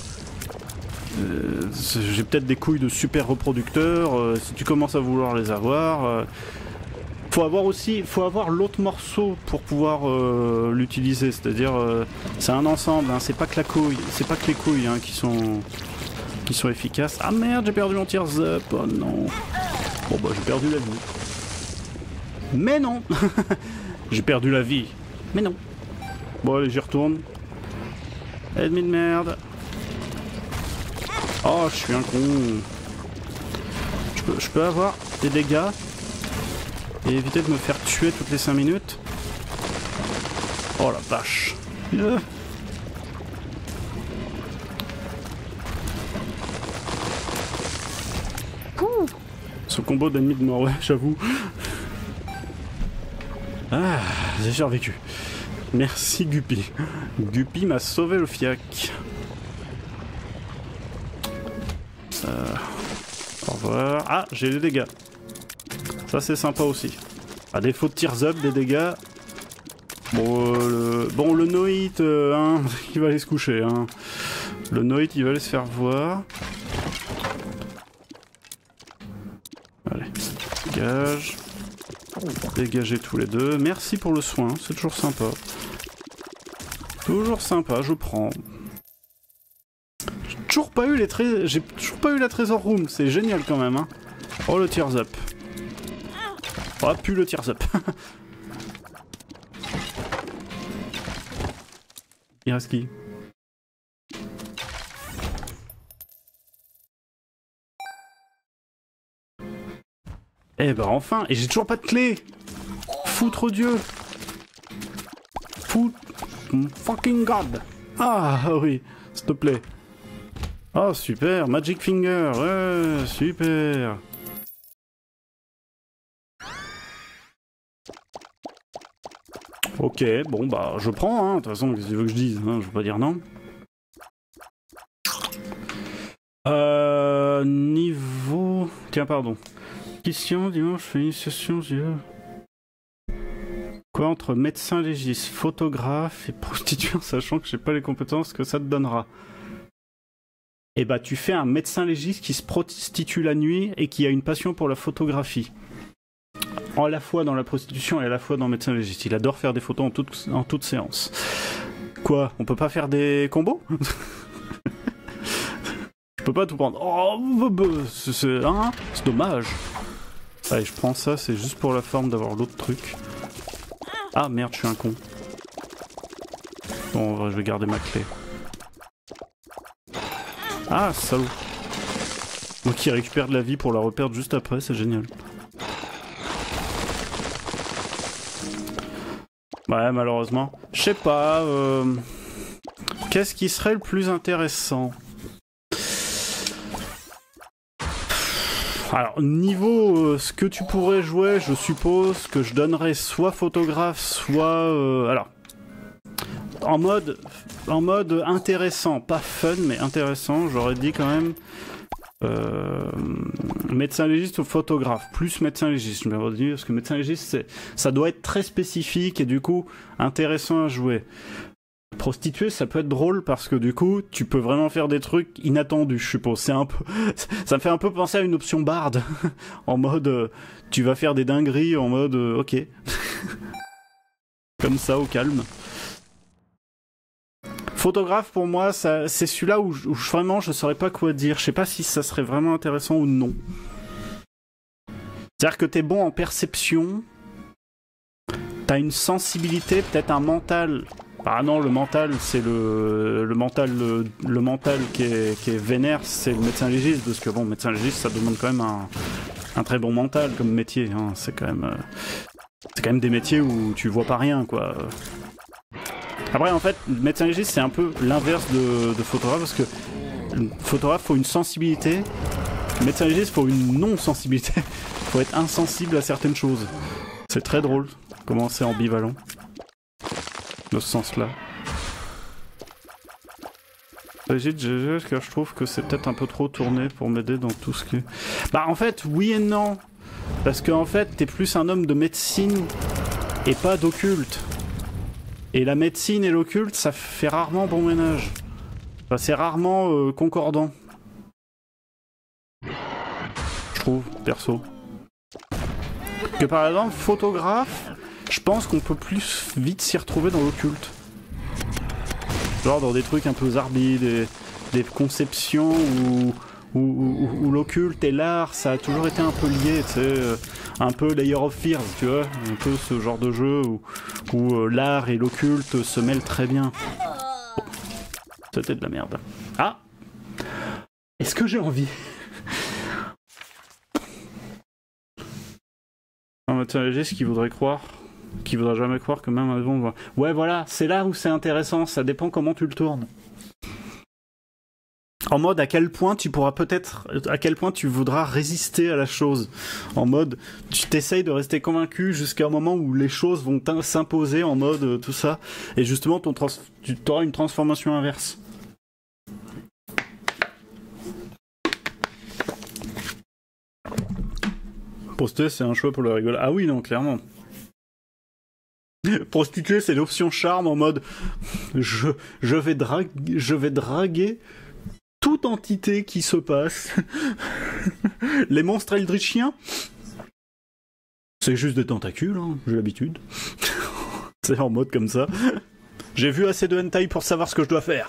j'ai peut-être des couilles de super reproducteurs. si tu commences à vouloir les avoir, faut avoir aussi, faut avoir l'autre morceau pour pouvoir euh, l'utiliser. C'est-à-dire, euh, c'est un ensemble. Hein, c'est pas que la couille, c'est pas que les couilles hein, qui sont qui sont efficaces. Ah merde, j'ai perdu mon tears up. Oh non. Bon bah j'ai perdu la vie. Mais non J'ai perdu la vie. Mais non. Bon allez, j'y retourne. Ennemi de merde. Oh, je suis un con. Je peux, je peux avoir des dégâts et éviter de me faire tuer toutes les 5 minutes. Oh la vache. Euh. Ce combo d'ennemis de mort, ouais, j'avoue. Ah, j'ai survécu. Merci Guppy. Guppy m'a sauvé le fiac. Euh, au revoir. Ah, j'ai des dégâts. Ça c'est sympa aussi. À défaut de tears up, des dégâts. Bon, euh, le, bon, le Noit, euh, hein, il va aller se coucher. Hein. Le Noit, il va aller se faire voir. Allez, dégage. Dégagez tous les deux. Merci pour le soin, c'est toujours sympa. Toujours sympa, je prends. J'ai toujours pas eu les. J'ai toujours pas eu la trésor room, c'est génial quand même. Hein. Oh le tears up. Oh plus le tears up. Il reste qui? Eh ben enfin, et j'ai toujours pas de clé. Foutre Dieu Fout... Fucking God. Ah oui, s'il te plaît. Oh super, Magic Finger, ouais, super Ok, bon bah je prends, hein, de toute façon, qu'est-ce que tu veux que je dise, hein, je veux pas dire non. Euh... Niveau... Tiens, pardon. Question, dimanche, initiation. Quoi entre médecin légiste, photographe et prostituée sachant que j'ai pas les compétences que ça te donnera? Eh bah tu fais un médecin légiste qui se prostitue la nuit et qui a une passion pour la photographie. À la fois dans la prostitution et à la fois dans médecin légiste. Il adore faire des photos en toute, en toute séance. Quoi On peut pas faire des combos? Je peux pas tout prendre. Oh, bah, c'est hein, c'est dommage. Allez, je prends ça, c'est juste pour la forme d'avoir l'autre truc. Ah merde, je suis un con. Bon, je vais garder ma clé. Ah, salaud. Moi qui récupère de la vie pour la reperdre juste après, c'est génial. Ouais, malheureusement. Je sais pas. euh, Qu'est-ce qui serait le plus intéressant? Alors, niveau euh, ce que tu pourrais jouer, je suppose que je donnerais soit photographe, soit... euh, alors, en mode, en mode intéressant, pas fun, mais intéressant, j'aurais dit quand même euh, médecin légiste ou photographe? Plus médecin légiste, je me parce que médecin légiste, ça doit être très spécifique et du coup intéressant à jouer. Prostituée, ça peut être drôle parce que du coup, tu peux vraiment faire des trucs inattendus, je suppose. C'est un peu, ça me fait un peu penser à une option barde, en mode, euh, tu vas faire des dingueries, en mode, euh, ok, comme ça au calme. Photographe, pour moi, c'est celui-là où, vraiment je saurais pas quoi dire. Je sais pas si ça serait vraiment intéressant ou non. C'est-à-dire que t'es bon en perception, t'as une sensibilité, peut-être un mental. Ah non, le mental, c'est le, mental, le, mental qui est, qui vénère, c'est le médecin légiste, parce que bon, médecin légiste, ça demande quand même un, un très bon mental comme métier. hein. C'est quand même, euh, c'est quand même des métiers où tu vois pas rien, quoi. Après, en fait, médecin légiste, c'est un peu l'inverse de, de photographe, parce que photographe faut une sensibilité, médecin légiste faut une non-sensibilité. faut être insensible à certaines choses. C'est très drôle comment c'est ambivalent dans ce sens-là. Brigitte, car je trouve que c'est peut-être un peu trop tourné pour m'aider dans tout ce qui. Bah, en fait, oui et non. Parce qu'en en fait, t'es plus un homme de médecine et pas d'occulte. Et la médecine et l'occulte, ça fait rarement bon ménage. C'est rarement euh, concordant. Je trouve, perso. Que par exemple, photographe, je pense qu'on peut plus vite s'y retrouver dans l'occulte. Genre dans des trucs un peu zarbi, des, conceptions où- où l'occulte et l'art, ça a toujours été un peu lié, tu sais, euh, un peu Layer of Fears, tu vois, un peu ce genre de jeu où, euh, l'art et l'occulte se mêlent très bien. C'était de la merde. Ah Est-ce que j'ai envie? Un médecin légiste qui voudrait croire, qui voudrait jamais croire que même va- Ouais, voilà, c'est là où c'est intéressant, ça dépend comment tu le tournes. En mode à quel point tu pourras peut-être, à quel point tu voudras résister à la chose. En mode, tu t'essayes de rester convaincu jusqu'à un moment où les choses vont s'imposer en mode euh, tout ça. Et justement, ton tu auras une transformation inverse. Poster, c'est un choix pour le rigolo. Ah oui, non, clairement. Prostituée, c'est l'option charme en mode je, je, vais je vais draguer toute entité qui se passe. Les monstres eldritchiens, c'est juste des tentacules, hein, j'ai l'habitude. c'est en mode comme ça. J'ai vu assez de hentai pour savoir ce que je dois faire.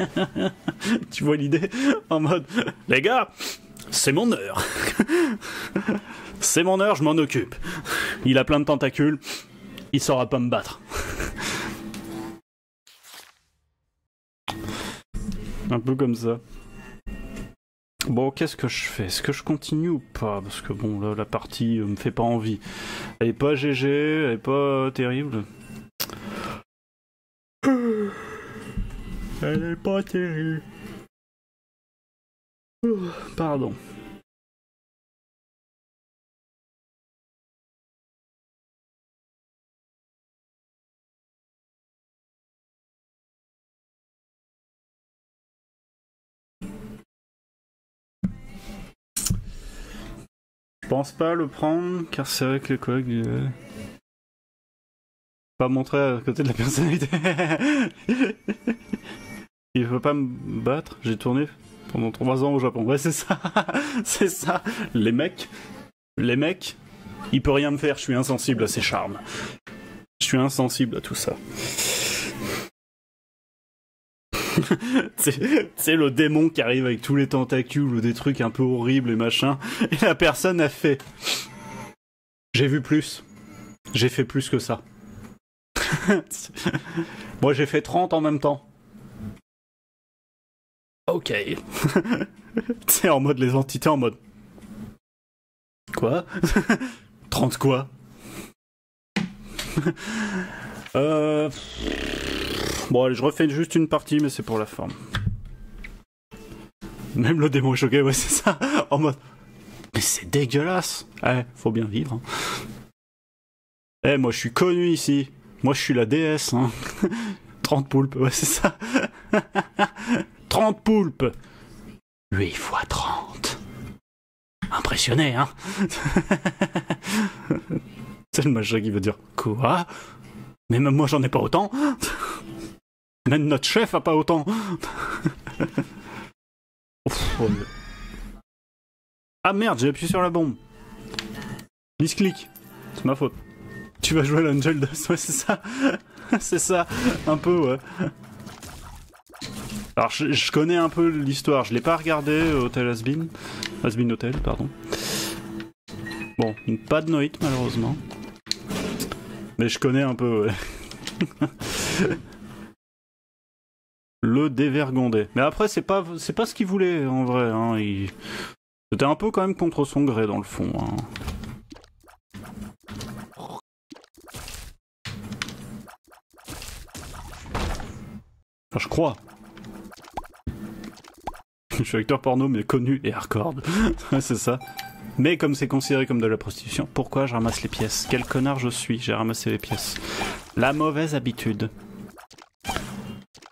tu vois l'idée? En mode, les gars, c'est mon heure. c'est mon heure, je m'en occupe. Il a plein de tentacules, il saura pas me battre. Un peu comme ça. Bon, qu'est-ce que je fais? Est-ce que je continue ou pas? Parce que bon, là, la partie euh, me fait pas envie. Elle est pas GG, elle est pas terrible. Elle est pas terrible. Pardon. Pense pas le prendre, car c'est vrai que les collègues. euh, Pas montrer à côté de la personnalité. Il veut pas me battre, j'ai tourné pendant trois ans au Japon. Ouais, c'est ça, c'est ça. Les mecs, les mecs, il peut rien me faire, je suis insensible à ses charmes. Je suis insensible à tout ça. c'est le démon qui arrive avec tous les tentacules ou des trucs un peu horribles et machin. Et la personne a fait. J'ai vu plus. J'ai fait plus que ça. Moi j'ai fait 30 en même temps. Ok. C'est en mode les entités en mode. Quoi? 30 quoi? Euh. Bon, allez, je refais juste une partie, mais c'est pour la forme. Même le démon choqué, ouais, c'est ça. En mode. Mais c'est dégueulasse. Eh, faut bien vivre. hein. Eh, moi, je suis connu ici. Moi, je suis la déesse. Hein. 30 poulpes, ouais, c'est ça. 30 poulpes. 8 fois 30. Impressionné, hein C'est le machin qui veut dire Quoi? Mais même moi j'en ai pas autant Même notre chef a pas autant Ouf, Ah merde, j'ai appuyé sur la bombe. Misclick. C'est ma faute. Tu vas jouer à l'Angel Dust, ouais, c'est ça? c'est ça, un peu, ouais. Alors, je, je connais un peu l'histoire. Je l'ai pas regardé, Hotel Asbin. Asbin Hotel, pardon. Bon, pas de Noit, malheureusement. Mais je connais un peu, ouais. Le dévergondé. Mais après, c'est pas, c'est pas ce qu'il voulait, en vrai. Hein. C'était un peu quand même contre son gré, dans le fond. hein. Enfin, je crois. Je suis acteur porno, mais connu et hardcore. C'est ça. Mais comme c'est considéré comme de la prostitution, pourquoi je ramasse les pièces? Quel connard je suis, j'ai ramassé les pièces. La mauvaise habitude.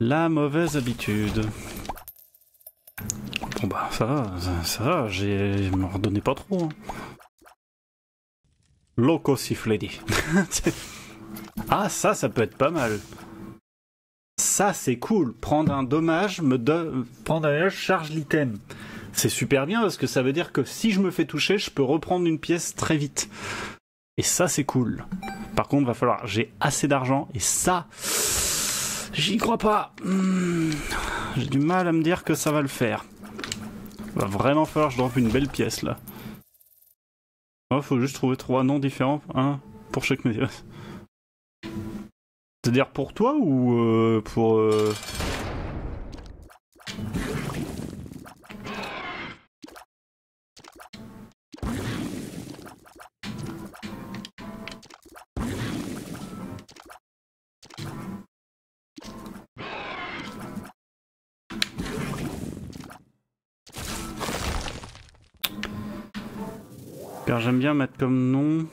La mauvaise habitude. Bon bah ça va, ça, va, j'ai m'en redonnais pas trop. Hein. Loco Siffledi. ah ça, ça peut être pas mal. Ça c'est cool. Prendre un dommage, me donne, prendre un dommage, charge l'item. C'est super bien parce que ça veut dire que si je me fais toucher, je peux reprendre une pièce très vite. Et ça c'est cool. Par contre, va falloir j'ai assez d'argent et ça, j'y crois pas. Hmm, J'ai du mal à me dire que ça va le faire. Va vraiment falloir que je drop une belle pièce là. Il faut juste trouver trois noms différents, un pour chaque métier. C'est-à-dire pour toi ou euh, pour... euh, J'aime bien mettre comme nom...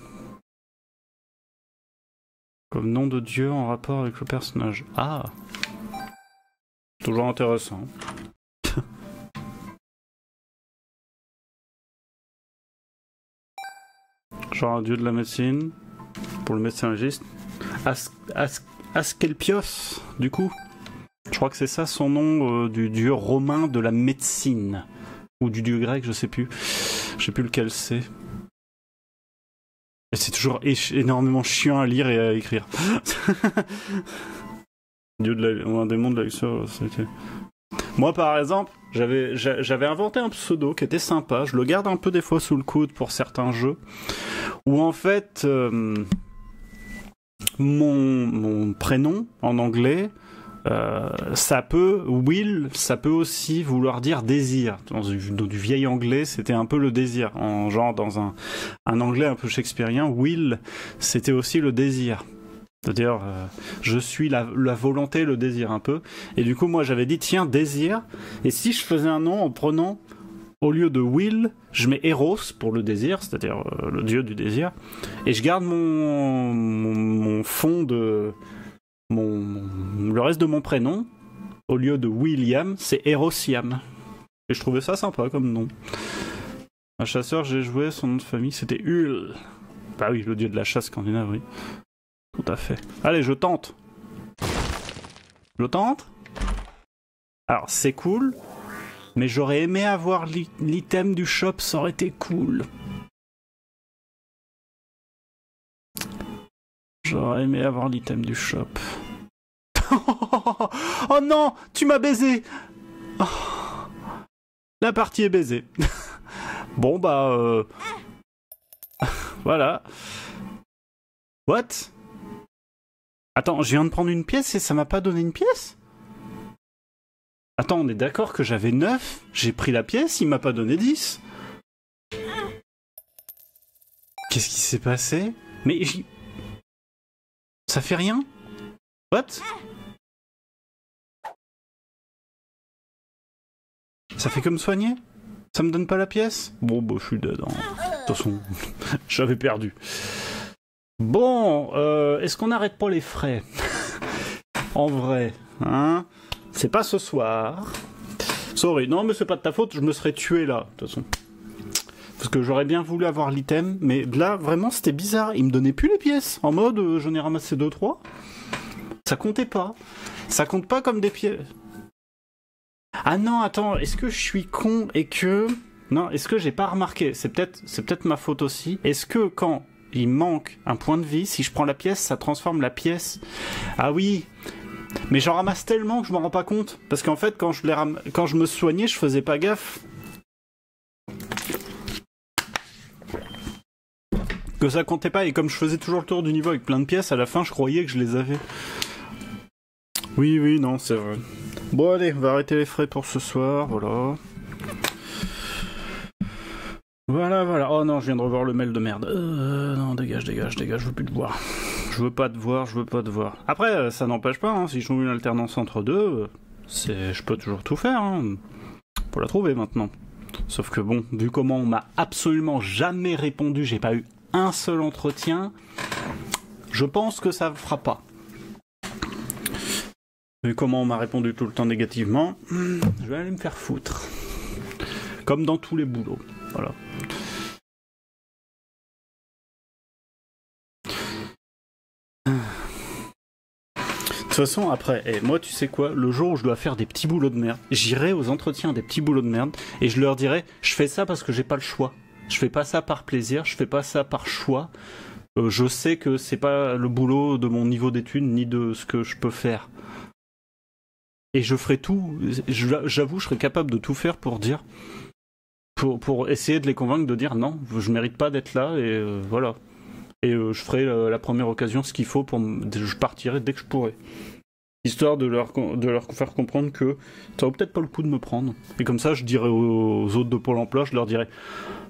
Comme nom de dieu en rapport avec le personnage. Ah Toujours intéressant. Genre un dieu de la médecine, pour le médecin légiste. As As Asclepios, du coup. Je crois que c'est ça son nom euh, du dieu romain de la médecine. Ou du dieu grec, je sais plus. Je sais plus lequel c'est. C'est toujours énormément chiant à lire et à écrire. Dieu de la, un démon de la c'était- Moi, par exemple, j'avais j'a- j'avais inventé un pseudo qui était sympa. Je le garde un peu des fois sous le coude pour certains jeux. Où en fait, euh, mon, mon prénom en anglais, euh, ça peut, will, ça peut aussi vouloir dire désir. Dans du, vieil anglais, c'était un peu le désir. En genre, dans un, un anglais un peu shakespearien, will, c'était aussi le désir. C'est-à-dire, euh, je suis la, volonté, le désir un peu. Et du coup, moi, j'avais dit, tiens, désir. Et si je faisais un nom en prenant, au lieu de will, je mets Eros pour le désir, c'est-à-dire euh, le dieu du désir. Et je garde mon, mon fond de. Mon, le reste de mon prénom, au lieu de William, c'est Erosiam. Et je trouvais ça sympa comme nom. Un chasseur, j'ai joué, son nom de famille, c'était Hul. Bah oui, le dieu de la chasse scandinave, oui. Tout à fait. Allez, je tente. Je tente. Alors, c'est cool, mais j'aurais aimé avoir l'i- l'item du shop, ça aurait été cool. J'aurais aimé avoir l'item du shop. oh non, tu m'as baisé. Oh. La partie est baisée. bon bah euh... voilà. What? Attends, je viens de prendre une pièce et ça m'a pas donné une pièce? Attends, on est d'accord que j'avais 9, j'ai pris la pièce, il m'a pas donné 10. Qu'est-ce qui s'est passé? Mais ça fait rien? What? Ça fait comme soigner? Ça me donne pas la pièce? Bon, bah, je suis dead. hein. De toute façon, j'avais perdu. Bon, euh, est-ce qu'on n'arrête pas les frais? En vrai, hein? C'est pas ce soir. Sorry, non, mais c'est pas de ta faute, je me serais tué là, de toute façon. Parce que j'aurais bien voulu avoir l'item, mais là, vraiment, c'était bizarre. Il me donnait plus les pièces. En mode, euh, j'en ai ramassé 2-3. Ça comptait pas. Ça compte pas comme des pièces. Ah non, attends, est-ce que je suis con et que. Non, est-ce que j'ai pas remarqué? C'est peut-être c'est peut-être ma faute aussi. Est-ce que quand il manque un point de vie, si je prends la pièce, ça transforme la pièce? Ah oui mais j'en ramasse tellement que je m'en rends pas compte. Parce qu'en fait, quand je, les ram- quand je me soignais, je faisais pas gaffe. Que ça comptait pas, et comme je faisais toujours le tour du niveau avec plein de pièces, à la fin, je croyais que je les avais. Oui, oui, non, c'est vrai. Bon, allez, on va arrêter les frais pour ce soir, voilà. Voilà, voilà. Oh non, je viens de revoir le mail de merde. Euh, non, dégage, dégage, dégage, je veux plus te voir. Je veux pas te voir, je veux pas te voir. Après, euh, ça n'empêche pas, hein, si je trouve une alternance entre deux, euh, c'est, je peux toujours tout faire, hein, pour la trouver maintenant. Sauf que bon, vu comment on m'a absolument jamais répondu, j'ai pas eu un seul entretien, je pense que ça ne fera pas. Vu comment on m'a répondu tout le temps négativement, hmm, je vais aller me faire foutre. Comme dans tous les boulots, voilà. De toute façon, après, et moi, tu sais quoi, le jour où je dois faire des petits boulots de merde, j'irai aux entretiens des petits boulots de merde et je leur dirai, je fais ça parce que j'ai pas le choix. Je fais pas ça par plaisir, je fais pas ça par choix. Euh, je sais que c'est pas le boulot de mon niveau d'études ni de ce que je peux faire. Et je ferai tout, j'avoue, je serais capable de tout faire pour dire, pour, pour essayer de les convaincre de dire non, je mérite pas d'être là et euh, voilà. Et euh, je ferai la première occasion ce qu'il faut pour je partirai dès que je pourrai. Histoire de leur, de leur faire comprendre que ça vaut peut-être pas le coup de me prendre. Et comme ça, je dirai aux, aux autres de Pôle emploi, je leur dirai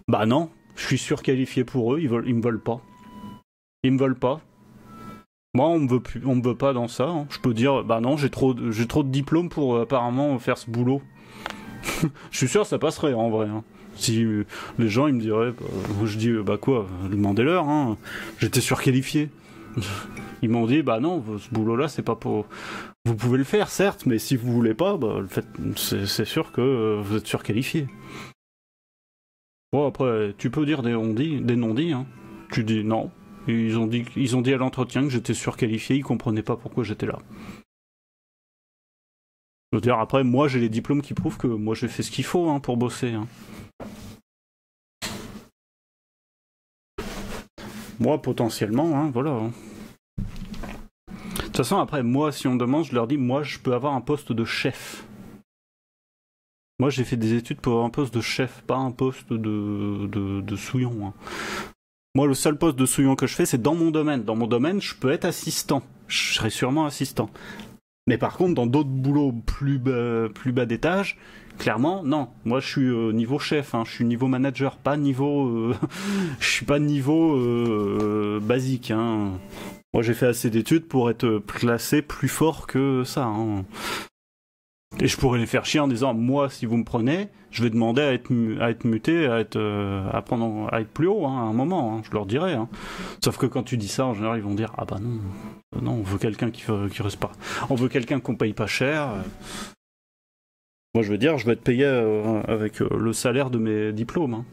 Bah non, je suis surqualifié pour eux, ils, veulent, me veulent pas. Ils me veulent pas. Moi, on me veut plus, on me veut pas dans ça. hein. Je peux dire Bah non, j'ai trop, de- j'ai trop de diplômes pour euh, apparemment faire ce boulot. je suis sûr ça passerait en vrai. hein. Si euh, les gens ils me diraient, bah, je dis euh, bah quoi, demandez-leur. Hein. J'étais surqualifié. Ils m'ont dit bah non, ce boulot-là c'est pas pour. Vous pouvez le faire certes, mais si vous voulez pas, bah c'est sûr que vous êtes surqualifié. Bon après, tu peux dire des on-dit, des non-dits. Hein. Tu dis non. Ils ont dit, ils ont dit à l'entretien que j'étais surqualifié, ils comprenaient pas pourquoi j'étais là. Je veux dire, après, moi j'ai les diplômes qui prouvent que moi j'ai fait ce qu'il faut hein, pour bosser. hein. Moi, potentiellement, voilà. De toute façon, après, moi, si on me demande, je leur dis, moi, je peux avoir un poste de chef. Moi, j'ai fait des études pour un poste de chef, pas un poste de, de, de souillon. hein. Moi, le seul poste de souillon que je fais, c'est dans mon domaine. Dans mon domaine, je peux être assistant. Je serai sûrement assistant. Mais par contre, dans d'autres boulots plus bas, plus bas d'étage, clairement, non. Moi, je suis euh, niveau chef, hein. je suis niveau manager, pas niveau. euh, je suis pas niveau euh, basique. Hein. Moi, j'ai fait assez d'études pour être classé plus fort que ça. hein. Et je pourrais les faire chier en disant, moi, si vous me prenez, je vais demander à être, à être muté, à être, euh, à prendre, à être plus haut hein, à un moment. hein. Je leur dirai. hein. Sauf que quand tu dis ça, en général, ils vont dire, ah bah non, euh, non, on veut quelqu'un qui, veut- qui reste pas. On veut quelqu'un qu'on paye pas cher. euh. Moi, je veux dire, je vais être payé euh, avec euh, le salaire de mes diplômes. hein.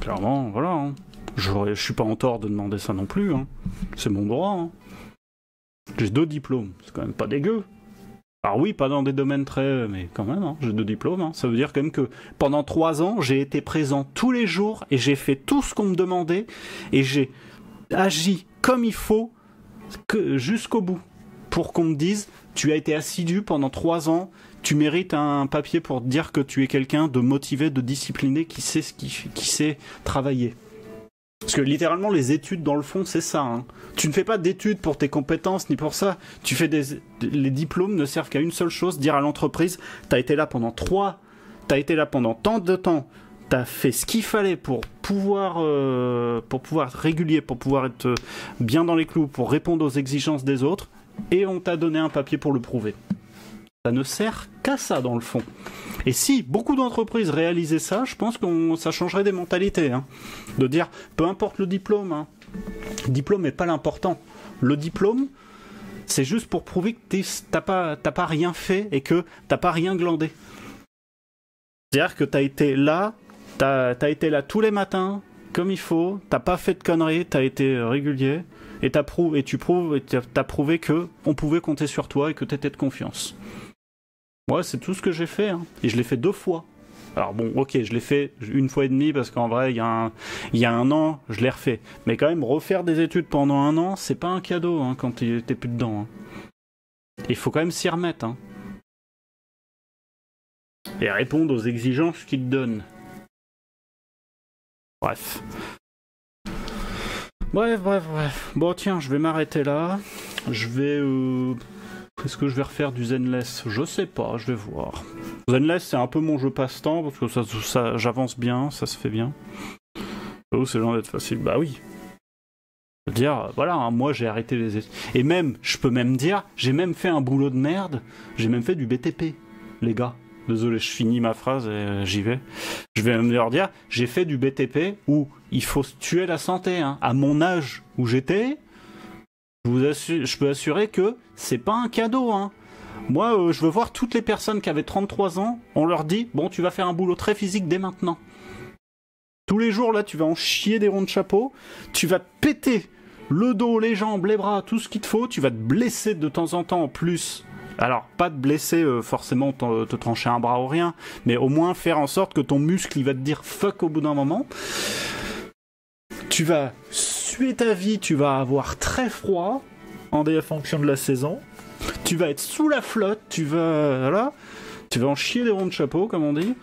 Clairement, voilà. hein. J'aurais- Je suis pas en tort de demander ça non plus. C'est mon droit. J'ai deux diplômes, c'est quand même pas dégueu. Alors oui, pas dans des domaines très... Mais quand même, hein, j'ai deux diplômes. hein. Ça veut dire quand même que pendant trois ans, j'ai été présent tous les jours et j'ai fait tout ce qu'on me demandait et j'ai agi comme il faut jusqu'au bout pour qu'on me dise tu as été assidu pendant trois ans, tu mérites un papier pour dire que tu es quelqu'un de motivé, de discipliné, qui sait ce qui, qui sait travailler. Parce que littéralement, les études, dans le fond, c'est ça. hein. Tu ne fais pas d'études pour tes compétences ni pour ça. Tu fais des, les diplômes ne servent qu'à une seule chose dire à l'entreprise t'as été là pendant trois, t'as été là pendant tant de temps, t'as fait ce qu'il fallait pour pouvoir, euh, pour pouvoir être régulier, pour pouvoir être euh, bien dans les clous, pour répondre aux exigences des autres, et on t'a donné un papier pour le prouver. Ça ne sert qu'à ça dans le fond. Et si beaucoup d'entreprises réalisaient ça, je pense que ça changerait des mentalités. hein. De dire, peu importe le diplôme, hein. le diplôme n'est pas l'important. Le diplôme, C'est juste pour prouver que t'as pas, pas rien fait et que t'as pas rien glandé. C'est-à-dire que t'as été là, t'as as été là tous les matins, comme il faut, t'as pas fait de conneries, t'as été régulier, et, t'as prou- et tu prouves, et t'as prouvé que on pouvait compter sur toi et que t'étais de confiance. Moi, c'est tout ce que j'ai fait, hein. et je l'ai fait deux fois. Alors bon, ok, je l'ai fait une fois et demie parce qu'en vrai, il y, a un- il y a un an, je l'ai refait. Mais quand même, refaire des études pendant un an, c'est pas un cadeau hein, quand t'es plus dedans. hein. Il faut quand même s'y remettre. Hein. Et répondre aux exigences qu'ils te donnent. Bref. Bref, bref, bref. Bon, tiens, je vais m'arrêter là. Je vais. euh, Est-ce que je vais refaire du Zenless? Je sais pas, je vais voir. Zenless, c'est un peu mon jeu passe-temps parce que ça, j'avance bien, ça se fait bien. Oh, c'est loin d'être facile. Bah oui. Je veux dire, voilà, hein, moi j'ai arrêté les. Et même, je peux même dire, j'ai même fait un boulot de merde. J'ai même fait du BTP, les gars. Désolé, je finis ma phrase et euh, j'y vais. Je vais même leur dire, j'ai fait du BTP où il faut se tuer la santé. hein. À mon âge où j'étais, je, peux assurer que c'est pas un cadeau. Hein. Moi, euh, je veux voir toutes les personnes qui avaient 33 ans, on leur dit, bon, tu vas faire un boulot très physique dès maintenant. Tous les jours, là, tu vas en chier des ronds de chapeau, tu vas te péter le dos, les jambes, les bras, tout ce qu'il te faut, tu vas te blesser de temps en temps en plus. Alors, pas te blesser euh, forcément, te trancher un bras ou rien, mais au moins faire en sorte que ton muscle, il va te dire fuck au bout d'un moment. Tu vas suer ta vie, tu vas avoir très froid en fonction de la saison. Tu vas être sous la flotte, tu vas voilà, tu vas en chier des ronds de chapeau comme on dit.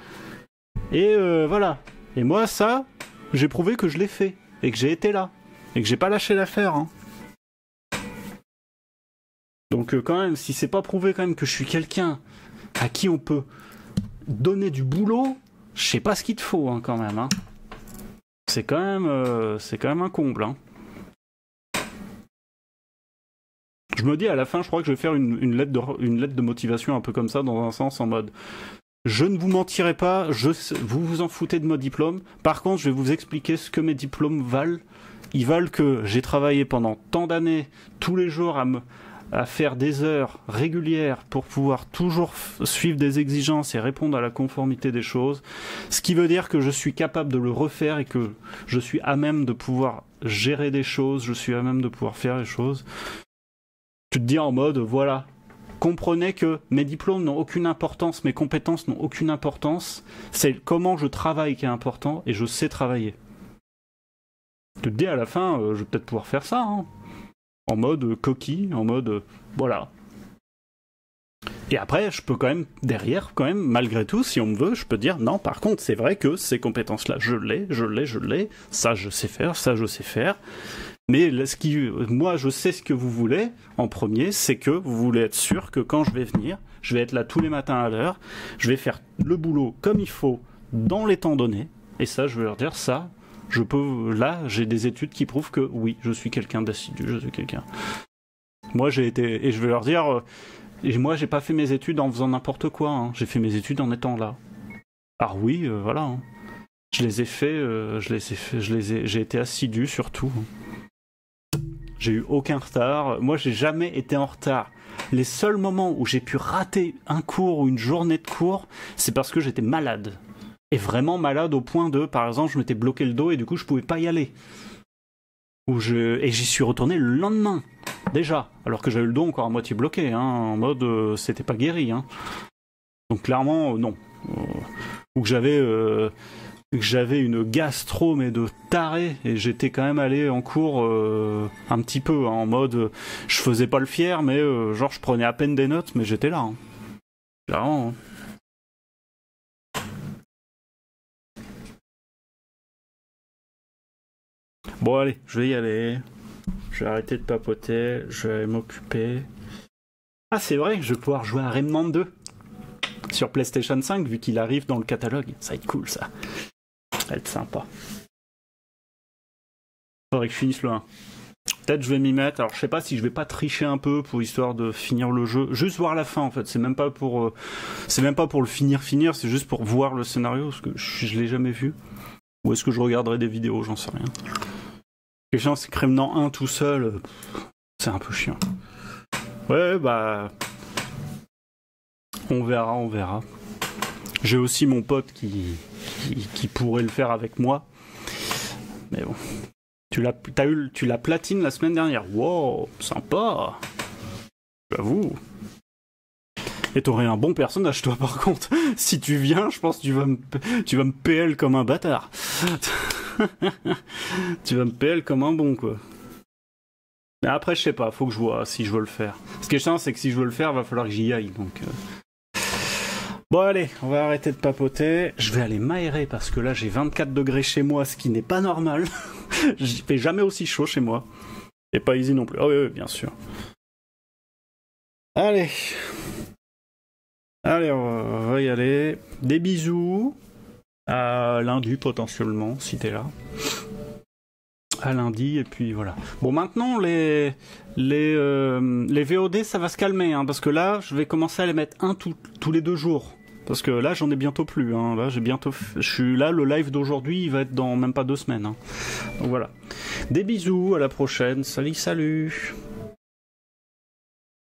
Et euh, voilà. Et moi ça, j'ai prouvé que je l'ai fait et que j'ai été là et que j'ai pas lâché l'affaire. hein. Donc euh, quand même, si c'est pas prouvé quand même que je suis quelqu'un à qui on peut donner du boulot, je sais pas ce qu'il te faut hein, quand même. hein. C'est quand même, euh, c'est quand même un comble. hein. Je me dis à la fin, je crois que je vais faire une, lettre de, motivation un peu comme ça, dans un sens en mode je ne vous mentirai pas, je, vous vous en foutez de mon diplôme. Par contre, je vais vous expliquer ce que mes diplômes valent. Ils valent que j'ai travaillé pendant tant d'années, tous les jours, à, me, à faire des heures régulières pour pouvoir toujours suivre des exigences et répondre à la conformité des choses. Ce qui veut dire que je suis capable de le refaire et que je suis à même de pouvoir gérer des choses, je suis à même de pouvoir faire les choses. Tu te dis en mode, voilà, comprenez que mes diplômes n'ont aucune importance, mes compétences n'ont aucune importance, c'est comment je travaille qui est important et je sais travailler. Tu te dis à la fin, euh, je vais peut-être pouvoir faire ça, hein. En mode coquille, en mode voilà. Et après, je peux quand même, derrière, quand même, malgré tout, si on me veut, je peux dire non, par contre, c'est vrai que ces compétences-là, je l'ai, je l'ai, je l'ai, ça je sais faire, ça je sais faire. Mais là, ce qui, moi, je sais ce que vous voulez en premier, c'est que vous voulez être sûr que quand je vais venir, je vais être là tous les matins à l'heure, je vais faire le boulot comme il faut, dans les temps donnés. Et ça, je vais leur dire ça. Je peux, là, j'ai des études qui prouvent que oui, je suis quelqu'un d'assidu, je suis quelqu'un. Moi, j'ai été, et je vais leur dire, euh, et moi, j'ai pas fait mes études en faisant n'importe quoi. hein. J'ai fait mes études en étant là. Alors oui, euh, voilà. hein. Je les ai fait, euh, je les ai fait, je les ai, j'ai été assidu surtout. J'ai eu aucun retard. Moi, j'ai jamais été en retard. Les seuls moments où j'ai pu rater un cours ou une journée de cours, c'est parce que j'étais malade. Et vraiment malade au point de, par exemple, je m'étais bloqué le dos et du coup, je pouvais pas y aller. Ou je... Et j'y suis retourné le lendemain, déjà. Alors que j'avais le dos encore à moitié bloqué, hein, en mode euh, c'était pas guéri. Hein. Donc clairement, euh, non. Euh, ou que j'avais j'avais une gastro mais de taré et j'étais quand même allé en cours un petit peu hein, en mode je faisais pas le fier mais genre je prenais à peine des notes mais j'étais là. hein. Clairement. hein. Bon allez, je vais y aller. Je vais arrêter de papoter, je vais m'occuper. Ah c'est vrai, je vais pouvoir jouer à Remnant 2 sur PlayStation 5 vu qu'il arrive dans le catalogue. Ça va être cool ça. Ça va être sympa. Faudrait que je finisse le 1. Peut-être je vais m'y mettre. Alors je sais pas si je vais pas tricher un peu pour histoire de finir le jeu. Juste voir la fin en fait. C'est même pas pour, euh, c'est même pas pour le finir finir. C'est juste pour voir le scénario parce que je, je l'ai jamais vu. Ou est-ce que je regarderai des vidéos J'en sais rien. La question c'est que Remnant 1 tout seul, euh, c'est un peu chiant. Ouais, bah. On verra, on verra. J'ai aussi mon pote qui pourrait le faire avec moi. Mais bon. Tu l'as, t'as eu, tu l'as platine la semaine dernière. Wow, sympa. J'avoue. Et t'aurais un bon personnage, toi, par contre. Si tu viens, je pense que tu vas me, tu vas me PL comme un bâtard. tu vas me PL comme un bon, quoi. Mais après, je sais pas, faut que je vois si je veux le faire. Ce qui est chiant, c'est que si je veux le faire, va falloir que j'y aille, donc. euh. Bon, allez, on va arrêter de papoter. Je vais aller m'aérer parce que là, j'ai 24 degrés chez moi, ce qui n'est pas normal. J'y fais jamais aussi chaud chez moi. Et pas easy non plus. Ah oui, oui, bien sûr. Allez. Allez, on va y aller. Des bisous. À lundi potentiellement, si t'es là. À lundi, et puis voilà. Bon, maintenant, les, les, euh, VOD, ça va se calmer, hein, parce que là, je vais commencer à les mettre un tout- tous les deux jours. Parce que là, j'en ai bientôt plus. Hein. Là, j'ai bientôt. Je suis là, le live d'aujourd'hui, il va être dans même pas deux semaines. hein. Donc voilà. Des bisous, à la prochaine. Salut, salut.